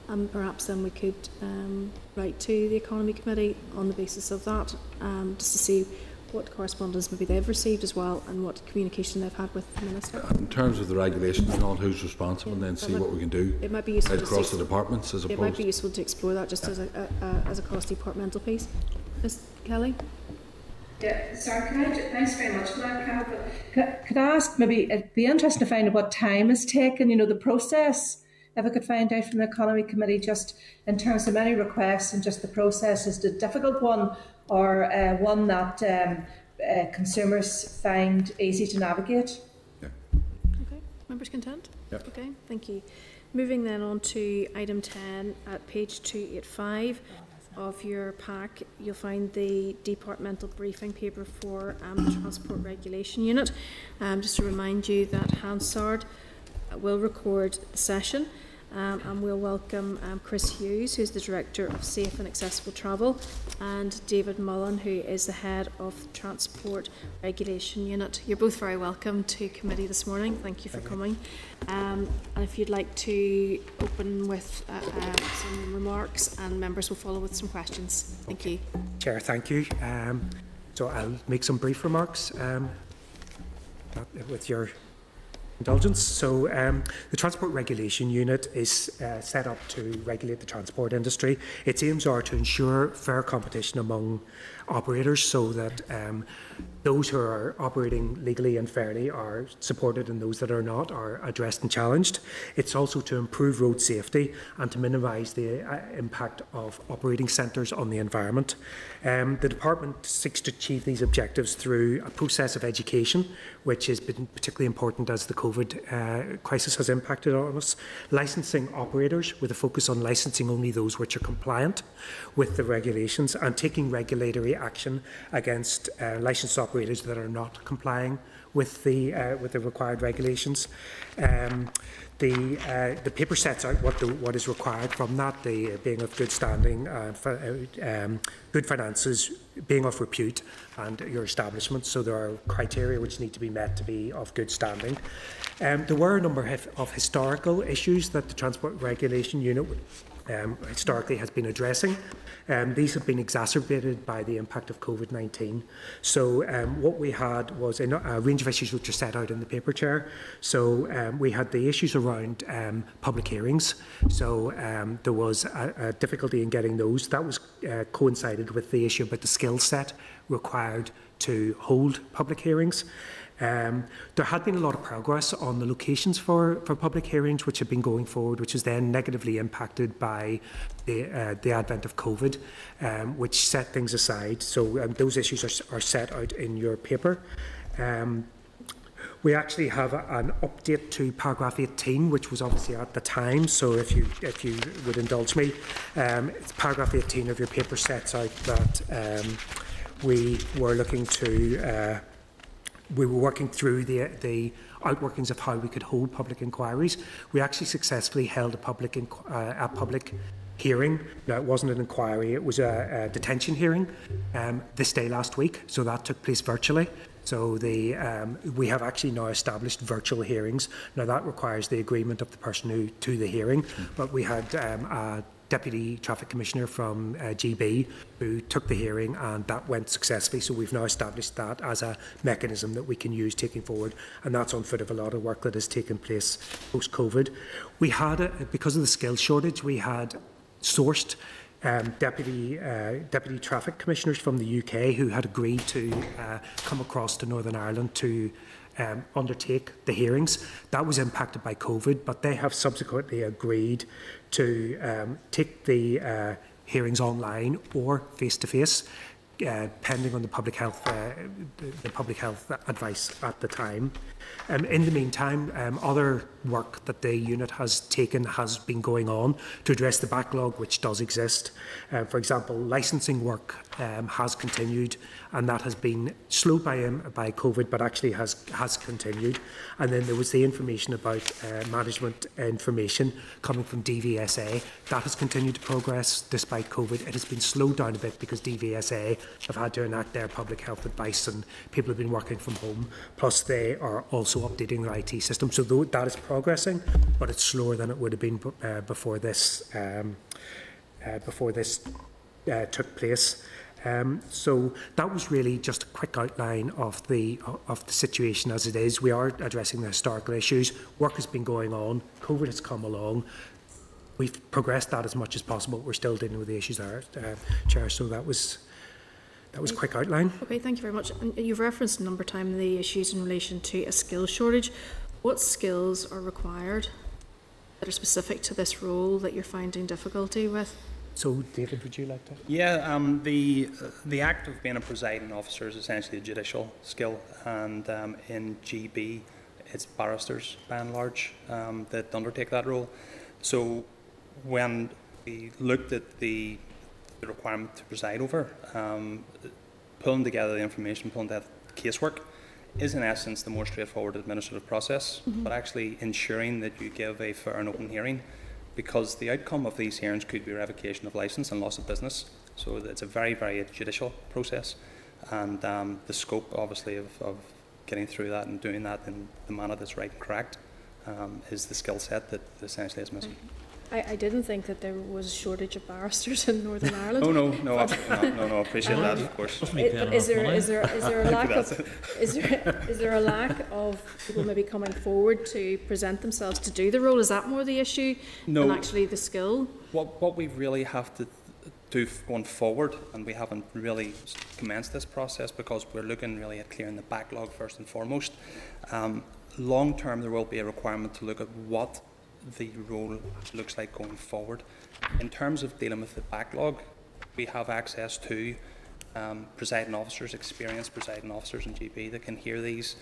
and perhaps then we could um, write to the economy committee on the basis of that, um, just to see what correspondence maybe they've received as well, and what communication they've had with the minister. In terms of the regulations and all, who's responsible, and then see what we can do It might be useful right across to the departments as It might be useful to explore that just as a, a, a as a cross-departmental piece. Ms Kelly? Yeah, sorry, can I, ju- thanks very much for that, Carol, could, could I ask, maybe, it'd be interesting to find out what time is taken, you know, the process, if I could find out from the Economy Committee, just in terms of many requests and just the process, is it a difficult one or uh, one that um, uh, consumers find easy to navigate? Yeah. Okay, members content? Yep. Okay, thank you. Moving then on to item 10 at page 285 of your pack, you'll find the departmental briefing paper for um, the Transport Regulation Unit. Um, just to remind you that Hansard will record the session um, and we'll welcome um, Chris Hughes, who's the Director of Safe and Accessible Travel, and David Mullen, who is the Head of the Transport Regulation Unit. You're both very welcome to committee this morning. Thank you for coming. Um, and if you'd like to open with uh, uh, some remarks, and members will follow with some questions. Thank you. Chair, thank you. Um, so I'll make some brief remarks um, with your indulgence. So um, the Transport Regulation Unit is uh, set up to regulate the transport industry. Its aims are to ensure fair competition among operators so that um, those who are operating legally and fairly are supported and those that are not are addressed and challenged. It's also to improve road safety and to minimise the uh, impact of operating centres on the environment. Um, the department seeks to achieve these objectives through a process of education, which has been particularly important as the COVID uh, crisis has impacted on us. Licensing operators with a focus on licensing only those which are compliant with the regulations and taking regulatory action against uh, operators that are not complying with the uh, with the required regulations. Um, the uh, the paper sets out what the what is required from that, the uh, being of good standing, uh, uh, um, good finances, being of repute, and your establishment. So there are criteria which need to be met to be of good standing. Um, there were a number of historical issues that the Transport Regulation Unit um, historically has been addressing. Um, these have been exacerbated by the impact of COVID 19. So, um, what we had was a, a range of issues which are set out in the paper chair. So, um, we had the issues around um, public hearings. So, um, there was a, a difficulty in getting those. That was uh, coincided with the issue about the skill set required to hold public hearings. Um, there had been a lot of progress on the locations for, for public hearings, which had been going forward, which was then negatively impacted by the, uh, the advent of COVID, um, which set things aside. So um, those issues are, are set out in your paper. Um, we actually have a, an update to paragraph 18, which was obviously at the time. So if you if you would indulge me, um, paragraph 18 of your paper sets out that um, we were looking to uh, we were working through the, the outworkings of how we could hold public inquiries. We actually successfully held a public, uh, a public hearing. Now, it wasn't an inquiry, it was a, a detention hearing um, this day last week, so that took place virtually. So the, um, we have actually now established virtual hearings. Now, that requires the agreement of the person who to the hearing, but we had um, a Deputy Traffic Commissioner from uh, GB who took the hearing and that went successfully. So we've now established that as a mechanism that we can use taking forward. And that's on foot of a lot of work that has taken place post-COVID. We had, a, because of the skill shortage, we had sourced um, deputy uh, deputy traffic commissioners from the UK who had agreed to uh, come across to Northern Ireland to um, undertake the hearings. That was impacted by COVID, but they have subsequently agreed to um, take the uh, hearings online or face to face, uh, pending on the public health uh, the public health advice at the time. Um, in the meantime, um, other work that the unit has taken has been going on to address the backlog which does exist. Uh, for example, licensing work um, has continued, and that has been slowed by um, by COVID, but actually has has continued. And then there was the information about uh, management information coming from DVSA that has continued to progress despite COVID. It has been slowed down a bit because DVSA have had to enact their public health advice, and people have been working from home. Plus, they are also updating their IT system, so that is progressing, but it's slower than it would have been uh, before this. Um, uh, before this uh, took place. Um, so that was really just a quick outline of the of the situation as it is. We are addressing the historical issues. Work has been going on. COVID has come along. We've progressed that as much as possible. We're still dealing with the issues there, uh, Chair. So that was that was a quick outline. Okay, thank you very much. And you've referenced a number of times the issues in relation to a skills shortage. What skills are required that are specific to this role that you're finding difficulty with? So, David, would you like to? Yeah, um, the the act of being a presiding officer is essentially a judicial skill, and um, in GB, it's barristers by and large um, that undertake that role. So, when we looked at the the requirement to preside over. Um, pulling together the information, pulling together casework is in essence the more straightforward administrative process, mm-hmm. but actually ensuring that you give a fair and open hearing because the outcome of these hearings could be revocation of license and loss of business. So it's a very, very judicial process. And um, the scope, obviously, of, of, getting through that and doing that in the manner that's right and correct um, is the skill set that essentially is missing. Mm-hmm. I, I didn't think that there was a shortage of barristers in Northern Ireland. oh no, no, absolutely not. No, no, I appreciate um, that, of course. It, but is there is there is there a lack of is there is there a lack of people maybe coming forward to present themselves to do the role? Is that more the issue no, than actually the skill? What what we really have to do going forward, and we haven't really commenced this process because we're looking really at clearing the backlog first and foremost. Um, long term, there will be a requirement to look at what the role looks like going forward. In terms of dealing with the backlog, we have access to um, presiding officers, experienced presiding officers in GB that can hear these.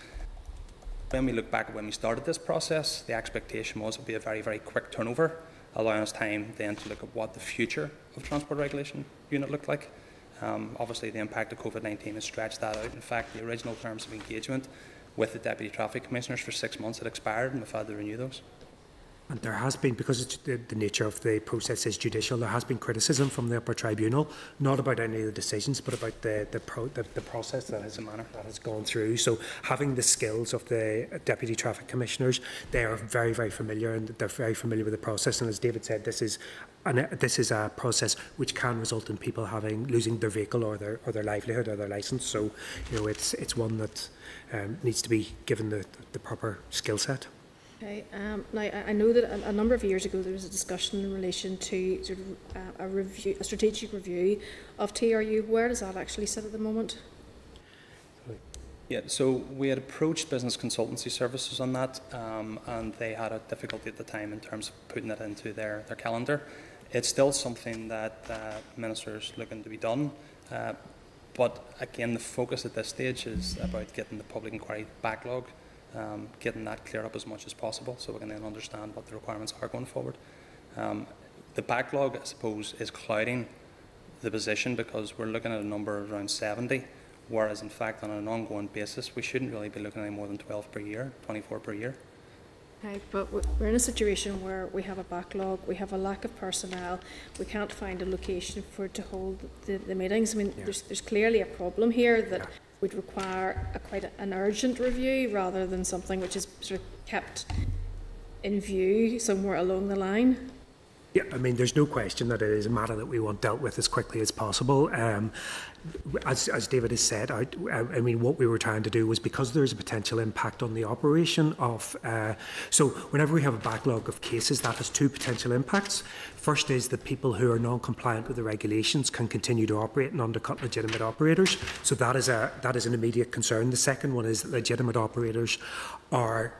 When we look back at when we started this process, the expectation was it would be a very, very quick turnover, allowing us time then to look at what the future of Transport Regulation Unit looked like. Um, obviously, the impact of COVID-19 has stretched that out. In fact, the original terms of engagement with the Deputy Traffic Commissioners for six months had expired and we've had to renew those. And there has been, because the, the, nature of the process is judicial, there has been criticism from the upper tribunal, not about any of the decisions, but about the the, pro, the, the process that has, that has gone through. So having the skills of the deputy traffic commissioners, they are very, very familiar, and they're very familiar with the process. And as David said, this is and this is a process which can result in people having losing their vehicle or their or their livelihood or their license. So, you know, it's it's one that um, needs to be given the the proper skill set. Okay. Um, now, I know that a, number of years ago there was a discussion in relation to sort of uh, a review, a strategic review of TRU. Where does that actually sit at the moment? Yeah, so we had approached business consultancy services on that, um, and they had a difficulty at the time in terms of putting it into their, their calendar. It's still something that uh, ministers looking to be done, uh, but again, the focus at this stage is about getting the public inquiry backlog, um, getting that cleared up as much as possible, so we can then understand what the requirements are going forward. Um, the backlog, I suppose, is clouding the position because we're looking at a number of around 70 whereas in fact on an ongoing basis we shouldn't really be looking at any more than 12 per year, 24 per year. Okay, but we're in a situation where we have a backlog, we have a lack of personnel, we can't find a location for to hold the, the meetings. I mean, Yeah. there's, there's clearly a problem here that Yeah. Would require a, quite an urgent review rather than something which is sort of kept in view somewhere along the line. Yeah, I mean, there's no question that it is a matter that we want dealt with as quickly as possible. Um, as, as David has said, I, I mean, what we were trying to do was because there's a potential impact on the operation of. Uh, so, whenever we have a backlog of cases, that has two potential impacts. First is that people who are non-compliant with the regulations can continue to operate and undercut legitimate operators. So that is a that is an immediate concern. The second one is that legitimate operators are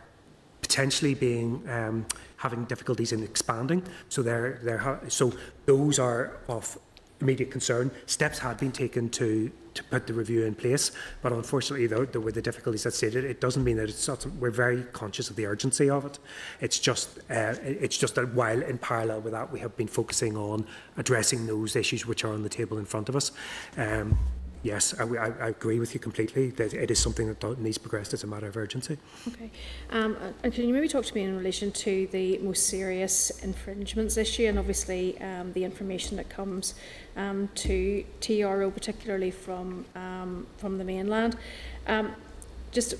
potentially being um, having difficulties in expanding. So they're, they're so those are of immediate concern. Steps had been taken to to put the review in place, but unfortunately, though, there were the difficulties that stated. It doesn't mean that it's not. We're very conscious of the urgency of it. It's just uh, it's just that while in parallel with that, we have been focusing on addressing those issues which are on the table in front of us. Um, Yes, I, I, I agree with you completely. That it is something that needs progressed as a matter of urgency. Okay. Um, and can you maybe talk to me in relation to the most serious infringements issue and obviously um, the information that comes um, to TRO, particularly from um, from the mainland? Um, just,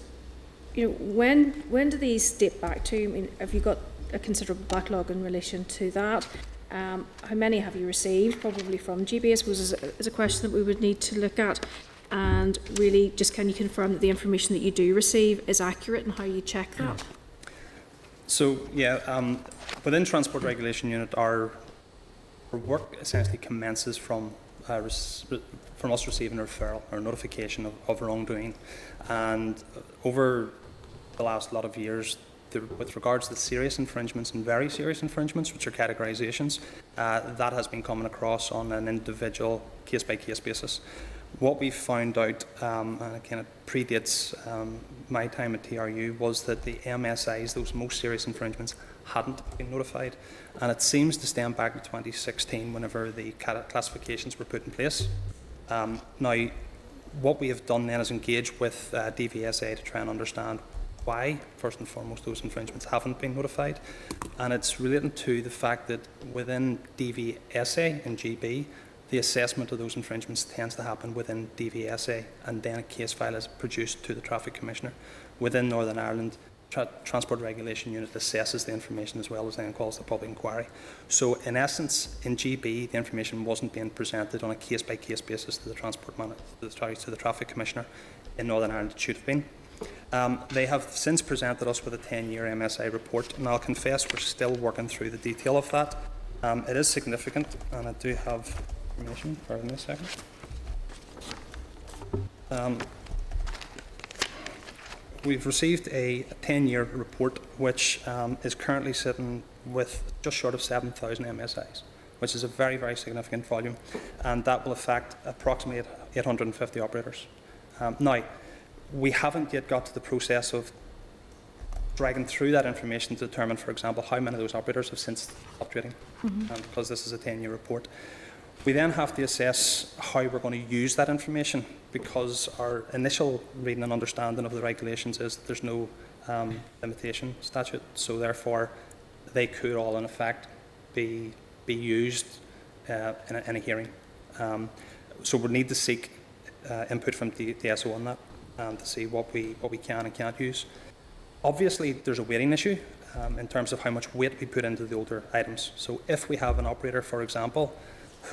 you know, when when do these date back to? I mean, have you got a considerable backlog in relation to that? Um, how many have you received? Probably from GB, I suppose, is a, is a question that we would need to look at. And really, just can you confirm that the information that you do receive is accurate and how you check that? So yeah, um, within Transport Regulation Unit, our, our work essentially commences from uh, from us receiving a referral or notification of, of wrongdoing, and over the last lot of years, the, with regards to the serious infringements and very serious infringements, which are categorisations, uh, that has been coming across on an individual case by case basis. What we found out, um, and again it predates um, my time at TRU, was that the MSIs, those most serious infringements, hadn't been notified. And it seems to stem back to 2016 whenever the classifications were put in place. Um, now, what we have done then is engage with uh, DVSA to try and understand why, first and foremost, those infringements haven't been notified. And it's relating to the fact that within DVSA and GB, the assessment of those infringements tends to happen within DVSA, and then a case file is produced to the Traffic Commissioner. Within Northern Ireland, Tra- Transport Regulation Unit assesses the information as well as then calls the public inquiry. So, in essence, in GB, the information wasn't being presented on a case-by-case basis to the Transport Man- to the, sorry, to the Traffic Commissioner. In Northern Ireland, it should have been. Um, they have since presented us with a 10-year MSI report, and I'll confess we're still working through the detail of that. Um, it is significant, and I do have information. Pardon me a second. Um, we've received a 10-year report, which um, is currently sitting with just short of 7,000 MSIs, which is a very, very significant volume, and that will affect approximately 850 operators. Um, now, we haven't yet got to the process of dragging through that information to determine, for example, how many of those operators have since stopped trading, um, because this is a 10-year report. We then have to assess how we're going to use that information because our initial reading and understanding of the regulations is that there's no um, limitation statute, so therefore they could all in effect be, be used uh, in, a, in a hearing. Um, so we need to seek uh, input from the DSO on that um, to see what we, what we can and can't use. Obviously, there's a weighting issue um, in terms of how much weight we put into the older items. So if we have an operator, for example,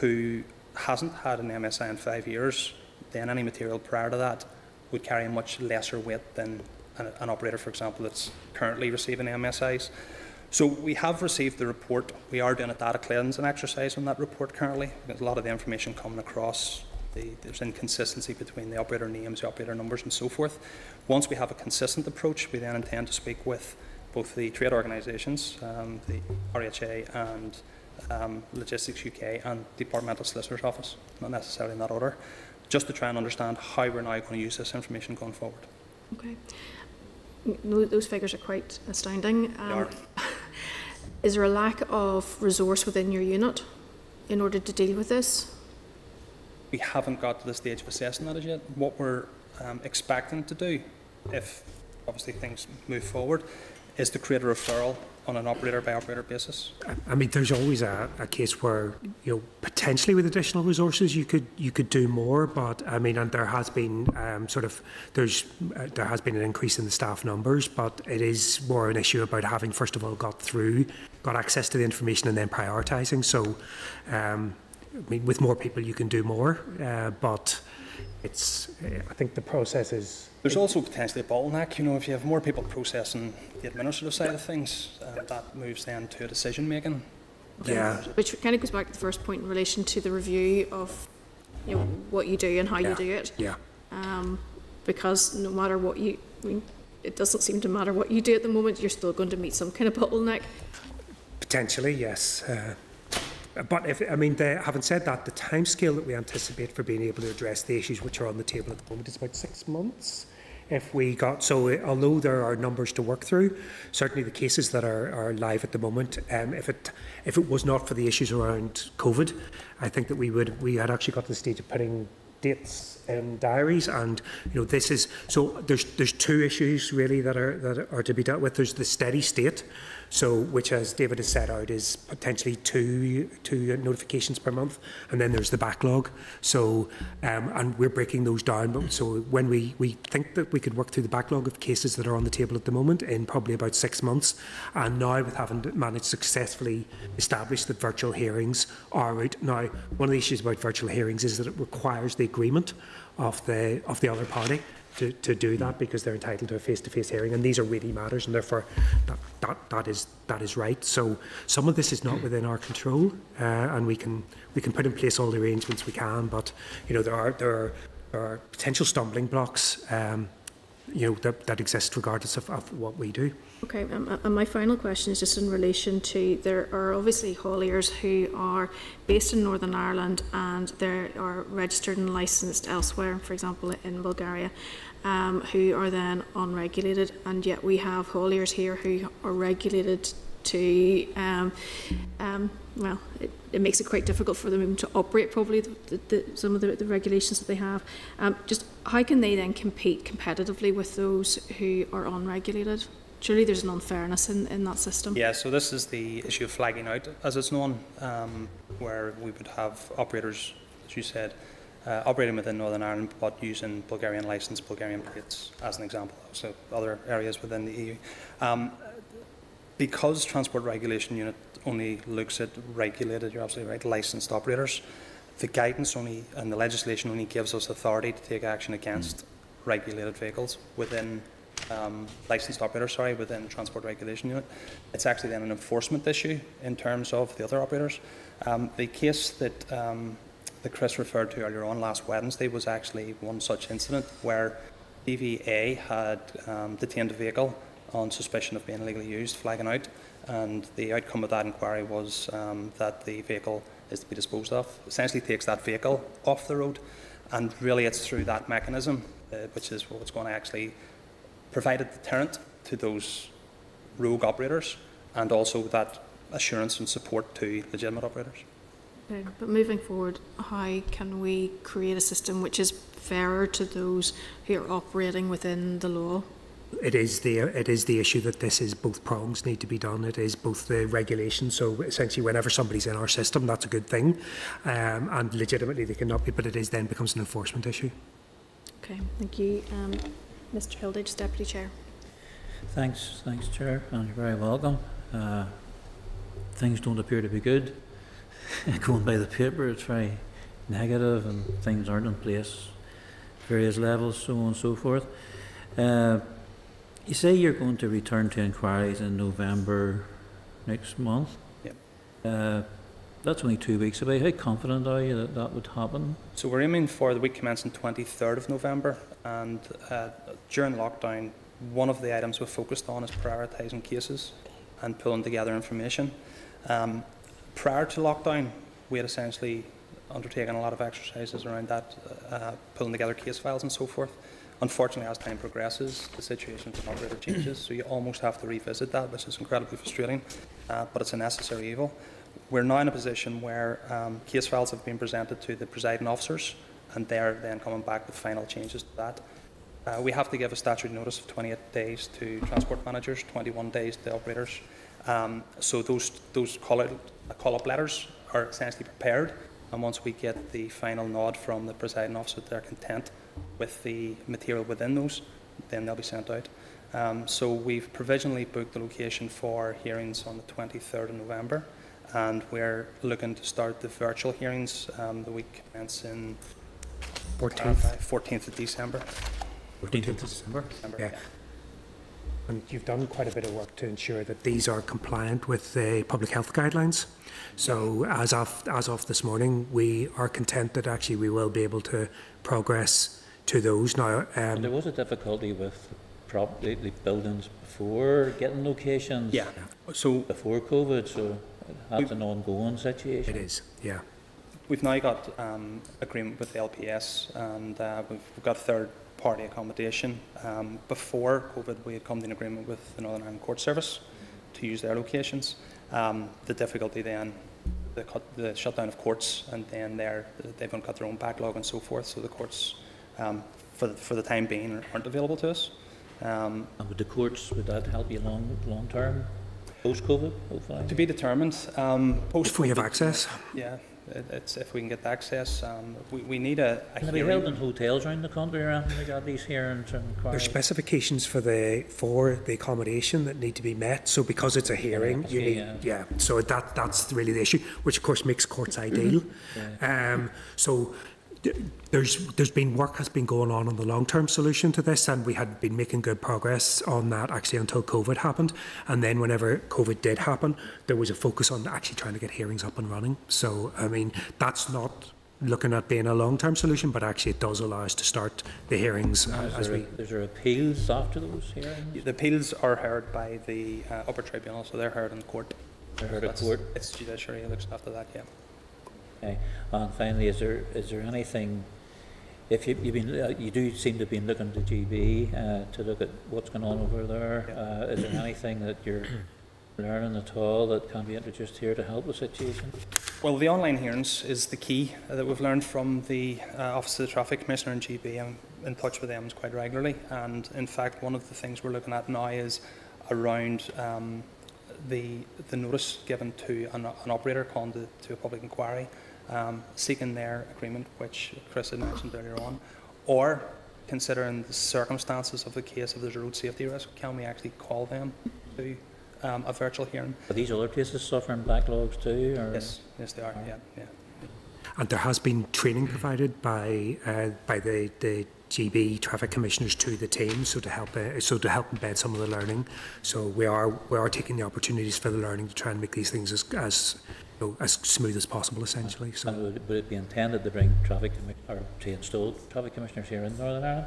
who hasn't had an MSI in five years, then any material prior to that would carry a much lesser weight than an, an operator, for example, that's currently receiving MSIs. So we have received the report. We are doing a data cleansing exercise on that report currently. There's a lot of the information coming across the, there's inconsistency between the operator names, the operator numbers, and so forth. Once we have a consistent approach, we then intend to speak with both the trade organisations, um, the RHA and um, Logistics UK and Departmental Solicitor's Office, not necessarily in that order, just to try and understand how we're now going to use this information going forward. Okay. Those figures are quite astounding. Um, are. is there a lack of resource within your unit in order to deal with this? We haven't got to the stage of assessing that as yet. What we're um, expecting to do, if obviously things move forward, is to create a referral on an operator by operator basis. I mean, there's always a, a case where you know potentially with additional resources you could you could do more, but I mean, and there has been um, sort of there's uh, there has been an increase in the staff numbers, but it is more an issue about having first of all got through, got access to the information, and then prioritising. So, um, I mean, with more people you can do more, uh, but it's I think the process is There's also potentially a bottleneck. You know, if you have more people processing the administrative side of things, uh, that moves then to a decision making. yeah. Which kind of goes back to the first point in relation to the review of you know, what you do and how Yeah. you do it. Yeah. Um, because no matter what you, I mean, it doesn't seem to matter what you do at the moment, you're still going to meet some kind of bottleneck. Potentially, yes. Uh, but if I mean, the, having said that, the timescale that we anticipate for being able to address the issues which are on the table at the moment is about six months. If we got so, uh, although there are numbers to work through, certainly the cases that are, are live at the moment, um, if it if it was not for the issues around COVID, I think that we would we had actually got to the stage of putting dates in diaries and you know this is so there's there's two issues really that are that are to be dealt with there's the steady state So, which, as David has set out, is potentially two two notifications per month, and then there's the backlog. So, um, and we're breaking those down. But so when we we think that we could work through the backlog of cases that are on the table at the moment in probably about six months, and now with having managed successfully establish that virtual hearings are out. Now, one of the issues about virtual hearings is that it requires the agreement of the of the other party. To, to do that because they're entitled to a face-to-face hearing and these are weighty matters and therefore that, that, that is that is right. So some of this is not within our control uh, and we can we can put in place all the arrangements we can but you know there are there are, there are potential stumbling blocks um, you know that, that exist regardless of, of what we do. Okay, um, and my final question is just in relation to there are obviously hauliers who are based in Northern Ireland and they are registered and licensed elsewhere, for example in Bulgaria, um, who are then unregulated, and yet we have hauliers here who are regulated to, um, um, well, it, it makes it quite difficult for them to operate probably the, the, the, some of the, regulations that they have. Um, just how can they then compete competitively with those who are unregulated? Surely there's an unfairness in, in that system. Yeah, so this is the issue of flagging out, as it's known, um, where we would have operators, as you said, uh, operating within Northern Ireland but using Bulgarian license, Bulgarian plates, as an example, so other areas within the EU. Um, because Transport Regulation Unit only looks at regulated, you're absolutely right, licensed operators, the guidance only and the legislation only gives us authority to take action against regulated vehicles within um, licensed operators, sorry, within Transport Regulation Unit. It's actually then an enforcement issue in terms of the other operators. Um, the case that, um, that Chris referred to earlier on last Wednesday was actually one such incident where DVA had um, detained a vehicle on suspicion of being illegally used, flagging out, and the outcome of that inquiry was um, that the vehicle is to be disposed of. Essentially takes that vehicle off the road, and really it's through that mechanism, uh, which is what's going to actually provide a deterrent to those rogue operators, and also that assurance and support to legitimate operators. Okay, but moving forward, how can we create a system which is fairer to those who are operating within the law? it is the it is the issue that this is both prongs need to be done. It is both the regulation. So essentially, whenever somebody's in our system, that's a good thing, um, and legitimately they cannot be. But it is then becomes an enforcement issue. Okay, thank you. Um, Mr Hilditch, Deputy Chair. Thanks, thanks, Chair, and you're very welcome. Uh, things don't appear to be good. Going by the paper, it's very negative and things aren't in place, various levels, so on and so forth. Uh, you say you're going to return to inquiries in November next month. Yep. Uh, That's only two weeks away. How confident are you that that would happen? So we're aiming for the week commencing 23rd of November, and uh, during lockdown, one of the items we've focused on is prioritising cases and pulling together information. Um, prior to lockdown, we had essentially undertaken a lot of exercises around that, uh, pulling together case files and so forth. Unfortunately, as time progresses, the situation for an operator changes, so you almost have to revisit that, which is incredibly frustrating, uh, but it's a necessary evil. We're now in a position where um, case files have been presented to the presiding officers, and they're then coming back with final changes to that. Uh, we have to give a statutory notice of 28 days to transport managers, 21 days to operators. Um, so those those call, out, call up letters are essentially prepared, and once we get the final nod from the presiding officer that they're content with the material within those, then they'll be sent out. Um, so we've provisionally booked the location for hearings on the 23rd of November, and we're looking to start the virtual hearings um, the week commencing 14th. 14th of December. 14th of December? December Yeah. And you've done quite a bit of work to ensure that these are compliant with the public health guidelines. So as of as of this morning, we are content that actually we will be able to progress to those now. But there Um, was a difficulty with prop, the, the buildings before getting locations. Yeah. So Before COVID, so that's an ongoing situation. it is, yeah. We've now got um, agreement with the LPS and uh, we've, we've got third party accommodation. Um, before COVID, we had come to an agreement with the Northern Ireland Court Service to use their locations. Um, the difficulty then, the, cut, the shutdown of courts, and then they're, they've got their own backlog and so forth, so the courts, um, for, the, for the time being, aren't available to us. Um, And with the courts, would that help you long, long term, post-COVID, hopefully? to be determined. Um, post If we have access. Yeah, it, it's, if we can get the access, um, we, we need a, a Can hearing. Can held in hotels around the country around like got these hearings and inquiries? There's specifications for the for the accommodation that need to be met. So because it's a hearing, yeah, you need yeah. yeah. So that that's really the issue, which of course makes courts ideal. Yeah. Um, so there's there's been work has been going on on the long term solution to this, and we had been making good progress on that actually until COVID happened. And then whenever COVID did happen, there was a focus on actually trying to get hearings up and running. So I mean that's not looking at being a long term solution, but actually it does allow us to start the hearings uh, as there, we is there appeals after those hearings? The appeals are heard by the uh, upper tribunal, so they're heard in court. They're heard at That's- court? It's judiciary that looks after that, yeah. Okay. And finally, is there, is there anything, if you, you've been, uh, you do seem to have been looking to GB uh, to look at what's going on over there, uh, is there anything that you're learning at all that can be introduced here to help the situation? Well, the online hearings is the key that we've learned from the uh, Office of the Traffic Commissioner in GB. I'm in touch with them quite regularly, and in fact, one of the things we're looking at now is around um, the the notice given to an, an operator called to, to a public inquiry, um, seeking their agreement, which Chris had mentioned earlier on, or considering the circumstances of the case, if there's a road safety risk, can we actually call them to um, a virtual hearing? Are these other places suffering backlogs too, or? Yes, yes, they are. Yeah, yeah. And there has been training provided by uh, by the, the GB traffic commissioners to the team, so to help uh, so to help embed some of the learning. So we are we are taking the opportunities for the learning to try and make these things as as you know, as smooth as possible, essentially. So And would, would it be intended to bring traffic, commi- or to install traffic commissioners here in Northern Ireland?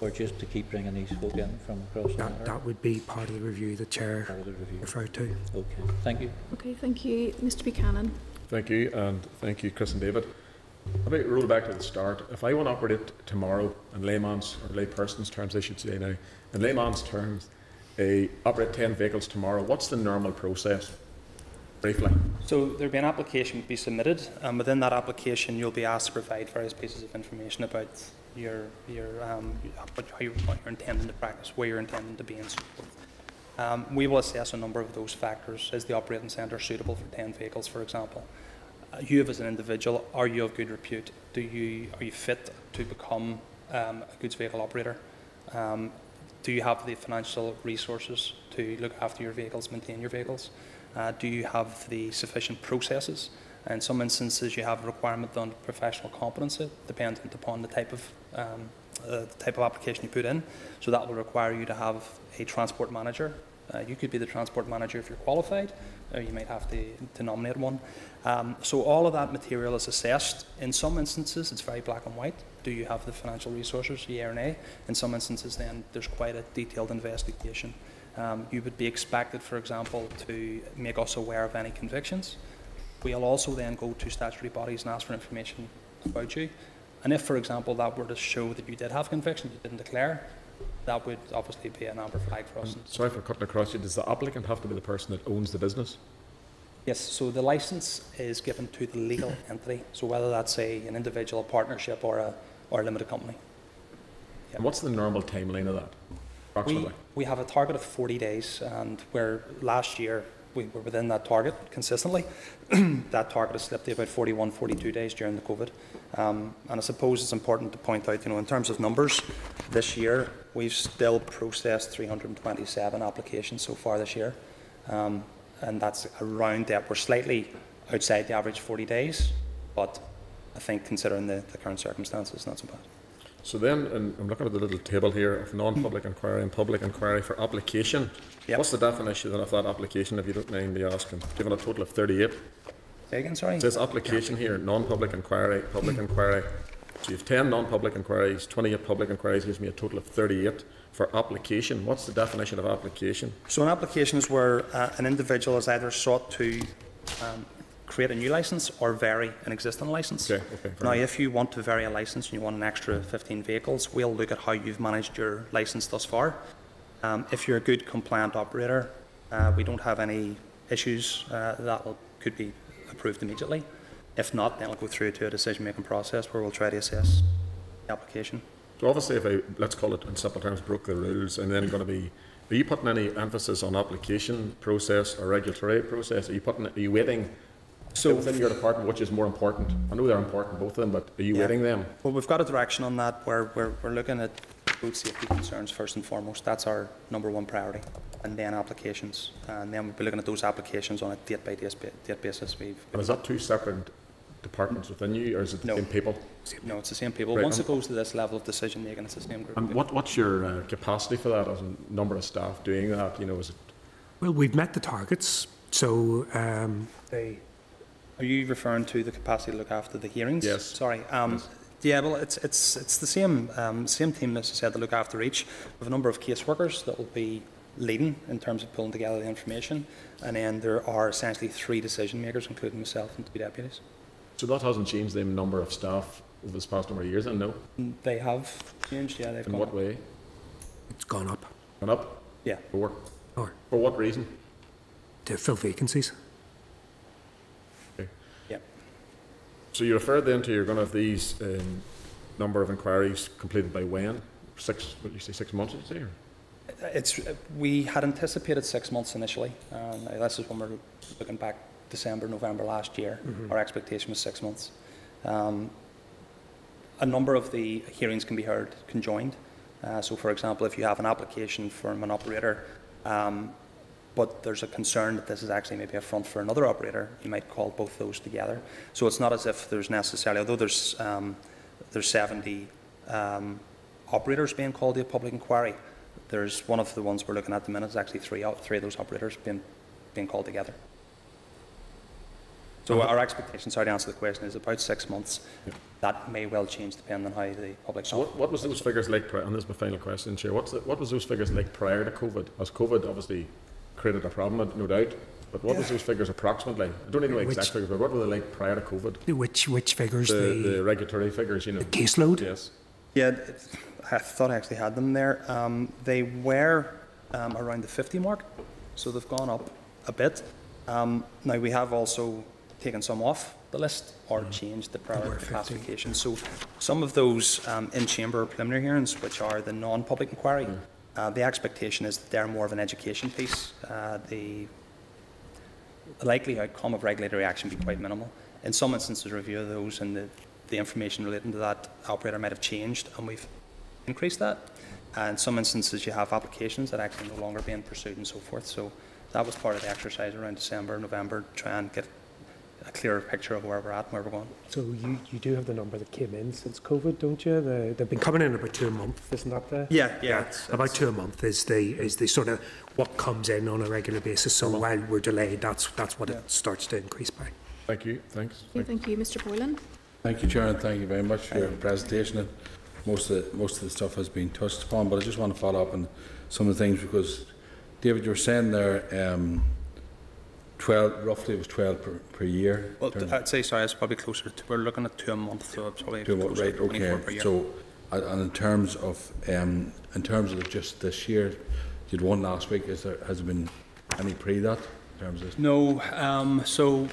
Or just to keep bringing these folk in from across the that, water? that would be part of the review the chair Part of the review. referred to. Okay, thank you. Okay, thank you. Mr Buchanan. Thank you, and thank you, Chris and David. If I roll back to the start, if I want to operate tomorrow, in layman's or layperson's terms, I should say now, in layman's terms, uh, operate 10 vehicles tomorrow, what's the normal process? Briefly. So there'll be an application be submitted, and within that application, you'll be asked to provide various pieces of information about your your um, how you, what you're intending to practice, where you're intending to be, and so forth. Um, we will assess a number of those factors. Is the operating centre suitable for 10 vehicles, for example? Uh, you, as an individual, are you of good repute? Do you are you fit to become um, a goods vehicle operator? Um, do you have the financial resources to look after your vehicles, maintain your vehicles? Uh, do you have the sufficient processes? In some instances, you have a requirement on professional competency, dependent upon the type of um, uh, the type of application you put in. So that will require you to have a transport manager Uh, you could be the transport manager if you're qualified, or you might have to, to nominate one. Um, so all of that material is assessed. In some instances, it's very black and white. Do you have the financial resources, yeah or nay? In some instances, then there's quite a detailed investigation. Um, you would be expected, for example, to make us aware of any convictions. We'll also then go to statutory bodies and ask for information about you. And if, for example, that were to show that you did have convictions, you didn't declare, that would obviously be an amber flag for us. And sorry for cutting across you. Does the applicant have to be the person that owns the business? Yes, so the license is given to the legal entity, so whether that's a, an individual, partnership, or a, or a limited company. And what's the normal timeline of that, approximately? we have a target of 40 days, and where last year we were within that target consistently, that target has slipped to about 41, 42 days during the COVID. Um, and I suppose it's important to point out, you know, in terms of numbers, this year we've still processed 327 applications so far this year. Um, and that's around that. We're slightly outside the average 40 days, but I think considering the, the current circumstances, not so bad. So then, and I'm looking at the little table here of non-public inquiry and public inquiry for application. Yep. What's the definition of that application, if you don't mind me asking? Given a total of 38. Say again, sorry? It says application here, non-public inquiry, public inquiry. So you have 10 non-public inquiries, 28 public inquiries, gives me a total of 38 for application. What's the definition of application? So an application is where uh, an individual has either sought to um, create a new license or vary an existing license. Okay, okay. Now, if you want to vary a license and you want an extra 15 vehicles, we'll look at how you've managed your license thus far. Um, if you're a good compliant operator, uh, we don't have any issues uh, that will, could be approved immediately. If not, then it'll go through to a decision-making process where we'll try to assess the application. So obviously, if I, let's call it in simple terms, broke the rules, and then going to be, are you putting any emphasis on application process or regulatory process? Are you putting, are you weighting? So within your department, which is more important? I know they're important, both of them, but are you Yeah. weighting them? Well, we've got a direction on that where we're, we're looking at food safety concerns first and foremost. That's our number one priority. And then applications. And then we'll be looking at those applications on a date by date date basis. We've, And is that two separate departments within you, or is it the No. same people? no, it's the same people. Right, Once and- it goes to this level of decision making, it's the same group. And what, what's your uh, capacity for that as a number of staff doing that? You know, is it Well, we've met the targets, so um, they Are you referring to the capacity to look after the hearings? Yes. Sorry. Um, Yeah, well, it's, it's, it's the same, um, same team, as I said, to look after each. We have a number of caseworkers that will be leading in terms of pulling together the information. And then there are essentially three decision makers, including myself and two deputies. So that hasn't changed the number of staff over this past number of years, and no? They have changed, yeah, they've In gone what up. way? it's gone up Gone up? Yeah. For? Or- For what reason? to fill vacancies. Yeah. So you referred then to you're going to have these um, number of inquiries completed by when? Six, what did you say, six months, did you say? It's, we had anticipated six months initially. Um, this is when we're looking back December, November last year. Our expectation was six months. Um, a number of the hearings can be heard conjoined. Uh, so, for example, if you have an application from an operator, um, but there's a concern that this is actually maybe a front for another operator, you might call both those together. So it's not as if there's necessarily, although there's um, there's 70 um, operators being called to a public inquiry, there's one of the ones we're looking at at the minute is actually three three of those operators being being called together. So our expectation, sorry to answer the question, is about six months. That may well change depending on how the public. So what, what was those figures like, pri- and this is my final question, Chair, what's the, what was those figures like prior to COVID? As COVID obviously created a problem, no doubt, but what was those figures approximately? I don't need to know exact Which- figures, but what were they like prior to COVID? Which which figures The, the, the regulatory figures, you know? The caseload? Yes. Yeah, I thought I actually had them there. Um, they were um, around the 50 mark, so they've gone up a bit. Um, now we have also taken some off the list or changed the priority classification. So some of those um, in-chamber preliminary hearings, which are the non-public inquiry, uh, the expectation is that they're more of an education piece. Uh, the likely outcome of regulatory action be quite minimal. In some instances, review of those and the, the information relating to that operator might have changed, and we've increased that. And in some instances, you have applications that actually no longer being pursued and so forth. So that was part of the exercise around December, November, try and get a clearer picture of where we're at and where we're going. So you, you do have the number that came in since COVID, don't you? The, they've been coming in about two a month, isn't that the? Yeah, yeah. it's- about it's- two a month is the is the sort of what comes in on a regular basis. So while we're delayed, that's that's what Yeah. it starts to increase by. Thank you, thanks. Okay, thank you. Mr Boylan? Thank you, Chair, and thank you very much for your presentation. And most of the, most of the stuff has been touched upon, but I just want to follow up on some of the things because, David, you were saying there, um, 12, roughly it was 12 per, per year. Well, I'd say, sorry, it's probably closer to, we're looking at two a month, so it's probably two, closer to 24 per Okay. year. So, and in terms of um, in terms of just this year, you'd one last week. Is there has there been any pre that in terms of? No, um, so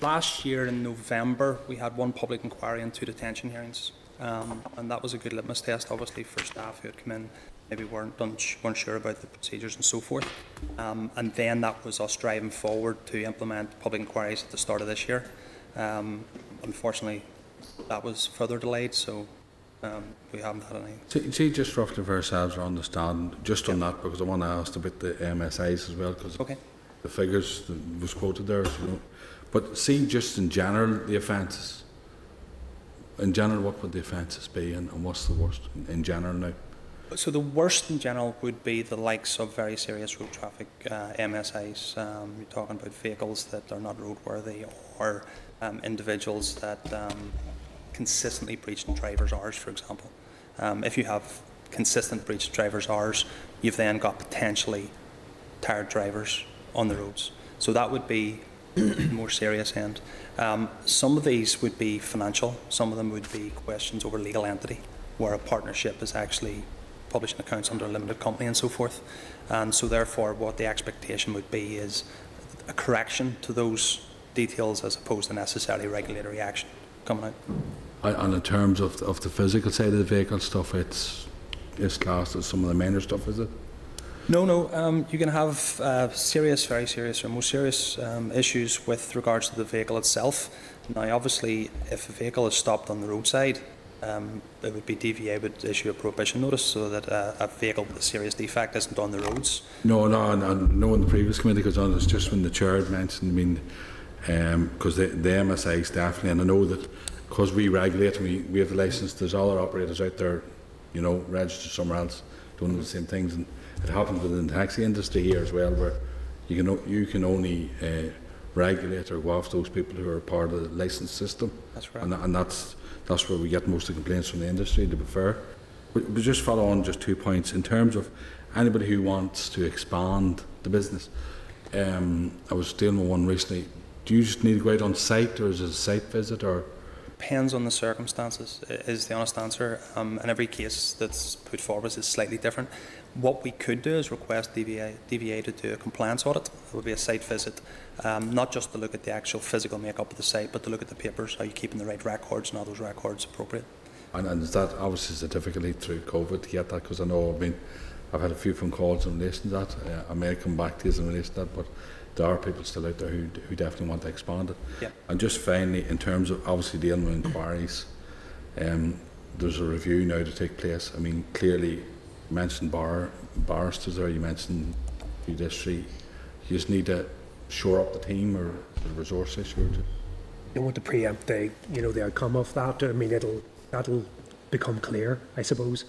last year in November, we had one public inquiry and two detention hearings. Um, and that was a good litmus test, obviously, for staff who had come in, maybe weren't, weren't sure about the procedures and so forth. Um, and then that was us driving forward to implement public inquiries at the start of this year. Um, unfortunately, that was further delayed, so um, we haven't had any. See, see, just roughly for ourselves, or understand just on that because I want to ask about the MSIs as well because Okay. the figures that was quoted there. You know. But see, just in general, the offences. In general, what would the offences be, and, and what's the worst in, in general now? So the worst in general would be the likes of very serious road traffic uh, MSIs. Um, you're talking about vehicles that are not roadworthy or um, individuals that um, consistently breach drivers' hours, for example. Um, if you have consistent breach of drivers' hours, you've then got potentially tired drivers on the roads. So that would be more serious end. Um, some of these would be financial. Some of them would be questions over legal entity, where a partnership is actually publishing accounts under a limited company and so forth. And so therefore, what the expectation would be is a correction to those details as opposed to necessarily regulatory action coming out. And- in terms of of the physical side of the vehicle stuff, it's it's classed as some of the minor stuff, is it? No, no. Um, you can have uh, serious, very serious, or most serious um, issues with regards to the vehicle itself. Now, obviously, if a vehicle is stopped on the roadside, um, it would be DVA would issue a prohibition notice so that uh, a vehicle with a serious defect isn't on the roads. No, no, no, no. In the previous committee, because on it's just when the chair mentioned. I mean, because the, the MSIs definitely, and I know that because we regulate, we we have the license. There's other operators out there, you know, registered somewhere else, doing the same things, and it happens within the taxi industry here as well, where you can you can only uh, regulate or go after those people who are part of the license system. That's right. And, and that's that's where we get most of the complaints from the industry. To be fair, but, but just follow on just two points in terms of anybody who wants to expand the business. Um, I was dealing with one recently. Do you just need to go out on site, or is it a site visit, or Depends on the circumstances, is the honest answer. Um, and every case that's put forward is slightly different. What we could do is request DVA, DVA to do a compliance audit. It would be a site visit, um, not just to look at the actual physical makeup of the site, but to look at the papers. Are you keeping the right records and are those records appropriate? and, and is that obviously is a difficulty through COVID to get that? Because I know I mean I've had a few phone calls in relation to that. Uh, I may come back to you in relation to that, but there are people still out there who who definitely want to expand it. Yeah. And just finally, in terms of obviously dealing with inquiries, um, there's a review now to take place. I mean, clearly, you mentioned bar barristers there. You mentioned judiciary. You just need to shore up the team or the resource issue. Or don't want to preempt the you know the outcome of that. I mean, it'll that'll become clear, I suppose.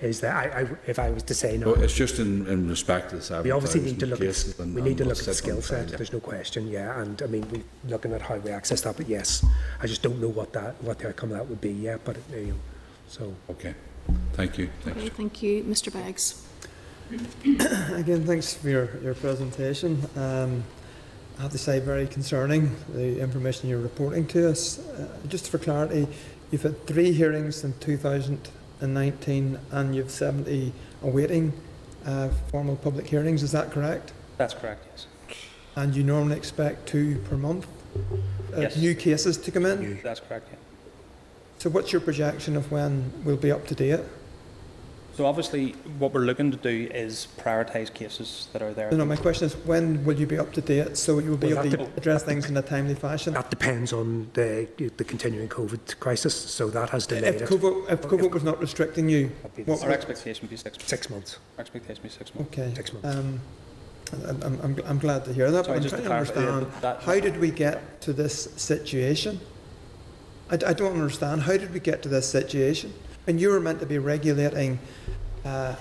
Is that I, I if I was to say no, Well, it's just in, in respect to the we obviously need to look at and- we need to look at the skill set. There's no question, yeah. And I mean, we're looking at how we access that, but yes, I just don't know what that what the outcome of that would be yet. But you know, so Okay. Thank you. Thanks. Okay, thank you. Mr Beggs? Again, thanks for your, your presentation. Um, I have to say, very concerning, the information you're reporting to us. Uh, just for clarity, you've had three hearings in 2019 and you've 70 awaiting uh, formal public hearings, is that correct? That's correct, yes. And you normally expect two per month? Uh, Yes. New cases to come in? That's correct, yeah. So what's your projection of when we'll be up to date? So obviously, what we're looking to do is prioritise cases that are there. No, no, my question is, when will you be up to date so you'll be Well, able to address things in a timely fashion? that depends on the the continuing COVID crisis. So that has delayed If it. COVID, if COVID was not restricting you, what Our expectation would be six months. Six months. Our expectation would be six months. Okay. Six months. Um, I'm, I'm, I'm- I'm glad to hear that, Sorry, but I'm just trying to clarify, yeah, understand, that- how did we get to this situation? I, I don't understand, how did we get to this situation? And you were meant to be regulating uh,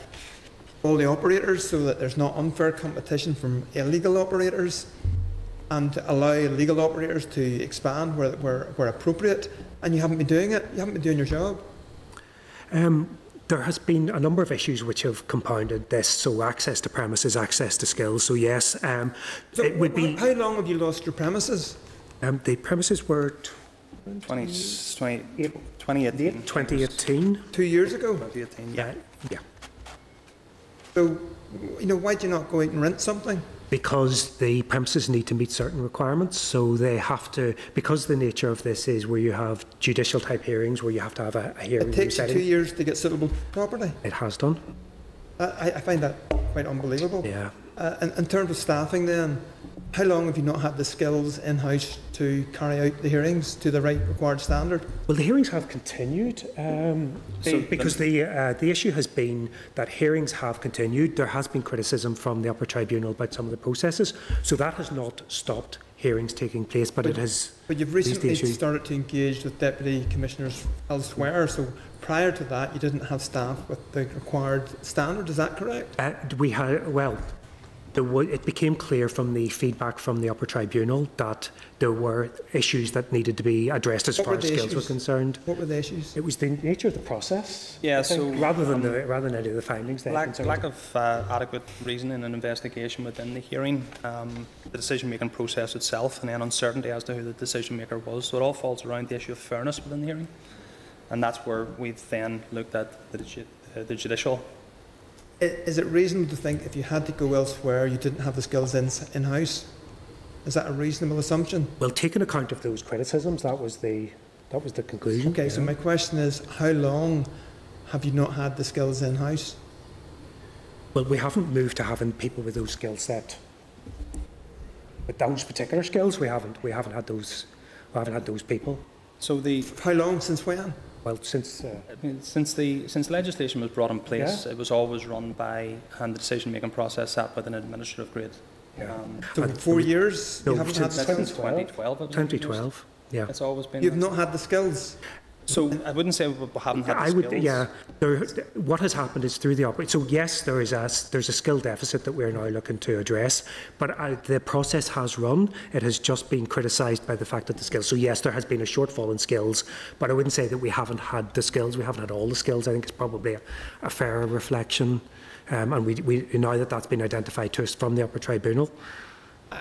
all the operators so that there's not unfair competition from illegal operators and to allow legal operators to expand where, where, where appropriate, and you haven't been doing it, you haven't been doing your job. Um, there has been a number of issues which have compounded this. So access to premises, access to skills. So yes, um, So it would be. How long have you lost your premises? Um, the premises were 20, 20, 2018. 2018. Two years ago? 2018, yeah. Yeah, yeah. So, you know, why do you not go out and rent something? Because the premises need to meet certain requirements, so they have to. Because the nature of this is where you have judicial type hearings, where you have to have a, a hearing. It takes two years to get suitable property. It has done. I, I find that quite unbelievable. Yeah. Uh, in, in terms of staffing, then, how long have you not had the skills in house to carry out the hearings to the right required standard? Well, the hearings have continued um, So because the uh, the issue has been that hearings have continued. There has been criticism from the upper tribunal about some of the processes, so that has not stopped hearings taking place, but it has. But you've recently started to engage with deputy commissioners elsewhere, so prior to that, you didn't have staff with the required standard. Is that correct? Uh, we had well. There wa it became clear from the feedback from the upper tribunal that there were issues that needed to be addressed as What far as the skills were concerned. What were the issues? It was the nature of the process. Yeah, think, so, rather than um, the rather than any of the findings, they had Lack, lack of uh, adequate reasoning and investigation within the hearing, um, the decision-making process itself, and then uncertainty as to who the decision-maker was. So it all falls around the issue of fairness within the hearing, and that's where we've then looked at the, uh, the judicial. I- Is it reasonable to think if you had to go elsewhere, you didn't have the skills in, in-house? Is that a reasonable assumption? Well, taking account of those criticisms, that was the that was the conclusion. Okay, so my question is, how long have you not had the skills in-house? Well, we haven't moved to having people with those skill set. With those particular skills, we haven't. We haven't had those. We haven't had those people. So the How long, since when? Well, since uh, I mean, since the since legislation was brought in place, it was always run by and the decision-making process sat with an administrative grade. Yeah. Um, So And four we- years, no, you haven't had since since skills? 2012, I believe it was. 2012, yeah. It's always been. You've not had the skills? So I wouldn't say we haven't had I would, skills. yeah. There, what has happened is through the operate. So yes, there is a there's a skill deficit that we're now looking to address, but uh, the process has run. It has just been criticised by the fact that the skills. So yes, there has been a shortfall in skills, but I wouldn't say that we haven't had the skills. We haven't had all the skills. I think it's probably a, a fairer reflection, um, and we, we now that that's been identified to us from the upper tribunal.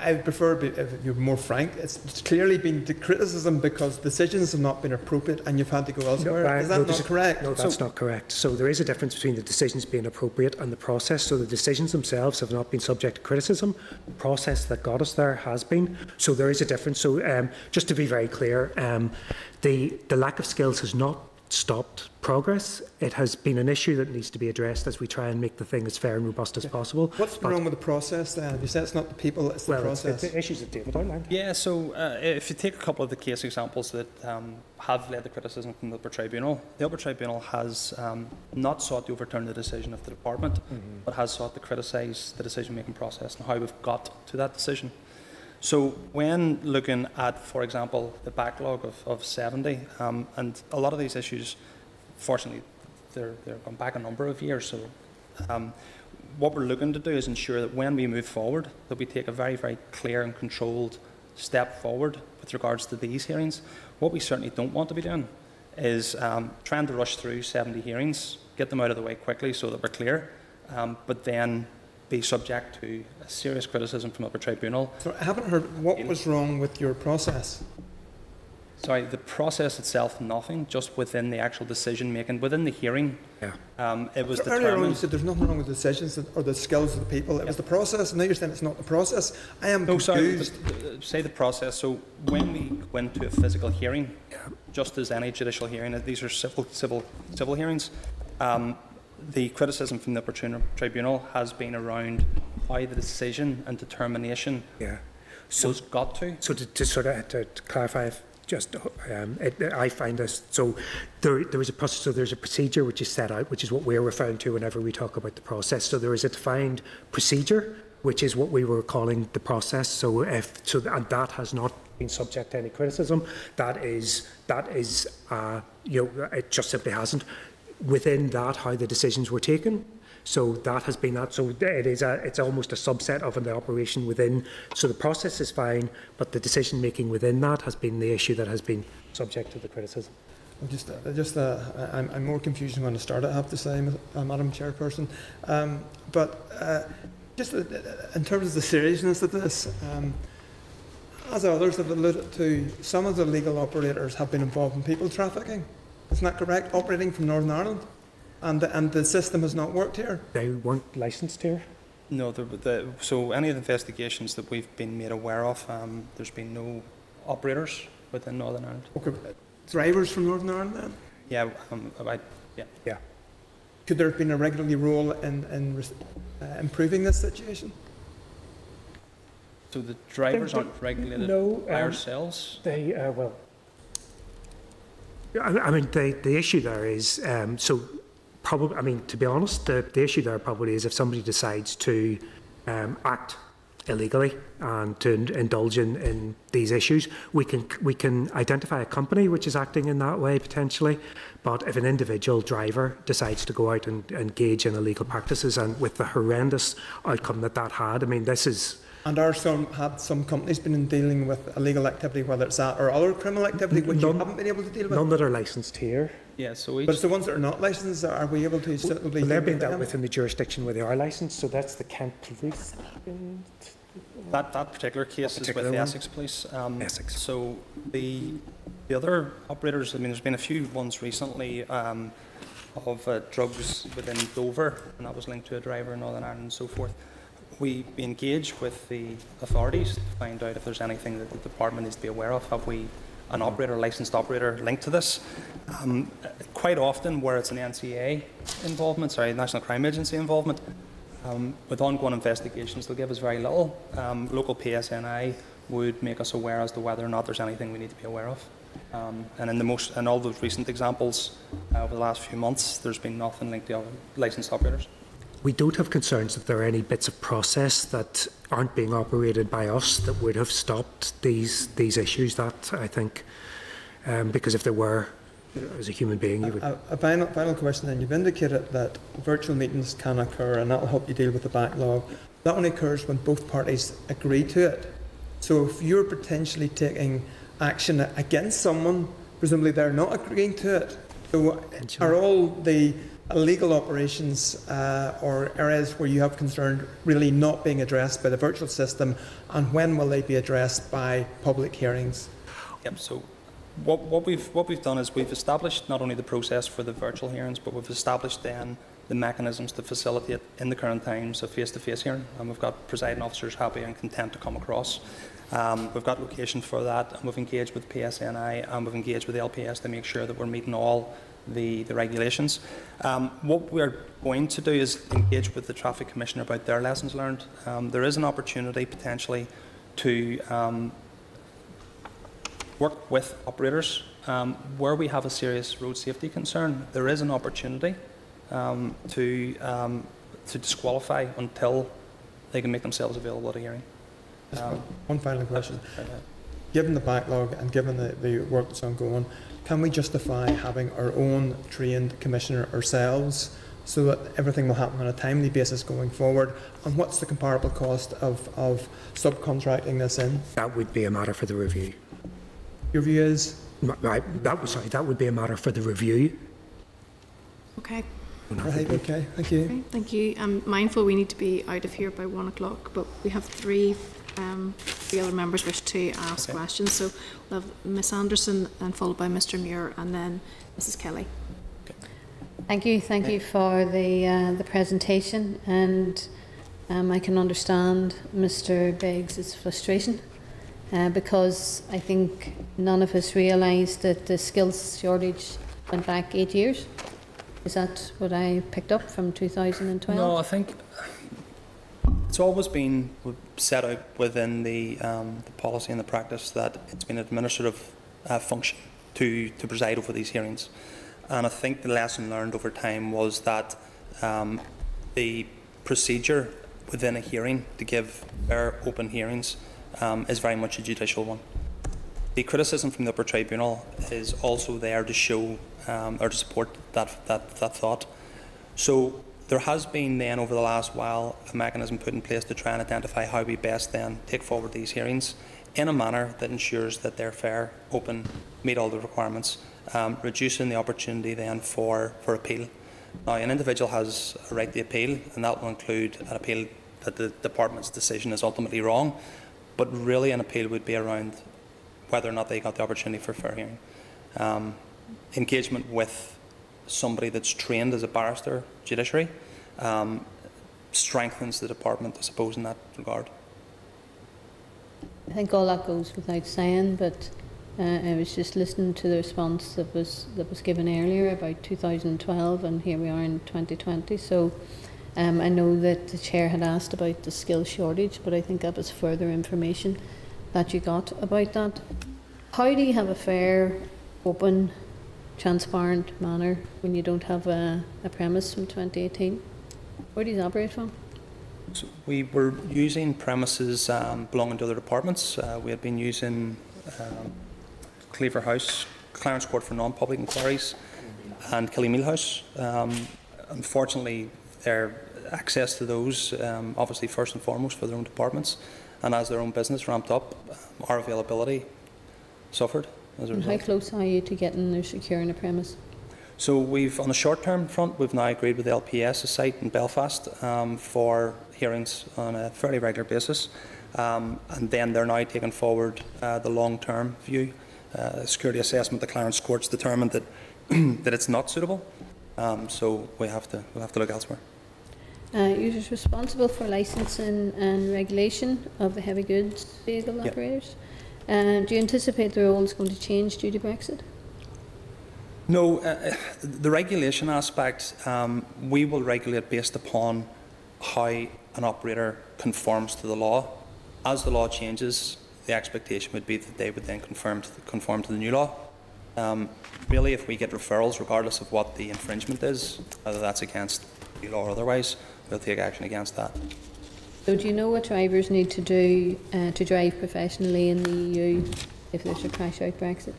I would prefer be- if you're more frank. It's it's clearly been the criticism because decisions have not been appropriate and you've had to go elsewhere. Brian, is that no, not correct? No, that's not correct. So there is a difference between the decisions being appropriate and the process. So the decisions themselves have not been subject to criticism. The process that got us there has been. So there is a difference. So um, just to be very clear, um, the, the lack of skills has not stopped progress. It has been an issue that needs to be addressed as we try and make the thing as fair and robust as possible. What's But- wrong with the process then? You said it's not the people, it's the Well, it's process. the, the issues that David outlined. Yeah, so uh, if you take a couple of the case examples that um, have led to criticism from the Upper Tribunal, the Upper Tribunal has um, not sought to overturn the decision of the Department, but has sought to criticise the decision-making process and how we've got to that decision. So when looking at, for example, the backlog of, of 70, um, and a lot of these issues, fortunately, they're, they're gone back a number of years, so um, what we're looking to do is ensure that when we move forward, that we take a very, very clear and controlled step forward with regards to these hearings. What we certainly don't want to be doing is um, trying to rush through 70 hearings, get them out of the way quickly so that we're clear, um, but then be subject to a serious criticism from Upper Tribunal. So I haven't heard what was wrong with your process. Sorry, the process itself, nothing, just within the actual decision making, within the hearing. Yeah. Um, it was So earlier on, you said there's nothing wrong with the decisions or the skills of the people. It was the process. and Now you're saying it's not the process. I am No, sorry, confused. the- the- say the process. So when we went to a physical hearing, just as any judicial hearing, these are civil, civil, civil hearings, um, the criticism from the upper tribunal has been around how the decision and determination Yeah. was got to. So to, to sort of to, to clarify, just um, it, I find this so there there is a process. So there's a procedure which is set out, which is what we're referring to whenever we talk about the process. So there is a defined procedure which is what we were calling the process. So if so, and that has not been subject to any criticism. That is that is uh, you know it just simply hasn't. Within that, how the decisions were taken. So that has been that. So it is a, it's almost a subset of the operation within. So the process is fine, but the decision making within that has been the issue that has been subject to the criticism. I'm Just, uh, just uh, I'm, I'm more confused than when I started, I have to say, uh, Madam Chairperson. Um, but uh, just uh, in terms of the seriousness of this, um, as others have alluded to, some of the legal operators have been involved in people trafficking. Isn't that correct? Operating from Northern Ireland? And the, and the system has not worked here? They weren't licensed here? No, the, the, so any of the investigations that we've been made aware of, um, there's been no operators within Northern Ireland. Okay, drivers from Northern Ireland then? Yeah, um, I, yeah. Yeah. Could there have been a regularly role in, in uh, improving this situation? So the drivers aren't regulated no, by um, ourselves? They, uh, well, I, mean, the, the issue there is, um, so probably, I mean, to be honest, the, the issue there probably is if somebody decides to um, act illegally and to indulge in, in these issues, we can, we can identify a company which is acting in that way potentially. But if an individual driver decides to go out and engage in illegal practices and with the horrendous outcome that that had, I mean, this is, And are some, have some companies been in dealing with illegal activity, whether it's that or other criminal activity, which you None- haven't been able to deal with? none that are licensed here. Yeah, so But it's the ones that are not licensed, are we able to suitably Well, they're being dealt with in the jurisdiction where they are licensed, so that's the Kent Police. that, that particular case is with particular the? Essex Police. Um, Essex. So the, the other operators, I mean, there's been a few ones recently um, of uh, drugs within Dover, and that was linked to a driver in Northern Ireland and so forth. We engage with the authorities to find out if there's anything that the department needs to be aware of. Have we an operator, licensed operator, linked to this? Um, quite often, where it's an NCA involvement, sorry, National Crime Agency involvement, um, with ongoing investigations, they'll give us very little. Um, local PSNI would make us aware as to whether or not there's anything we need to be aware of. Um, and in the most, in all those recent examples uh, over the last few months, there's been nothing linked to licensed operators. We don't have concerns that there are any bits of process that aren't being operated by us that would have stopped these these issues. That I think, um, because if there were, as a human being, you would. A, a final, final question then. You've indicated that virtual meetings can occur and that will help you deal with the backlog. That only occurs when both parties agree to it. So if you're potentially taking action against someone, presumably they're not agreeing to it. So are all the illegal operations uh, or areas where you have concern really not being addressed by the virtual system and when will they be addressed by public hearings? Yep. So what, what we've what we've done is we've established not only the process for the virtual hearings, but we've established then the mechanisms to facilitate in the current times a face-to-face hearing, and we've got presiding officers happy and content to come across. Um, we've got location for that, and we've engaged with PSNI and we've engaged with LPS to make sure that we're meeting all the, the regulations. Um, what we're going to do is engage with the Traffic Commissioner about their lessons learned. Um, there is an opportunity potentially to um, work with operators um, where we have a serious road safety concern. There is an opportunity um, to um, to disqualify until they can make themselves available at a hearing. Um, One final question. Given the backlog and given the, the work that's ongoing, can we justify having our own trained commissioner ourselves so that everything will happen on a timely basis going forward? And what's the comparable cost of, of subcontracting this in? That would be a matter for the review. Your view is? Right, that was sorry. That would be a matter for the review. Okay. Right, okay, thank you. Okay, thank you. I'm mindful we need to be out of here by one o'clock, but we have three, um, three other members wish to ask Okay. questions. So we'll have Miss Anderson and followed by Mr Muir and then Mrs Kelly. Thank you, thank you for the, uh, the presentation and um, I can understand Mr Beggs' frustration uh, because I think none of us realised that the skills shortage went back eight years. Is that what I picked up from 2012? No, I think it's always been set out within the, um, the policy and the practice that it's been an administrative uh, function to, to preside over these hearings. And I think the lesson learned over time was that um, the procedure within a hearing to give fair, open hearings um, is very much a judicial one. The criticism from the upper tribunal is also there to show um, or to support that, that, that thought. So there has been then over the last while a mechanism put in place to try and identify how we best then take forward these hearings in a manner that ensures that they're fair, open, meet all the requirements, um, reducing the opportunity then for, for appeal. Now, an individual has a right to appeal, and that will include an appeal that the department's decision is ultimately wrong, but really an appeal would be around whether or not they got the opportunity for fair hearing. Um, engagement with somebody that's trained as a barrister, judiciary, um, strengthens the department, I suppose, in that regard. I think all that goes without saying, but uh, I was just listening to the response that was that was given earlier about 2012, and here we are in 2020. So um, I know that the chair had asked about the skill shortage, but I think that was further information that you got about that. How do you have a fair, open, transparent manner when you don't have a, a premise from 2018? Where do you operate from? So we were using premises um, belonging to other departments. Uh, we had been using um, Cleaver House, Clarence Court for non-public inquiries, and Killymeal House. Um, unfortunately, their access to those, um, obviously first and foremost for their own departments, and as their own business ramped up, our availability suffered as a result. how close are you to getting or securing a premise? So we've, on the short-term front, we've now agreed with LPS, a site in Belfast, um, for hearings on a fairly regular basis. Um, and then they're now taking forward uh, the long-term view. Uh, security assessment, the Clarence Courts determined that that it's not suitable. Um, so we have to we'll have to look elsewhere. Uh, you're responsible for licensing and regulation of the heavy goods vehicle Yep. operators. Uh, do you anticipate the role is going to change due to Brexit? No, uh, the regulation aspect, um, we will regulate based upon how an operator conforms to the law. As the law changes, the expectation would be that they would then conform to the, conform to the new law. Um, really, if we get referrals, regardless of what the infringement is, whether that's against the law or otherwise, we'll take action against that. So do you know what drivers need to do uh, to drive professionally in the EU if there's a crash out Brexit?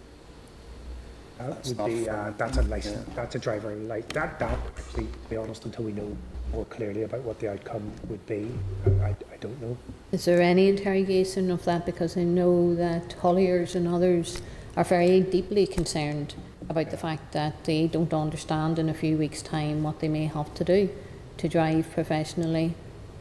That would be, uh, that's a license, that's a driver, like, that, that, actually, to be honest, until we know more clearly about what the outcome would be, I, I I don't know. Is there any interrogation of that? Because I know that hauliers and others are very deeply concerned about the fact that they don't understand in a few weeks' time what they may have to do to drive professionally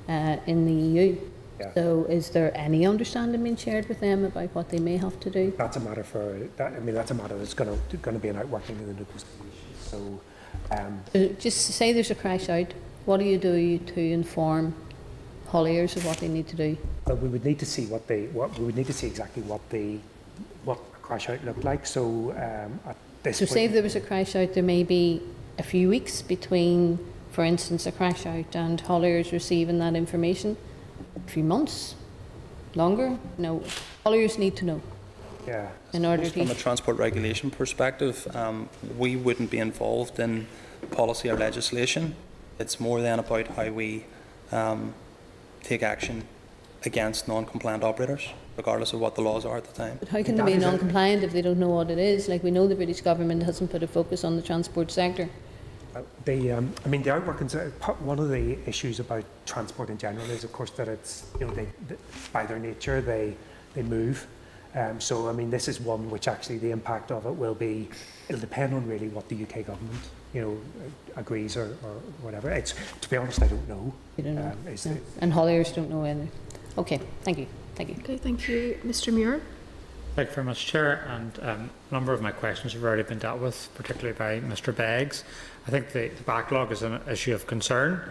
uh, in the EU. Yeah. So is there any understanding being shared with them about what they may have to do? That's a matter for, that, I mean, that's a matter that's gonna, gonna be an outworking in the negotiations, so, um, Uh, Just say there's a crash out, what do you do to inform hauliers of what they need to do? But we would need to see what they, what, we would need to see exactly what the, what a crash out looked like, so, um, at this So point. say if there was a crash out, there may be a few weeks between, for instance, a crash out and hauliers receiving that information? A few months? Longer? No. Hauliers need to know Yeah, in order From a transport regulation perspective, um, we wouldn't be involved in policy or legislation. It's more than about how we um, take action against non-compliant operators, regardless of what the laws are at the time. But how can they be non-compliant if they don't know what it is? Like, we know the British government hasn't put a focus on the transport sector. Uh, The, um, I mean, the outworkings, uh, one of the issues about transport in general is, of course, that it's, you know, they, th by their nature, they, they move. Um, so, I mean, this is one which actually the impact of it will be, it'll depend on really what the UK government, you know, uh, agrees or, or whatever. It's, to be honest, I don't know. You don't know. Um, it's No. the- And hauliers don't know either. Okay, thank you, thank you. Okay, thank you. Mr Muir? Thank you very much, Chair. And um, a number of my questions have already been dealt with, particularly by Mr Beggs. I think the, the backlog is an issue of concern.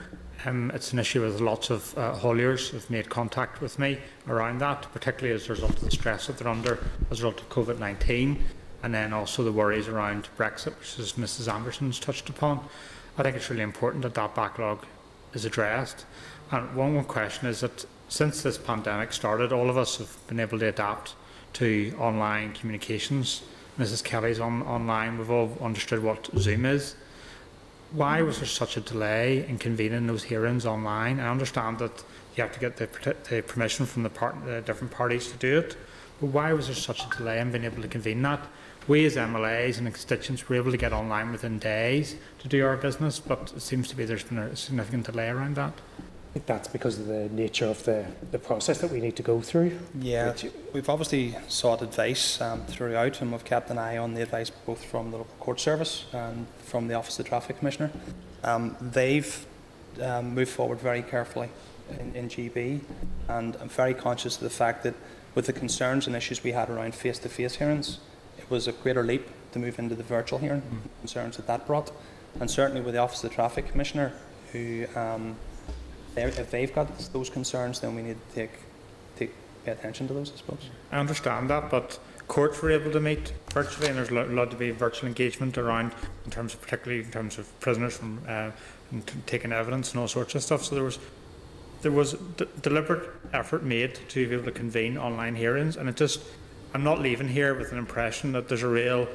Um, it's an issue with lots of uh, hauliers who've made contact with me around that, particularly as a result of the stress that they're under as a result of COVID-19, and then also the worries around Brexit, which is Mrs Anderson's touched upon. I think it's really important that that backlog is addressed. And one, one question is that since this pandemic started, all of us have been able to adapt to online communications. Mrs. Kelly's on online. We've all understood what Zoom is. why was there such a delay in convening those hearings online? I understand that you have to get the, the permission from the, part, the, different parties to do it, but why was there such a delay in being able to convene that? We as MLAs and constituents were able to get online within days to do our business, but it seems to be there's been a significant delay around that. I think that's because of the nature of the, the process that we need to go through. Yeah, we've obviously sought advice um, throughout, and we've kept an eye on the advice both from the local court service and from the Office of the Traffic Commissioner. Um, they've um, moved forward very carefully in, in GB, and I'm very conscious of the fact that with the concerns and issues we had around face-to-face hearings, it was a greater leap to move into the virtual hearing, mm. concerns that that brought, and certainly with the Office of the Traffic Commissioner, who um, if they've got those concerns, then we need to take, take pay attention to those, I suppose. I understand that, but courts were able to meet virtually, and there's a lot to be virtual engagement around, in terms of particularly in terms of prisoners from uh, taking evidence and all sorts of stuff. So there was there was deliberate effort made to be able to convene online hearings, and it just I'm not leaving here with an impression that there's a real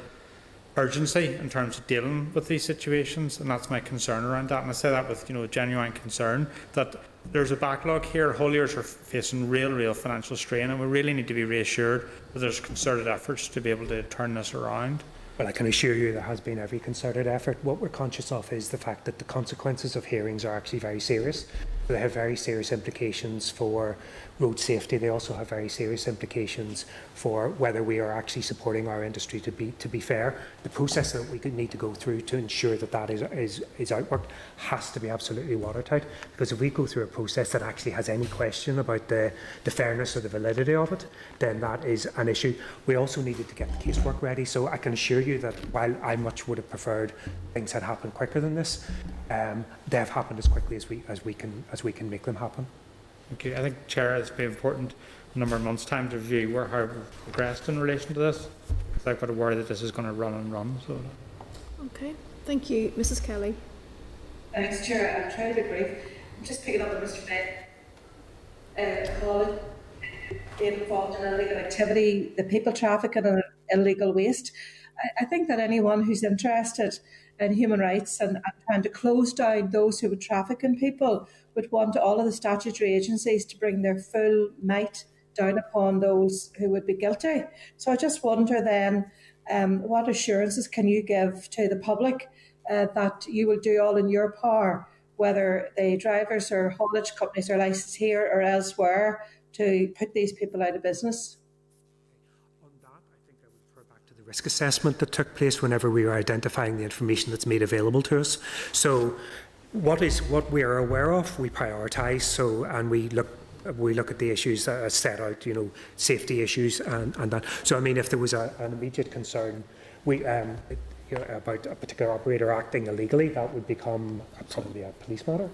urgency in terms of dealing with these situations, and that's my concern around that. And I say that with you know genuine concern that there's a backlog here. Hauliers are facing real, real financial strain, and we really need to be reassured that there's concerted efforts to be able to turn this around. Well, I can assure you there has been every concerted effort. What we're conscious of is the fact that the consequences of hearings are actually very serious. They have very serious implications for road safety. They also have very serious implications for whether we are actually supporting our industry to be to be fair. The process that we could need to go through to ensure that that is is, is outworked has to be absolutely watertight. Because if we go through a process that actually has any question about the, the fairness or the validity of it, then that is an issue. We also needed to get the casework ready. So I can assure you that while I much would have preferred things had happened quicker than this, um, they have happened as quickly as we as we can as we can make them happen. Okay, I think, Chair, it's been important a number of months' time to review where how we've progressed in relation to this. Because I've got to worry that this is going to run and run. So. Okay, thank you. Mrs Kelly. Thanks, Chair. I'll try to be brief. I'm just picking up on Mr Beggs. Uh, calling being involved in illegal activity, the people trafficking and illegal waste. I, I think that anyone who's interested in human rights and, and trying to close down those who would traffic in people would want all of the statutory agencies to bring their full might down upon those who would be guilty. So I just wonder then, um, what assurances can you give to the public uh, that you will do all in your power, whether the drivers or haulage companies are licensed here or elsewhere, to put these people out of business? On that, I think I would refer back to the risk assessment that took place whenever we were identifying the information that's made available to us. So what is what we are aware of, we prioritise. So, and we look we look at the issues that are set out, you know, safety issues and, and that. So, I mean, if there was a, an immediate concern, we um, you know, about a particular operator acting illegally, that would become a, probably a police matter.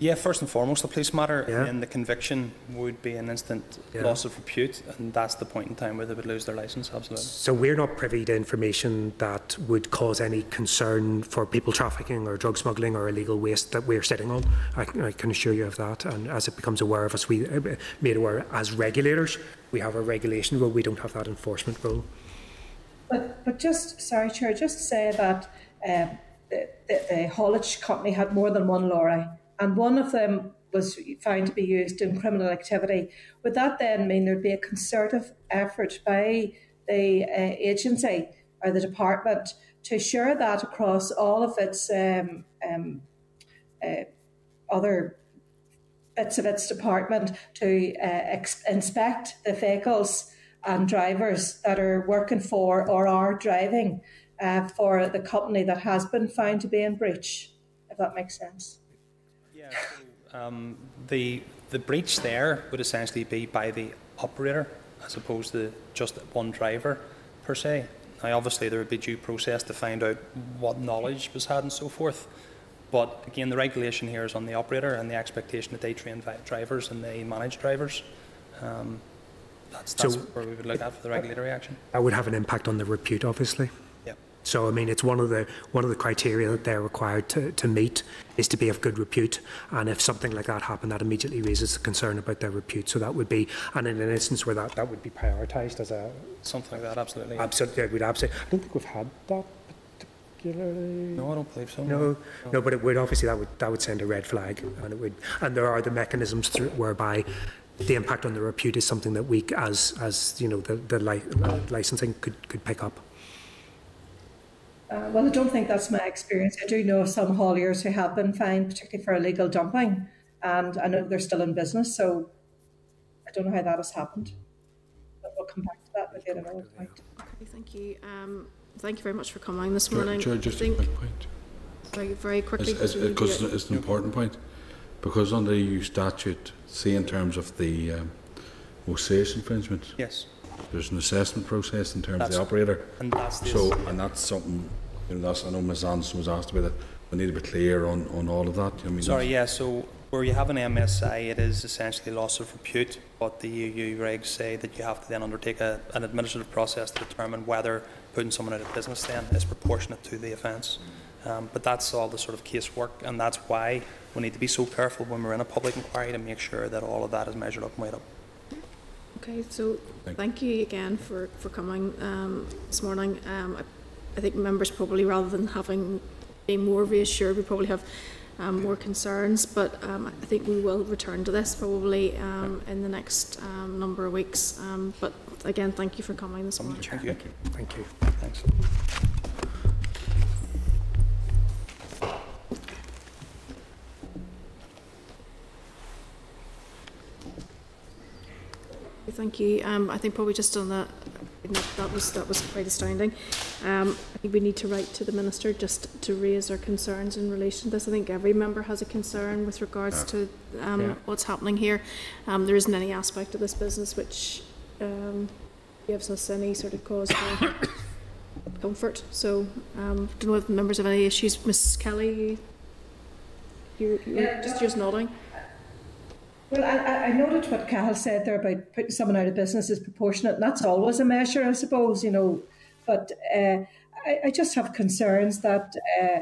Yeah, first and foremost, the police matter, yeah. and the conviction would be an instant yeah. loss of repute, and that's the point in time where they would lose their licence, absolutely. So we're not privy to information that would cause any concern for people trafficking or drug smuggling or illegal waste that we're sitting on. I, I can assure you of that, and as it becomes aware of us, we uh, made aware as regulators, we have a regulation role, we don't have that enforcement role. But, but just, sorry, Chair, just to say that um, the, the, the haulage company had more than one lorry and one of them was found to be used in criminal activity. Would that then mean there'd be a concerted effort by the uh, agency or the department to share that across all of its um, um, uh, other bits of its department to uh, ex- inspect the vehicles and drivers that are working for or are driving uh, for the company that has been found to be in breach, if that makes sense. Yeah, so, um, the, the breach there would essentially be by the operator as opposed to just one driver per se. Now, obviously, there would be due process to find out what knowledge was had and so forth. But again, the regulation here is on the operator and the expectation that they train drivers and they manage drivers. Um, that's, that's so where we would look at for the regulatory action. That would have an impact on the repute, obviously. So I mean, it's one of the one of the criteria that they're required to, to meet is to be of good repute. And if something like that happened, that immediately raises a concern about their repute. So that would be, and in an instance where that, that would be prioritised as a something like that, absolutely. Absolutely, we'd absolutely. I don't think we've had that particularly? No, I don't believe so. No, no, but it would obviously that would that would send a red flag, and it would, and there are the mechanisms through, whereby the impact on the repute is something that we, as as you know, the the li- licensing could could pick up. Uh, well, I don't think that's my experience. I do know of some hauliers who have been fined, particularly for illegal dumping, and I know they're still in business. So I don't know how that has happened. But we'll come back to that maybe at another point. Okay, thank you. Um, thank you very much for coming this morning. Chair, I just a quick point. very, very quickly. Because we need to it's an important point. Because under EU statute, see in terms of the um, OSAIS infringement, Yes, there's an assessment process in terms of the operator. and that's the So, and that's something, you know, that's, I know Ms Anderson was asked about it. We need to be clear on, on all of that. I mean, Sorry, yeah, so where you have an MSI, it is essentially loss of repute, but the EU regs say that you have to then undertake a, an administrative process to determine whether putting someone out of business then is proportionate to the offence. Um, but that's all the sort of casework, and that's why we need to be so careful when we're in a public inquiry to make sure that all of that is measured up and weighed up. Okay, so Thank thank you again for, for coming um, this morning. Um, I, I think members probably, rather than having being more reassured, we probably have um, more concerns. But um, I think we will return to this probably um, in the next um, number of weeks. Um, but again, thank you for coming this morning. Thank you. Thank you. Thanks. Thank you. Um, I think probably just on that, that was that was quite astounding. Um, I think we need to write to the minister just to raise our concerns in relation to this. I think every member has a concern with regards to um, Yeah. what's happening here. Um, there isn't any aspect of this business which um, gives us any sort of cause for comfort. So, um, don't know if members have any issues. Miss Kelly, you, you Yeah, just no. just nodding. Well, I, I- noted what Cathal said there about putting someone out of business is proportionate, and that's always a measure, I suppose, you know. But uh, I, I just have concerns that, uh,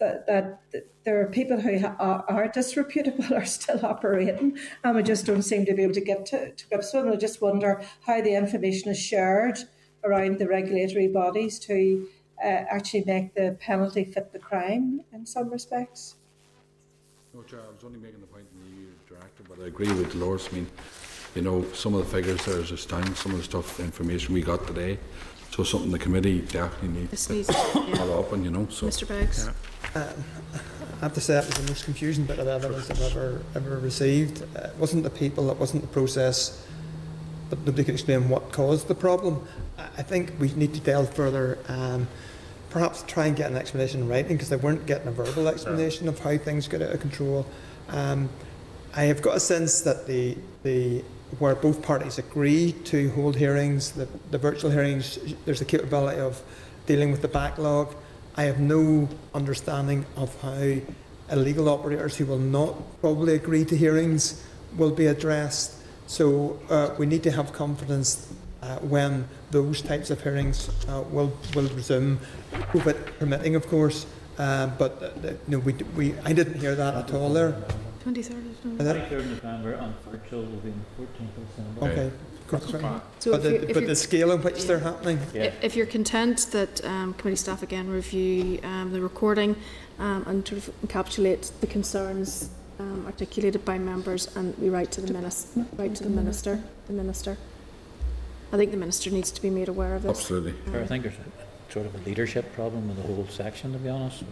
that that there are people who are, are disreputable are still operating, and we just don't seem to be able to get to, to grips with them. I just wonder how the information is shared around the regulatory bodies to uh, actually make the penalty fit the crime in some respects. No, only making the point in the EU director, but I agree with Dolores. I mean, you know, some of the figures there is astounding, some of the stuff, information we got today. So something the committee definitely needs to follow up on, you know, so. Mr. Beggs. Um, I have to say that was the most confusing bit of evidence I've ever ever received. Uh, it wasn't the people, it wasn't the process, but nobody could explain what caused the problem. I I think we need to delve further. Um, perhaps try and get an explanation in writing because they weren't getting a verbal explanation of how things got out of control. Um, I have got a sense that the the where both parties agree to hold hearings, the, the virtual hearings, there's a capability of dealing with the backlog. I have no understanding of how illegal operators who will not probably agree to hearings will be addressed. So uh, we need to have confidence uh, when those types of hearings uh, will will resume, COVID permitting, of course. Uh, but uh, you we, we I didn't hear that at all there. 23rd of November. Is that- 23rd of November and virtual will be the 14th of December. Okay. good. So but if the, if but you- the scale in which they're happening. Yeah. If- If you're content that um, committee staff again review um, the recording um, and to encapsulate the concerns um, articulated by members and we write to the minister, write to the minister, the minister. I think the minister needs to be made aware of this. Absolutely. Sure, I think there's a, sort of a leadership problem with the whole section, to be honest.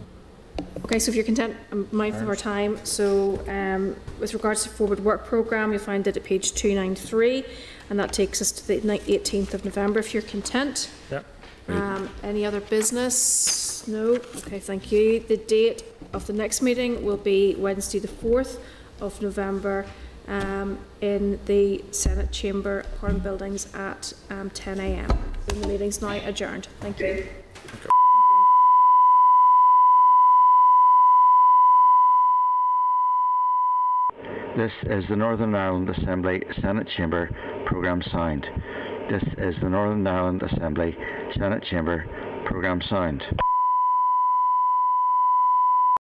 Okay, so if you're content, I'm mindful of our time. So, um, with regards to forward work programme, you'll find it at page 293, and that takes us to the 18th of November. If you're content. Yep. Um, any other business? No. Okay, thank you. The date of the next meeting will be Wednesday, the 4th of November, um, in the Senate Chamber, Parliament Buildings at um, 10 a.m. And the meeting's now adjourned. Thank you. This is the Northern Ireland Assembly Senate Chamber Programme Sound. This is the Northern Ireland Assembly Senate Chamber Programme Sound.